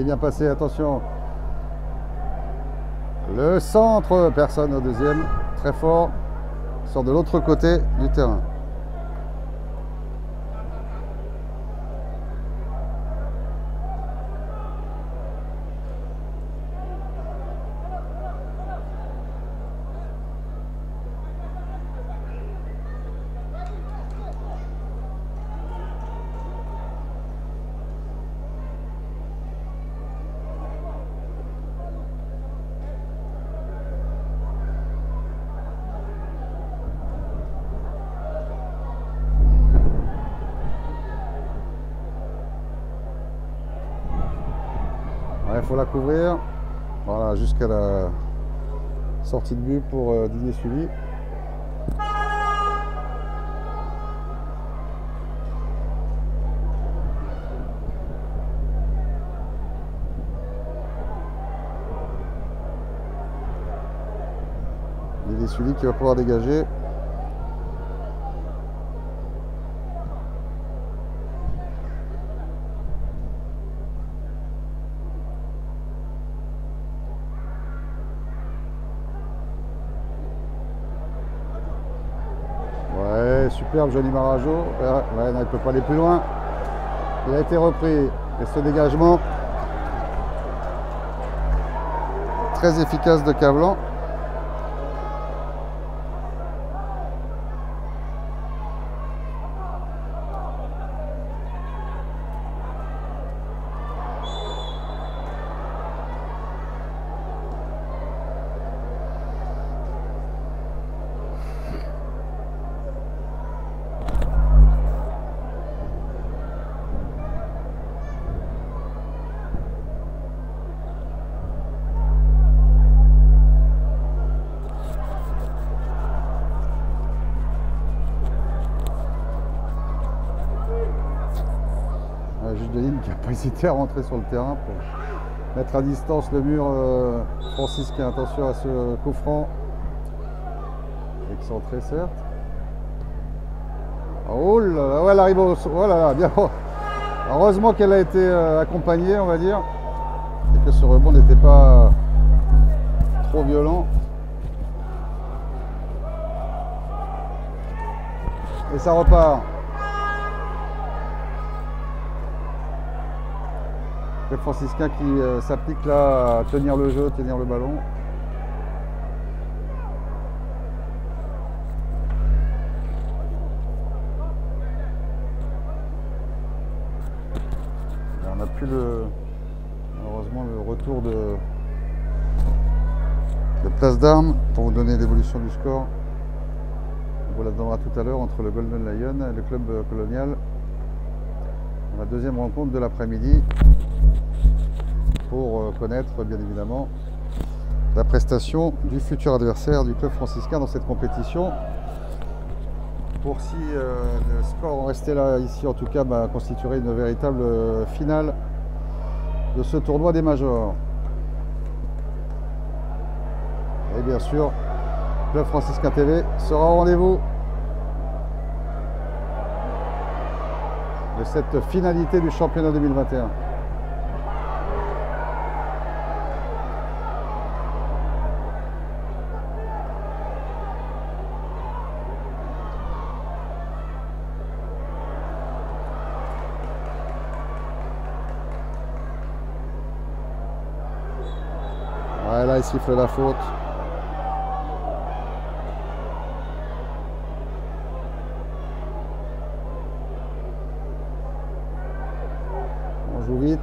Est bien passé, attention. Le centre, personne au deuxième, très fort, sort de l'autre côté du terrain. Couvrir. Voilà, jusqu'à la sortie de but pour euh, Didier Sully. Didier Sully qui va pouvoir dégager. Ouais, superbe Johnny Marajo. Ouais, ouais, il ne peut pas aller plus loin. Il a été repris. Et ce dégagement très efficace de Cavlan. Qui à rentrer sur le terrain pour mettre à distance le mur euh, franciscain. Attention à ce coup franc. Excentré certes. Oh là là, ouais, elle arrive au... Oh là, bien. (laughs) Heureusement qu'elle a été euh, accompagnée, on va dire. Et que ce rebond n'était pas trop violent. Et ça repart. Le franciscain qui euh, s'applique là à tenir le jeu, tenir le ballon. On n'a plus le malheureusement le retour de, de place d'armes pour vous donner l'évolution du score. On vous la donnera tout à l'heure entre le Golden Lion et le club euh, colonial. La deuxième rencontre de l'après-midi pour euh, connaître bien évidemment la prestation du futur adversaire du club franciscain dans cette compétition. Pour si euh, le score en restait là ici en tout cas bah, constituerait une véritable euh, finale de ce tournoi des majors. Et bien sûr, Club Franciscain TV sera au rendez-vous de cette finalité du championnat 2021. Ouais, là, il siffle la faute. On joue vite.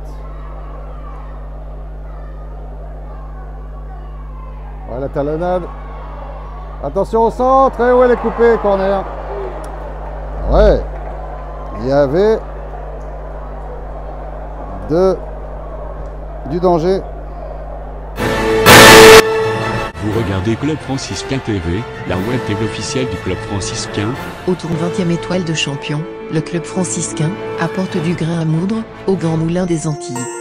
Ouais, la talonnade. Attention au centre. Et où elle est coupée, corner. Ouais. Il y avait de, du danger. Vous regardez Club Franciscain TV, la web TV officielle du Club Franciscain. Autour 20e étoile de champion, le club franciscain apporte du grain à moudre au Grand Moulin des Antilles.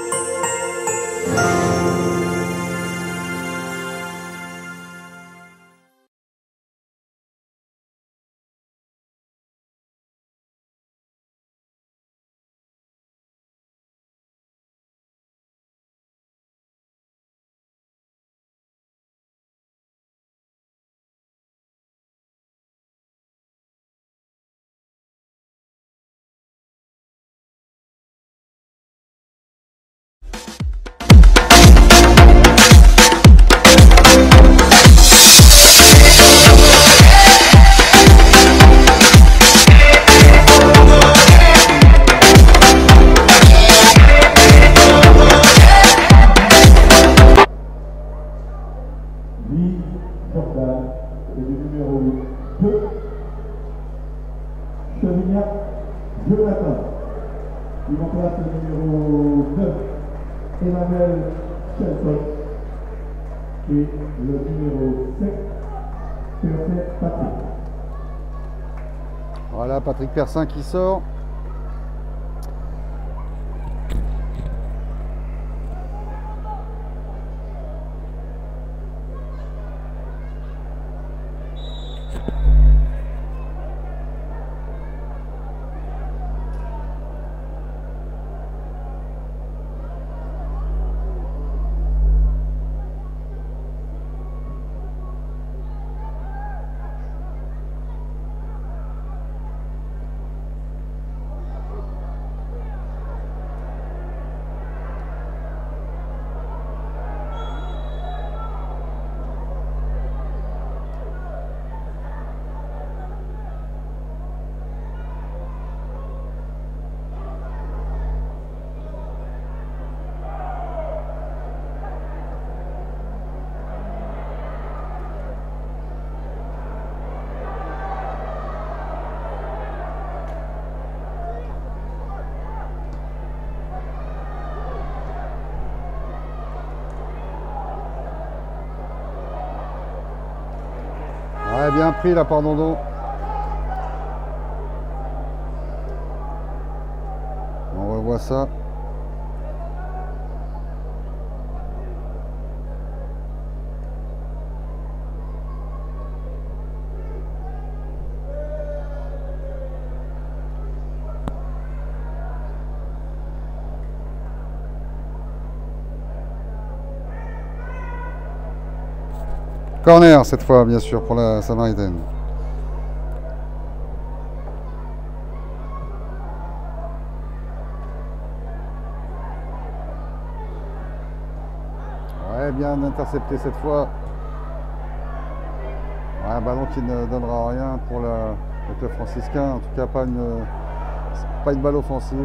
Patrick Persin qui sort. Bien pris là par Dondon. On revoit ça. Corner cette fois, bien sûr, pour la Samaritaine. Ouais, bien intercepté cette fois. Ouais, un ballon qui ne donnera rien pour la- le franciscain. En tout cas, pas une, pas une balle offensive.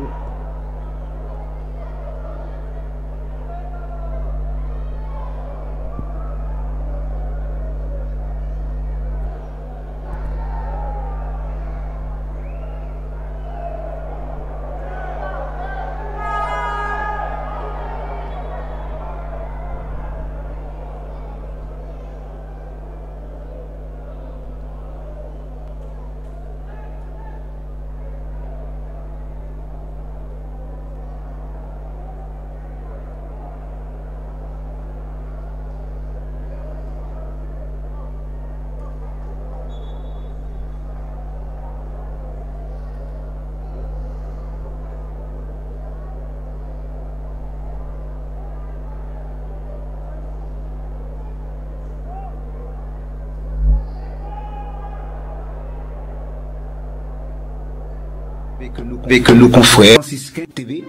Avec nos confrères franciscains TV.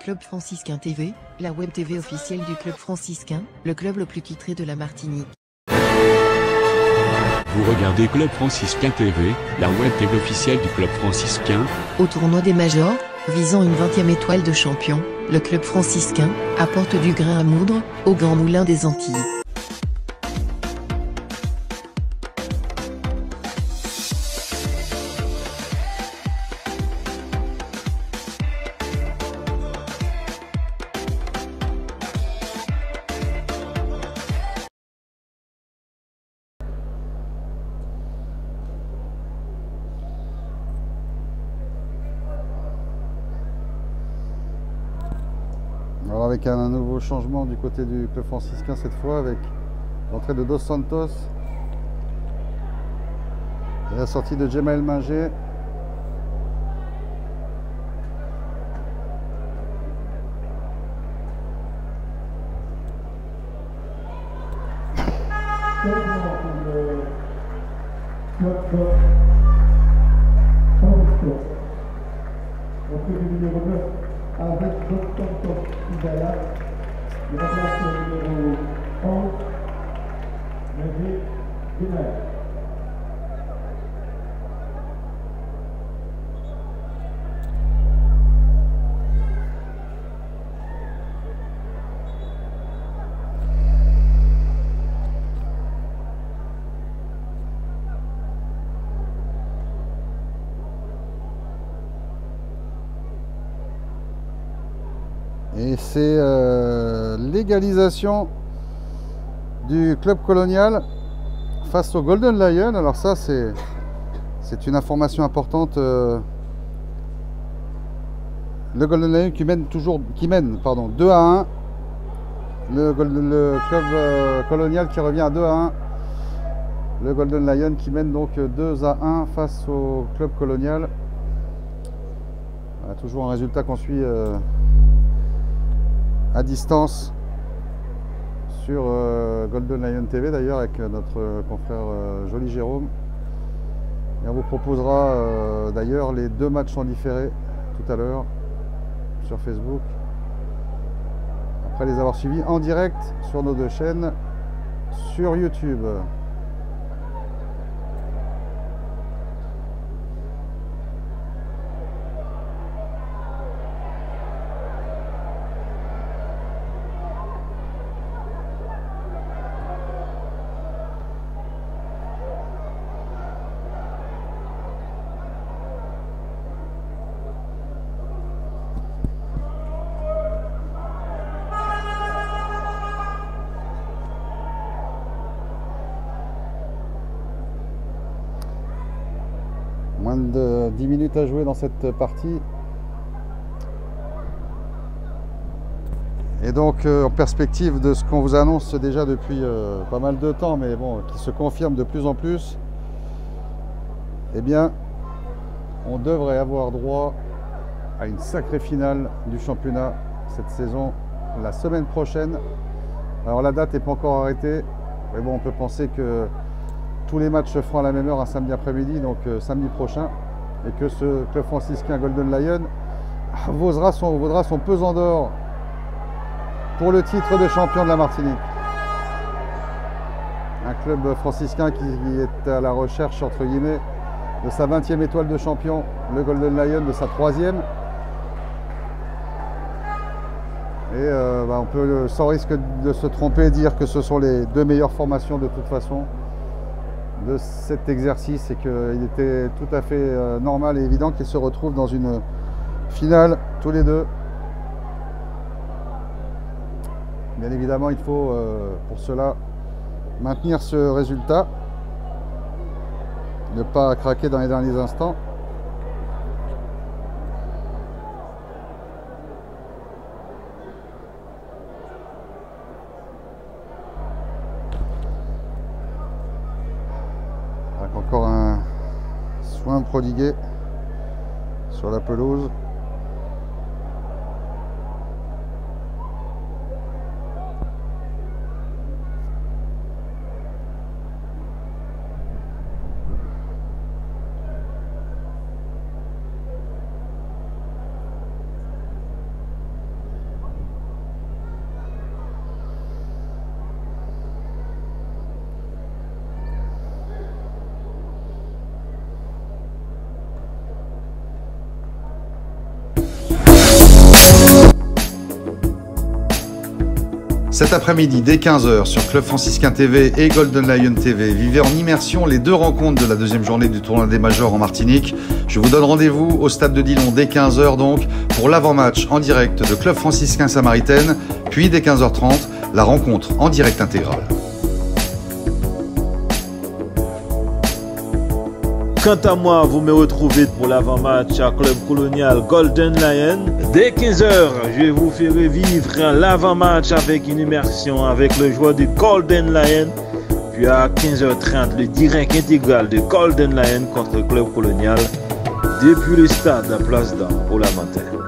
Club franciscain TV, la web TV officielle du club franciscain, le club le plus titré de la Martinique. Vous regardez Club Franciscain TV, la web TV officielle du Club Franciscain. Au tournoi des majors, visant une 20e étoile de champion, le club franciscain apporte du grain à moudre au Grand Moulin des Antilles. Un, nouveau changement du côté du club franciscain cette fois avec l'entrée de Dos Santos et la sortie de Jemael Minger. L'égalisation du club colonial face au Golden Lion. Alors ça, c'est c'est une information importante. euh, le Golden Lion qui mène toujours, qui mène, pardon, 2 à 1. Le, le club euh, colonial qui revient à 2 à 1. Le Golden Lion qui mène donc 2 à 1 face au club colonial. Toujours un résultat qu'on suit euh, à distance sur euh, Golden Lion TV d'ailleurs avec notre confrère euh, Joli Jérôme. Et on vous proposera euh, d'ailleurs les deux matchs en différé tout à l'heure sur Facebook. Après les avoir suivis en direct sur nos deux chaînes sur YouTube. Moins de 10 minutes à jouer dans cette partie. Et donc euh, en perspective de ce qu'on vous annonce déjà depuis euh, pas mal de temps, mais bon, qui se confirme de plus en plus, eh bien, on devrait avoir droit à une sacrée finale du championnat cette saison la semaine prochaine. Alors la date n'est pas encore arrêtée, mais bon, on peut penser que tous les matchs se feront à la même heure un samedi après-midi, donc euh, samedi prochain, et que ce club franciscain Golden Lion vaudra son, vaudra son pesant d'or pour le titre de champion de la Martinique. Un club franciscain qui est à la recherche, entre guillemets, de sa 20e étoile de champion, le Golden Lion de sa troisième. Et euh, bah, on peut, euh, sans risque de se tromper, dire que ce sont les deux meilleures formations de toute façon de cet exercice et qu'il était tout à fait euh, normal et évident qu'ils se retrouvent dans une finale tous les deux. Bien évidemment, il faut euh, pour cela maintenir ce résultat, ne pas craquer dans les derniers instants. Avec encore un soin prodigué sur la pelouse. Cet après-midi, dès 15h, sur Club Franciscain TV et Golden Lion TV, vivez en immersion les deux rencontres de la deuxième journée du tournoi des Majors en Martinique. Je vous donne rendez-vous au stade de Dillon dès 15h donc pour l'avant-match en direct de Club Franciscain Samaritaine, puis dès 15h30, la rencontre en direct intégrale. Quant à moi, vous me retrouvez pour l'avant-match à Club Colonial Golden Lion. Dès 15h, je vous ferai vivre l'avant-match avec une immersion avec le joueur de Golden Lion. Puis à 15h30, le direct intégral de Golden Lion contre Club Colonial depuis le stade à Place d'An au.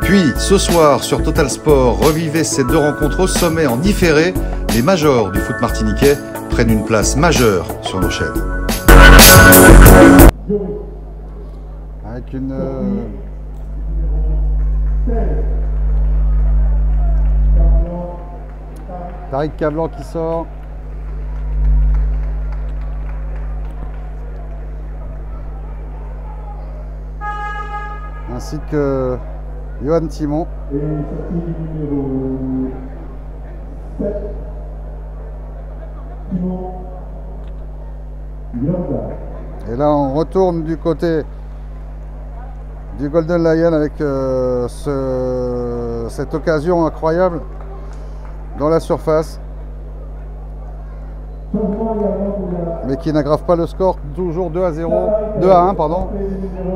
Puis, ce soir, sur Total Sport, revivez ces deux rencontres au sommet en différé. Les majors du foot martiniquais prennent une place majeure sur nos chaînes. Avec une. euh, Tariq Cablan qui sort. Ainsi que Johan Timon. Et numéro 7, Simon Yanda. Et là, on retourne du côté du Golden Lion avec euh, ce- cette occasion incroyable dans la surface. Mais qui n'aggrave pas le score, toujours 2 à 0, 2 à 1 pardon,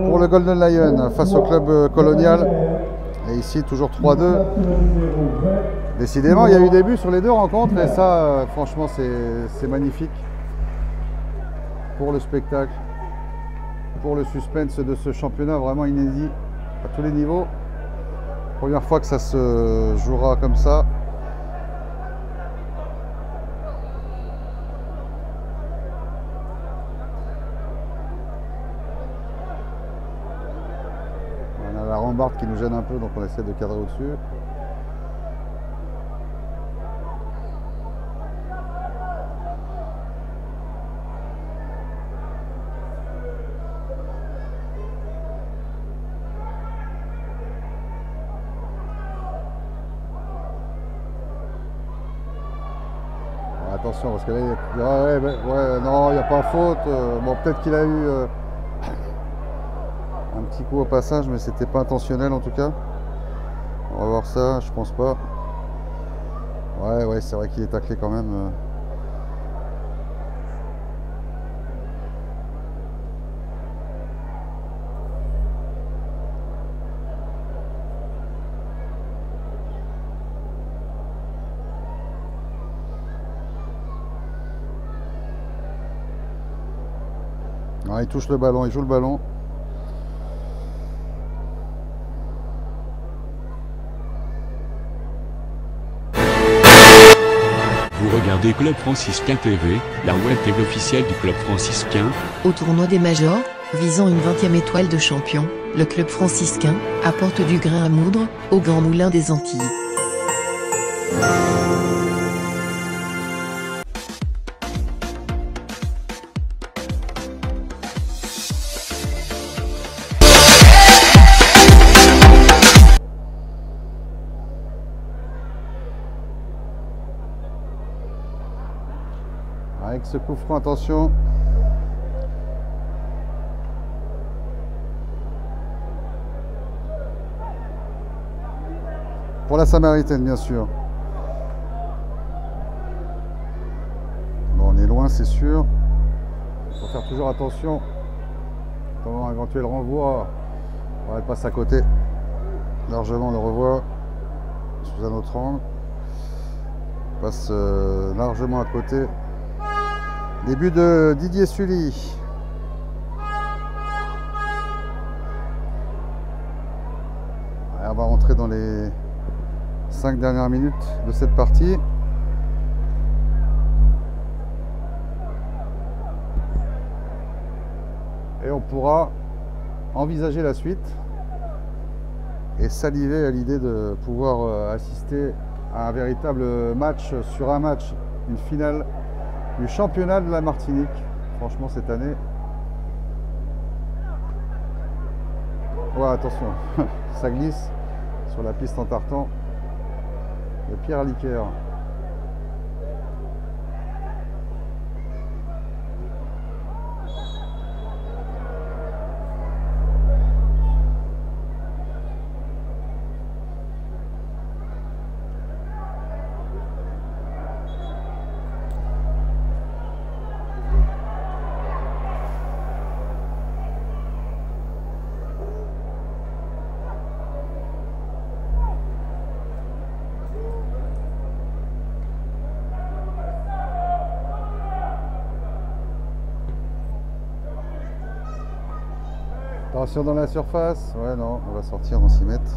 pour le Golden Lion face au club euh, colonial. Et ici toujours 3-2. Décidément, il y a eu des buts sur les deux rencontres et ça, euh, franchement, c'est magnifique pour le spectacle, pour le suspense de ce championnat vraiment inédit à tous les niveaux. Première fois que ça se jouera comme ça. On a la rambarde qui nous gêne un peu, donc on essaie de cadrer au-dessus. Parce que là, il y a- ouais, ouais, ouais, non, il n'y a pas faute. Euh, Bon, peut-être qu'il a eu euh, un petit coup au passage, mais c'était pas intentionnel en tout cas. On va voir ça, je pense pas. Ouais, ouais, c'est vrai qu'il est taclé quand même. Il touche le ballon, il joue le ballon. Vous regardez Club Franciscain TV, la web TV officielle du Club Franciscain. Au tournoi des majors, visant une 20e étoile de champion, le club franciscain apporte du grain à moudre au Grand Moulin des Antilles. Coup franc, attention. Pour la Samaritaine, bien sûr. On est loin, c'est sûr. Il faut faire toujours attention. Pendant un éventuel renvoi, elle passe à côté. Largement, on le revoit sous un autre angle. Passe euh, largement à côté. Début de Didier Sully. On va rentrer dans les 5 dernières minutes de cette partie. Et on pourra envisager la suite et saliver à l'idée de pouvoir euh, assister à un véritable match sur un match, une finale du championnat de la Martinique. Franchement, cette année. Ouais, attention, (laughs) ça glisse sur la piste en tartan de Pierre Liquer. Attention dans la surface. Ouais, non, on va sortir dans 6 mètres.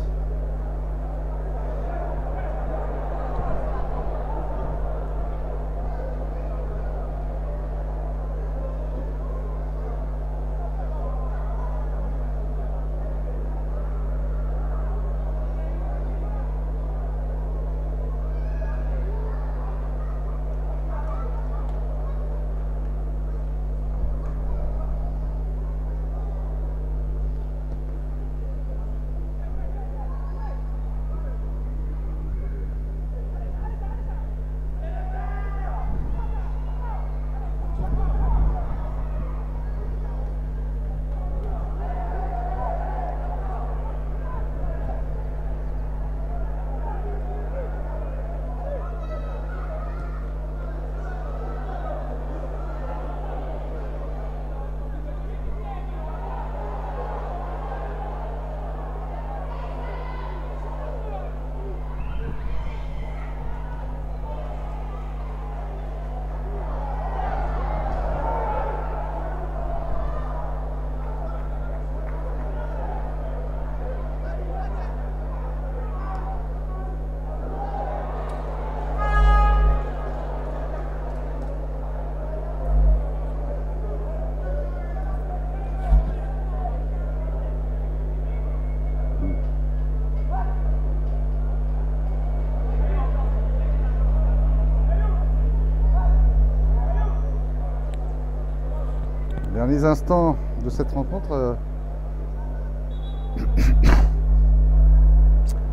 Derniers instants de cette rencontre. euh,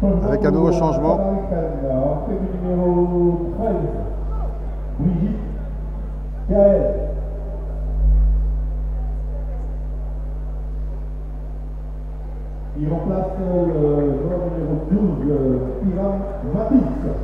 (coughs) Avec un nouveau changement. Entrée du numéro 13, Brigitte Gaël. Il remplace le joueur numéro 12, euh, Ivan Matisse.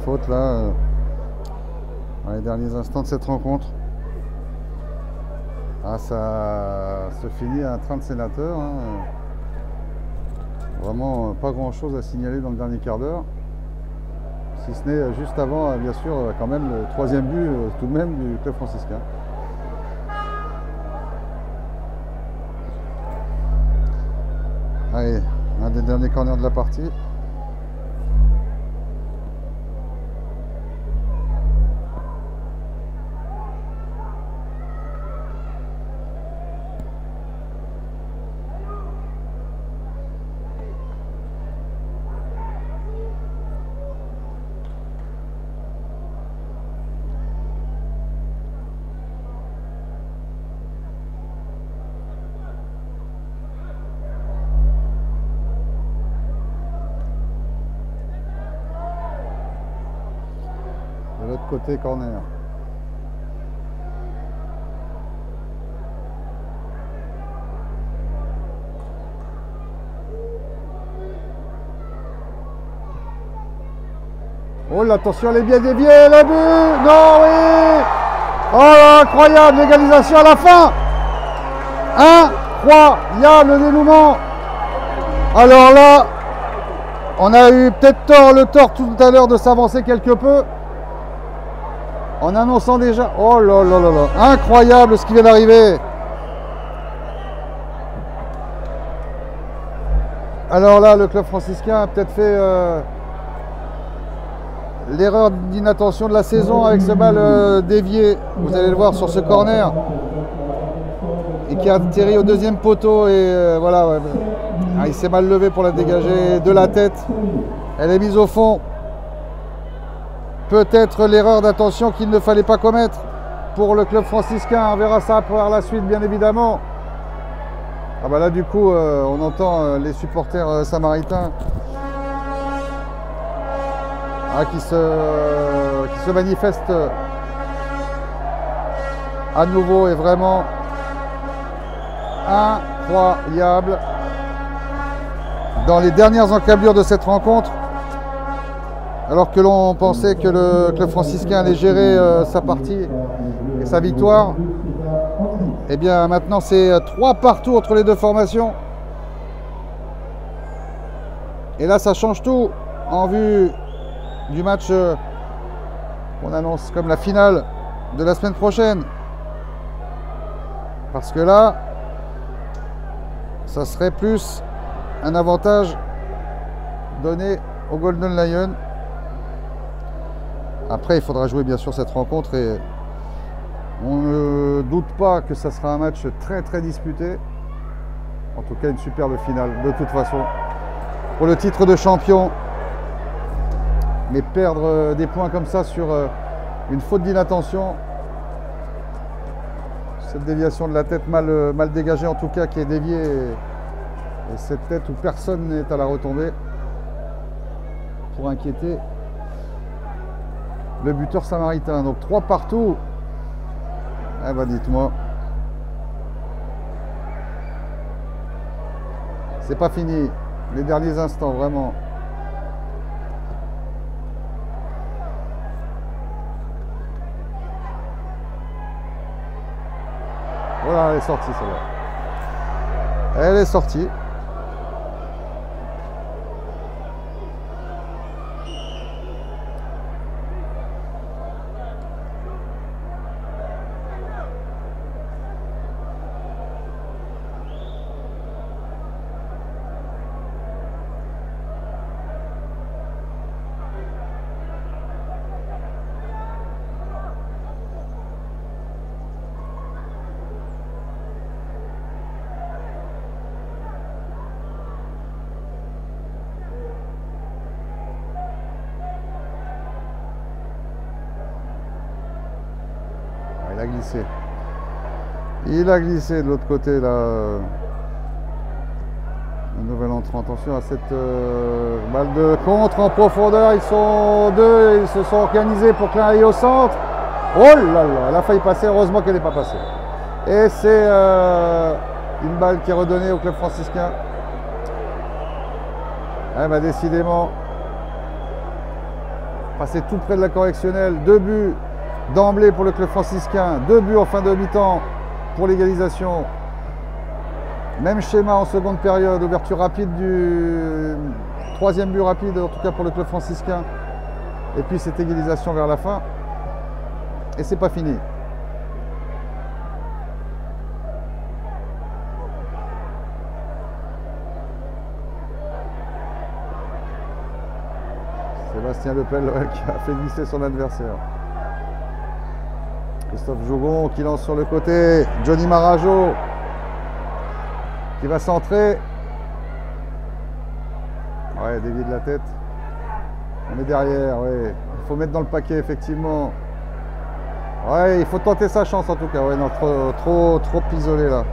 Faute là. euh, dans les derniers instants de cette rencontre. Ah, ça se finit à un train de sénateur. hein. Vraiment euh, pas grand chose à signaler dans le dernier quart d'heure. Si ce n'est euh, juste avant, bien sûr, quand même le troisième but tout de même du club franciscain. Allez, un des derniers corners de la partie. Côté, corner. Oh l'attention, elle est bien déviée, le but Non, oui Oh incroyable, l'égalisation à la fin Incroyable le dénouement Alors là, on a eu peut-être tort, le tort tout à l'heure de s'avancer quelque peu. En annonçant déjà. Oh là là là là. Incroyable ce qui vient d'arriver. Alors là, le club franciscain a peut-être fait euh, l'erreur d'inattention de la saison avec ce bal euh, dévié. Vous allez le voir sur ce corner. Et qui a atterri au deuxième poteau. Et euh, voilà. ouais, ah, il s'est mal levé pour la dégager de la tête. Elle est mise au fond. Peut-être l'erreur d'attention qu'il ne fallait pas commettre pour le club franciscain. On verra ça par la suite, bien évidemment. Ah bah là, du coup, euh, on entend euh, les supporters euh, samaritains ah, qui, se, qui se manifestent à nouveau et vraiment incroyable. Dans les dernières encablures de cette rencontre, alors que l'on pensait que le club franciscain allait gérer euh, sa partie et sa victoire, et bien maintenant c'est euh, trois partout entre les deux formations. Et là ça change tout en vue du match euh, qu'on annonce comme la finale de la semaine prochaine. Parce que là, ça serait plus un avantage donné au Golden Lion. Après, il faudra jouer bien sûr cette rencontre et On ne doute pas que ça sera un match très très disputé. En tout cas, une superbe finale de toute façon. Pour le titre de champion. Mais perdre euh, des points comme ça sur euh, une faute d'inattention. Cette déviation de la tête mal, euh, dégagée en tout cas qui est déviée. Et, et cette tête où personne n'est à la retomber. Pour inquiéter le buteur samaritain. Donc 3 partout. Eh ben dites-moi. C'est pas fini. Les derniers instants, vraiment. Voilà, elle est sortie celle-là. Elle est sortie. Il a glissé de l'autre côté là. Un nouvel entrant. Attention à cette euh, balle de contre en profondeur. Ils sont deux. Ils se sont organisés pour qu'un aille au centre. Oh là là, elle a failli passer. Heureusement qu'elle n'est pas passée. Et c'est euh, une balle qui est redonnée au club franciscain. Eh ben, décidément, passer tout près de la correctionnelle. Deux buts d'emblée pour le club franciscain. Deux buts en fin de mi-temps pour l'égalisation. Même schéma en seconde période. Ouverture rapide du troisième but rapide, en tout cas pour le club franciscain. Et puis cette égalisation vers la fin. Et c'est pas fini. Sébastien Lepel qui a (laughs) fait glisser son adversaire. Christophe Jougon qui lance sur le côté. Johnny Marajo qui va centrer. Ouais, dévié de la tête. On est derrière, ouais. Il faut mettre dans le paquet, effectivement. Ouais, il faut tenter sa chance en tout cas. Ouais, non, trop, trop, trop isolé là.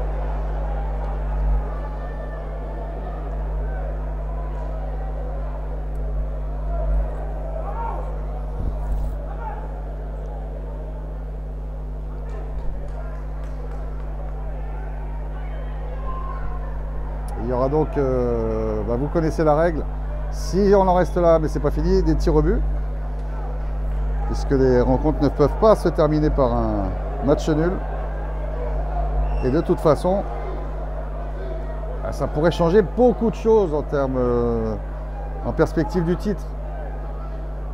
Donc, euh, bah, vous connaissez la règle, si on en reste là, mais c'est pas fini, des tirs au but, puisque les rencontres ne peuvent pas se terminer par un match nul. Et de toute façon, bah, ça pourrait changer beaucoup de choses en termes, euh, en perspective du titre.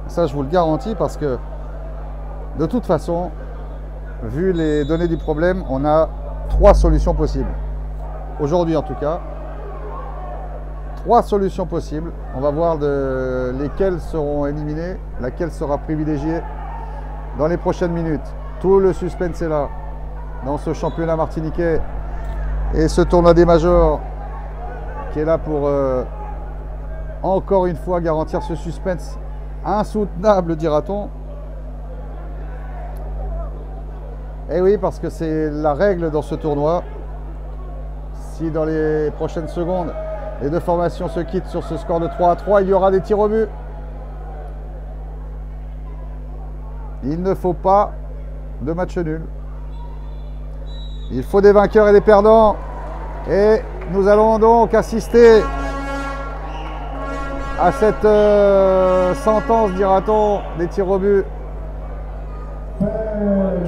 Ça, je vous le garantis, parce que de toute façon, vu les données du problème, on a trois solutions possibles. Aujourd'hui, en tout cas, trois solutions possibles. On va voir lesquelles seront éliminées, laquelle sera privilégiée dans les prochaines minutes. Tout le suspense est là dans ce championnat martiniquais et ce tournoi des majors qui est là pour euh, encore une fois garantir ce suspense insoutenable, dira-t-on. Et oui, parce que c'est la règle dans ce tournoi. Si dans les prochaines secondes, les deux formations se quittent sur ce score de 3 à 3. Il y aura des tirs au but. Il ne faut pas de match nul. Il faut des vainqueurs et des perdants. Et nous allons donc assister à cette euh, sentence, dira-t-on, des tirs au but.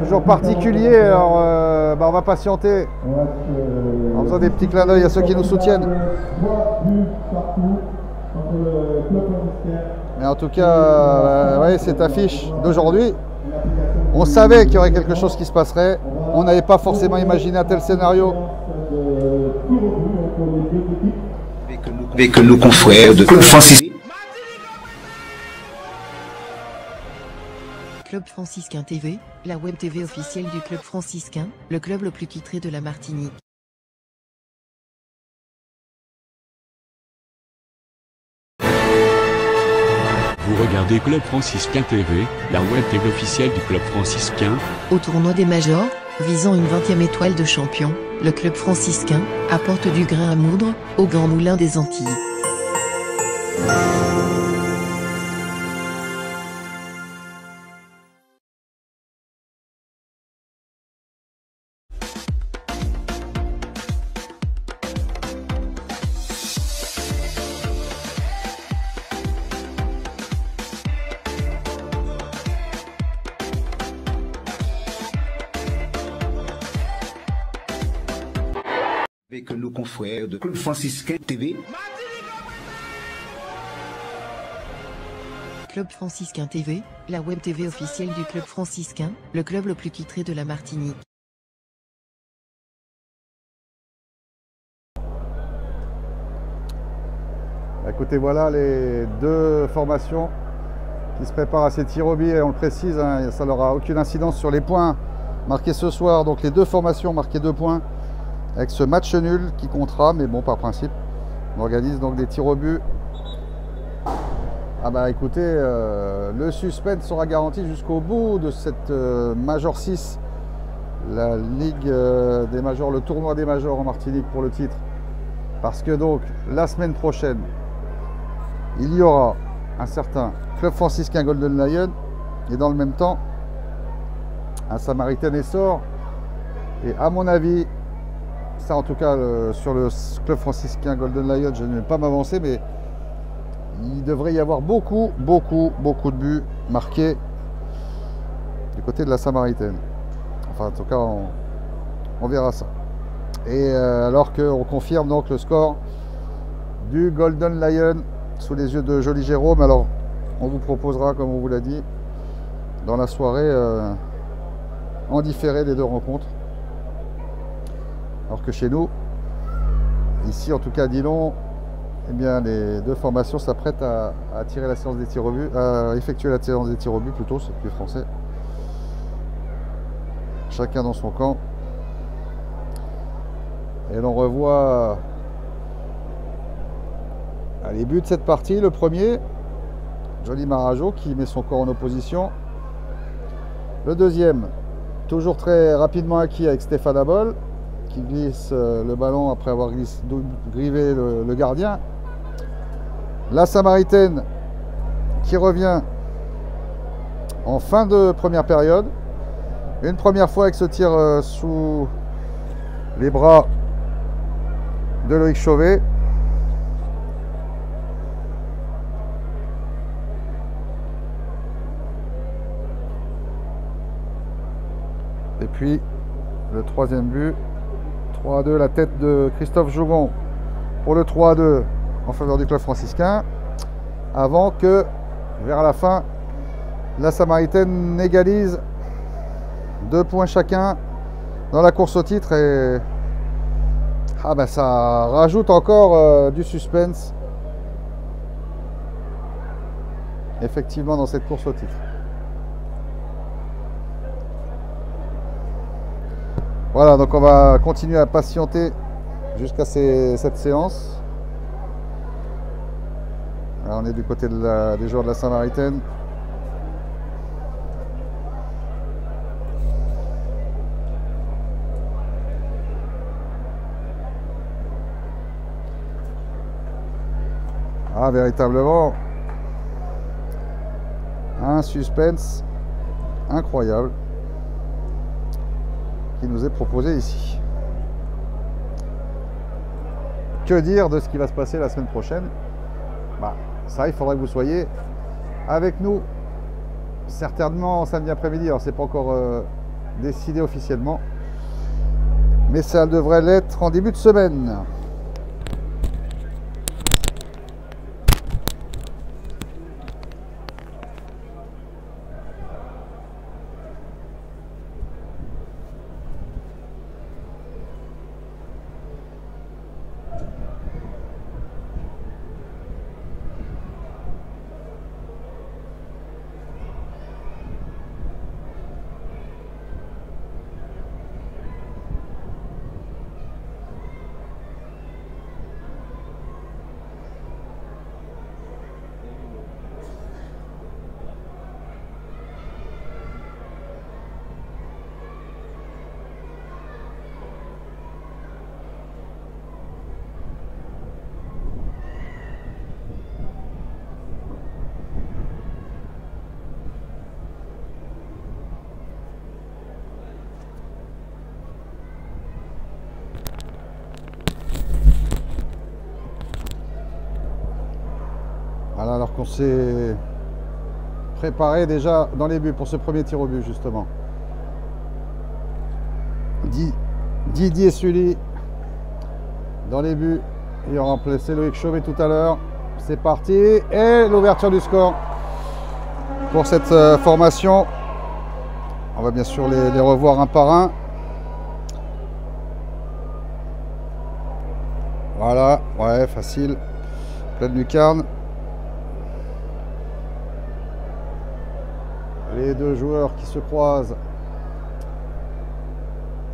Toujours particulier, alors euh, bah, on va patienter en faisant des petits clins d'œil à ceux qui nous soutiennent. Mais en tout cas, euh, ouais, cette affiche d'aujourd'hui, on savait qu'il y aurait quelque chose qui se passerait. On n'avait pas forcément imaginé un tel scénario. Avec nos confrères de Francis. Club franciscain TV, la web TV officielle du club franciscain, le club le plus titré de la Martinique. Vous regardez Club Franciscain TV, la web TV officielle du Club Franciscain. Au tournoi des majors, visant une 20e étoile de champion, le club franciscain apporte du grain à moudre au Grand Moulin des Antilles. De Club Franciscain TV. Club franciscain TV, la web TV officielle du club franciscain, le club le plus titré de la Martinique. Écoutez, voilà les deux formations qui se préparent à ces tirs au but et on le précise, hein, ça n'aura aucune incidence sur les points marqués ce soir. Donc les deux formations marquées deux points avec ce match nul qui comptera, mais bon, par principe, on organise donc des tirs au but. Ah bah écoutez, euh, le suspense sera garanti jusqu'au bout de cette euh, Major 6, la Ligue euh, des Majors, le tournoi des Majors en Martinique pour le titre. Parce que donc, la semaine prochaine, il y aura un certain Club franciscain Golden Lion et dans le même temps, un Samaritain Essor. Et à mon avis, ça en tout cas sur le club franciscain Golden Lion, je ne vais pas m'avancer, mais il devrait y avoir beaucoup, beaucoup, beaucoup de buts marqués du côté de la Samaritaine. Enfin, en tout cas, on, on verra ça. Et euh, alors qu'on confirme donc le score du Golden Lion sous les yeux de Joli Jérôme. Alors, on vous proposera, comme on vous l'a dit, dans la soirée, euh, en différé des deux rencontres. Alors que chez nous, ici en tout cas à Dillon, eh bien, les deux formations s'apprêtent à, tirer la séance des tirs au à effectuer la séance des tirs au but plutôt, c'est plus français. Chacun dans son camp. Et l'on revoit à les buts de cette partie. Le premier, Joli Marajo qui met son corps en opposition. Le deuxième, toujours très rapidement acquis avec Stéphane Abol, qui glisse euh, le ballon après avoir dou- grivé le, le gardien. La Samaritaine qui revient en fin de première période. Une première fois avec ce tir sous les bras de Loïc Chauvet. Et puis le troisième but, 3 à 2, la tête de Christophe Jougon pour le 3 à 2 en faveur du club franciscain. Avant que, vers la fin, la Samaritaine égalise deux points chacun dans la course au titre et ah ben ça rajoute encore euh, du suspense effectivement dans cette course au titre. Voilà, donc on va continuer à patienter jusqu'à cette séance. On est du côté des joueurs de la Samaritaine. Ah, véritablement, un suspense incroyable nous est proposé ici. Que dire de ce qui va se passer la semaine prochaine? Bah, Ça, il faudra que vous soyez avec nous, certainement samedi après-midi. Alors, c'est pas encore euh, décidé officiellement, mais ça devrait l'être en début de semaine. Qu'on s'est préparé déjà dans les buts pour ce premier tir au but justement. Didier Sully dans les buts. Il a remplacé Loïc Chauvet tout à l'heure. C'est parti. Et l'ouverture du score pour cette euh, formation. On va bien sûr les, les revoir un par un. Voilà, ouais, facile. Pleine lucarne. Deux joueurs qui se croisent.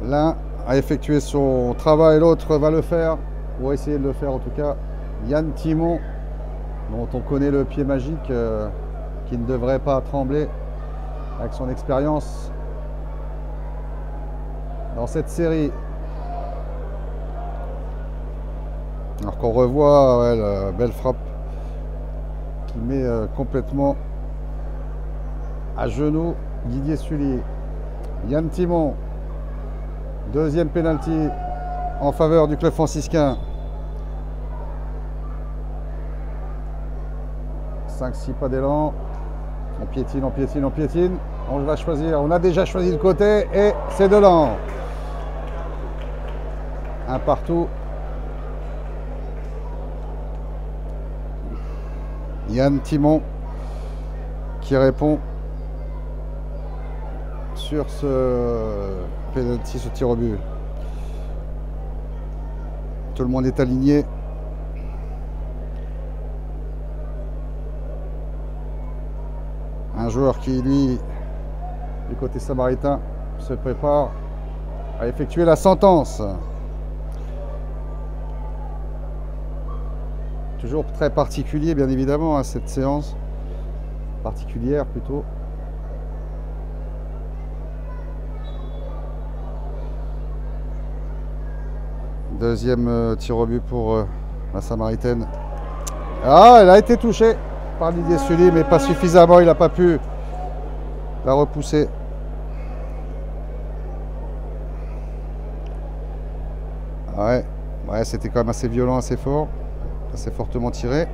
L'un a effectué son travail, l'autre va le faire, ou essayer de le faire en tout cas. Yann Timon, dont on connaît le pied magique, euh, qui ne devrait pas trembler avec son expérience dans cette série. Alors qu'on revoit belle frappe qui met euh, complètement à genoux Didier Sully. Yann Timon, deuxième penalty en faveur du club franciscain. 5-6 pas d'élan. On piétine, on piétine, on piétine. On va choisir, on a déjà choisi le côté et c'est de l'an. Un partout. Yann Timon qui répond sur ce penalty, ce tir au but. Tout le monde est aligné. Un joueur qui, lui, du côté samaritain, se prépare à effectuer la sentence. Toujours très particulier, bien évidemment, à cette séance. Particulière plutôt. Deuxième euh, tir au but pour euh, la Samaritaine. Ah, elle a été touchée par Didier Sully, mais pas suffisamment. Il n'a pas pu la repousser. Ouais, ouais c'était quand même assez violent, assez fort. Assez fortement tiré.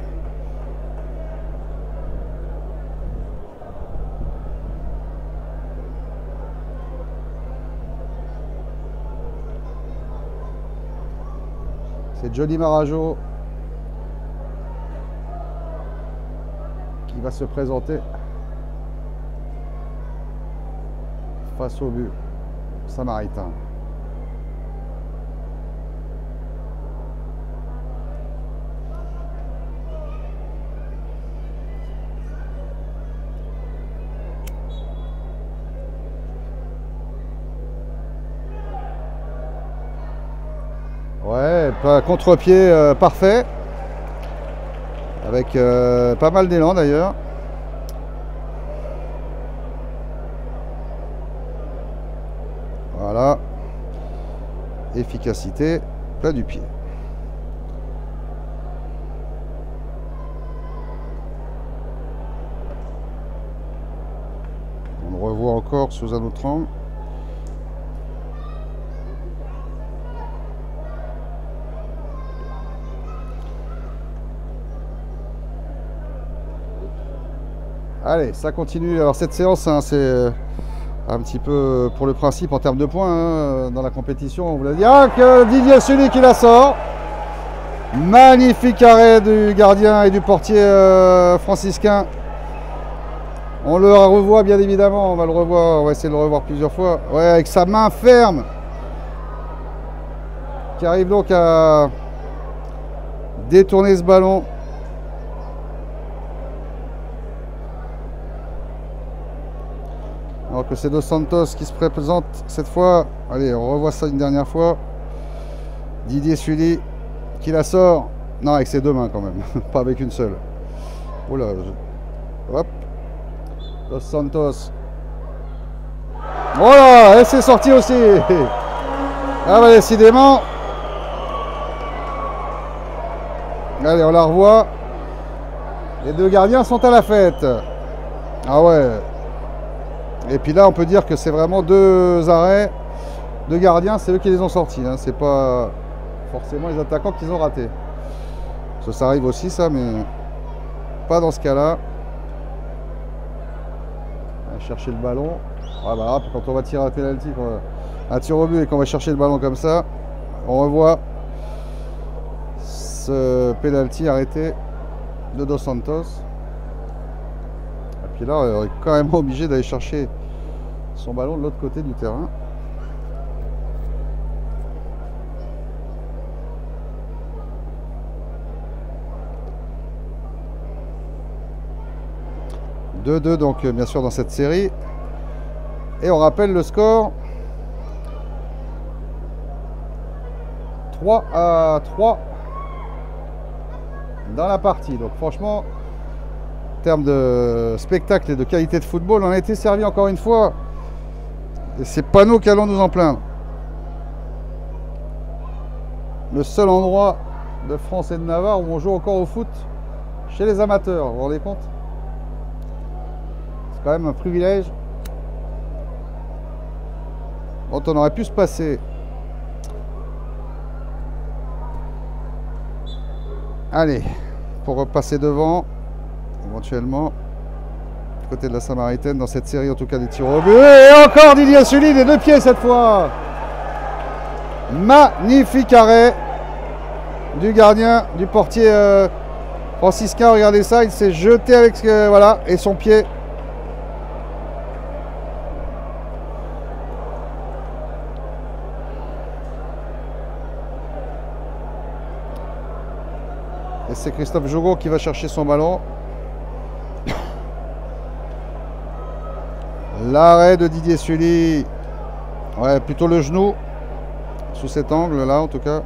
Johnny Marajo qui va se présenter face au but samaritain. Contre-pied euh, parfait. Avec euh, pas mal d'élan d'ailleurs. Voilà. Efficacité, plat du pied. On le revoit encore sous un autre angle. Allez, ça continue. Alors cette séance, hein, c'est euh, un petit peu pour le principe en termes de points hein, dans la compétition. On vous l'a dit. Ah, que Didier Sully qui la sort. Magnifique arrêt du gardien et du portier euh, franciscain. On le revoit bien évidemment, on va le revoir, on va essayer de le revoir plusieurs fois. Ouais, avec sa main ferme. Qui arrive donc à détourner ce ballon. Que c'est Dos Santos qui se présente cette fois. Allez, on revoit ça une dernière fois. Didier Sully qui la sort. Non, avec ses deux mains quand même, (laughs) pas avec une seule. Oula, hop. Dos Santos. Voilà, elle s'est sortie aussi. Ah bah décidément. Allez, on la revoit. Les deux gardiens sont à la fête. Ah ouais. Et puis là, on peut dire que c'est vraiment deux arrêts, deux gardiens, c'est eux qui les ont sortis. Hein. C'est pas forcément les attaquants qu'ils ont ratés. Ça, ça arrive aussi, ça, mais pas dans ce cas-là. On va chercher le ballon. Ah bah, quand on va tirer un penalty, un tir au but et qu'on va chercher le ballon comme ça, on revoit ce penalty arrêté de Dos Santos. Et puis là, on est quand même obligé d'aller chercher son ballon de l'autre côté du terrain. « 2-2 donc euh, bien sûr dans cette série. Et on rappelle le score. 3 à 3 dans la partie. Donc franchement, en termes de spectacle et de qualité de football, on a été servi encore une fois. Et c'est pas nous qui allons nous en plaindre. Le seul endroit de France et de Navarre où on joue encore au foot chez les amateurs, vous vous rendez compte? C'est quand même un privilège dont on aurait pu se passer. Allez, pour repasser devant, éventuellement, du côté de la Samaritaine, dans cette série en tout cas des tirs au but. Et encore Didier Sully, des deux pieds cette fois Magnifique arrêt du gardien, du portier euh, franciscain. Regardez ça, il s'est jeté avec voilà, et son pied. Et c'est Christophe Jogo qui va chercher son ballon. L'arrêt de Didier Sully. Ouais, plutôt le genou. Sous cet angle-là, en tout cas.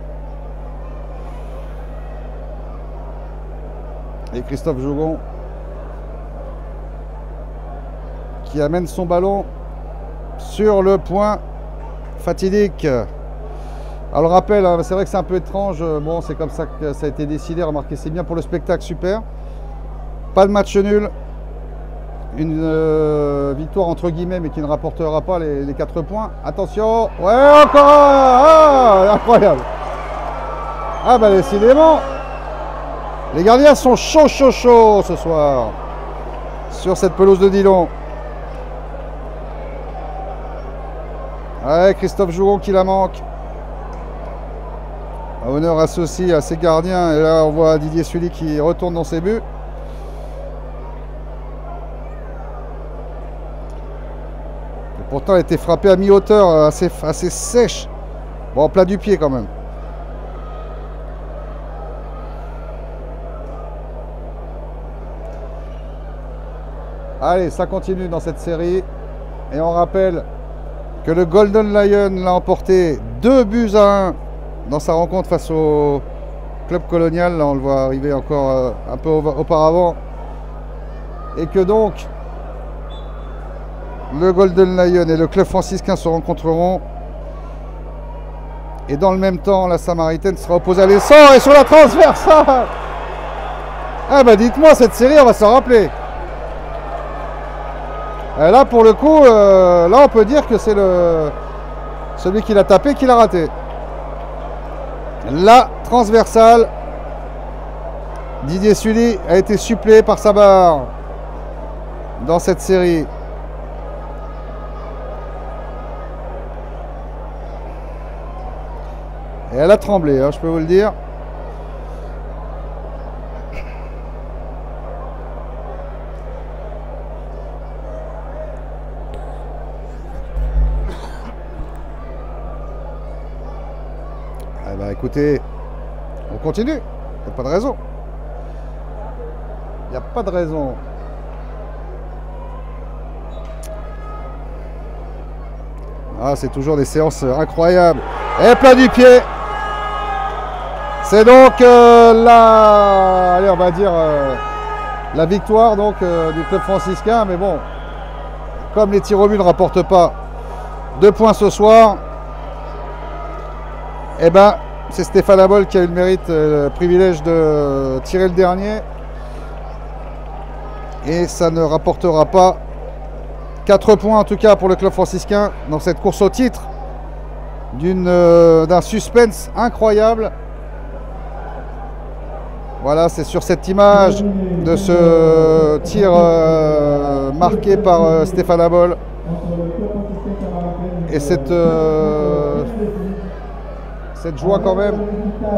Et Christophe Jogon qui amène son ballon sur le point fatidique. Alors rappel, hein, c'est vrai que c'est un peu étrange. Bon, c'est comme ça que ça a été décidé. Remarquez, c'est bien pour le spectacle, super. Pas de match nul. Une euh, victoire entre guillemets, mais qui ne rapportera pas les, les 4 points. Attention, ouais, encore Ah, Incroyable Ah bah décidément Les gardiens sont chauds, chauds, chauds ce soir sur cette pelouse de Dillon. Ouais, Christophe Jouron qui la manque. Honneur associé à ses gardiens. Et là, on voit Didier Sully qui retourne dans ses buts. Et elle été frappée à mi-hauteur, euh, assez, sèche. Bon, plat du pied quand même. Allez, ça continue dans cette série. Et on rappelle que le Golden Lion l'a emporté 2 buts à 1 dans sa rencontre face au club colonial. Là, on le voit arriver encore euh, un peu au- auparavant. Et que donc, le Golden Lion et le club franciscain se rencontreront. Et dans le même temps, la Samaritaine sera opposée à l'essor et sur la transversale. Ah bah dites-moi, cette série, on va s'en rappeler. Et là, pour le coup, euh, là, on peut dire que c'est le celui qui l'a tapé qui l'a raté. La transversale. Didier Sully a été suppléé par sa barre dans cette série. Elle a tremblé, hein, je peux vous le dire. Eh ben écoutez, on continue. Il n'y a pas de raison. Il n'y a pas de raison. Ah, c'est toujours des séances incroyables. Et plat du pied. C'est donc euh, euh, la victoire donc euh, du club franciscain. Mais bon, comme les tirs au but ne rapportent pas deux points ce soir, eh ben, c'est Stéphane Abol qui a eu le mérite, le privilège de tirer le dernier. Et ça ne rapportera pas 4 points en tout cas pour le club franciscain dans cette course au titre d'un suspense incroyable. Voilà, c'est sur cette image de ce tir euh, marqué par euh, Stéphane Abol. Et cette, euh, cette joie quand même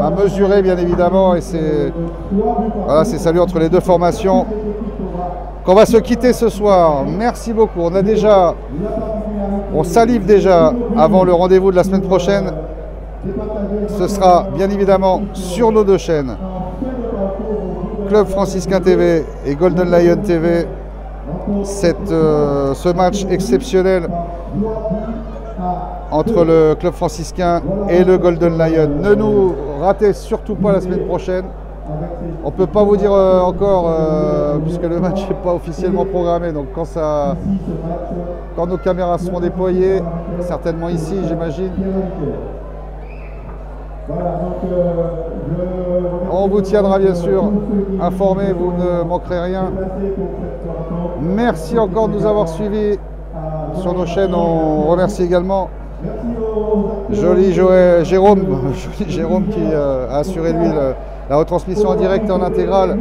à mesurer bien évidemment. Et c'est voilà, c'est salut entre les deux formations. Qu'on va se quitter ce soir. Merci beaucoup. On a déjà, on salive déjà avant le rendez-vous de la semaine prochaine. Ce sera bien évidemment sur nos deux chaînes. Club Franciscain TV et Golden Lion TV. Cette, euh, ce match exceptionnel entre le Club Franciscain et le Golden Lion. Ne nous ratez surtout pas la semaine prochaine. On ne peut pas vous dire euh, encore, euh, puisque le match n'est pas officiellement programmé. Donc quand, ça, quand nos caméras seront déployées, certainement ici j'imagine, on vous tiendra bien sûr informé, vous ne manquerez rien. Merci encore de nous avoir suivis sur nos chaînes. On remercie également Joli Jérôme, (laughs) Joli Jérôme qui euh, a assuré lui la retransmission en direct et en intégrale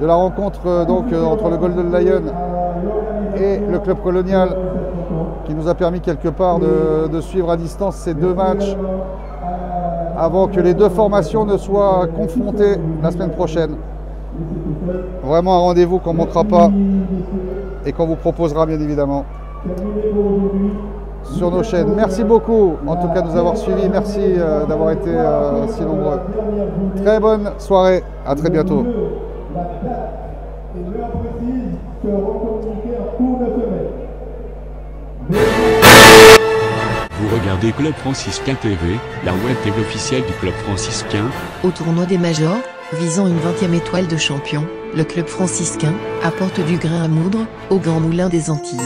de la rencontre euh, donc, euh, entre le Golden Lion et le club colonial qui nous a permis quelque part de suivre à distance ces deux matchs avant que les deux formations ne soient confrontées la semaine prochaine. Vraiment un rendez-vous qu'on ne manquera pas et qu'on vous proposera bien évidemment sur nos chaînes. Merci beaucoup en tout cas de nous avoir suivis. Merci euh, d'avoir été euh, si nombreux. Très bonne soirée. À très bientôt. Vous regardez Club Franciscain TV, la web TV officielle du Club Franciscain. Au tournoi des Majors, visant une 20e étoile de champion, le club franciscain apporte du grain à moudre au Grand Moulin des Antilles.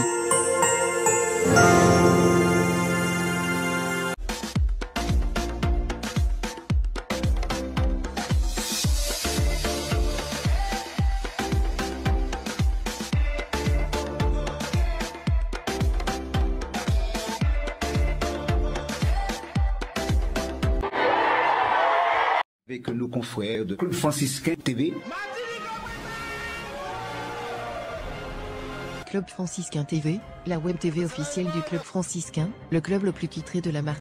Club Franciscain TV. Club franciscain TV, la web TV officielle du club franciscain, le club le plus titré de la Martinique.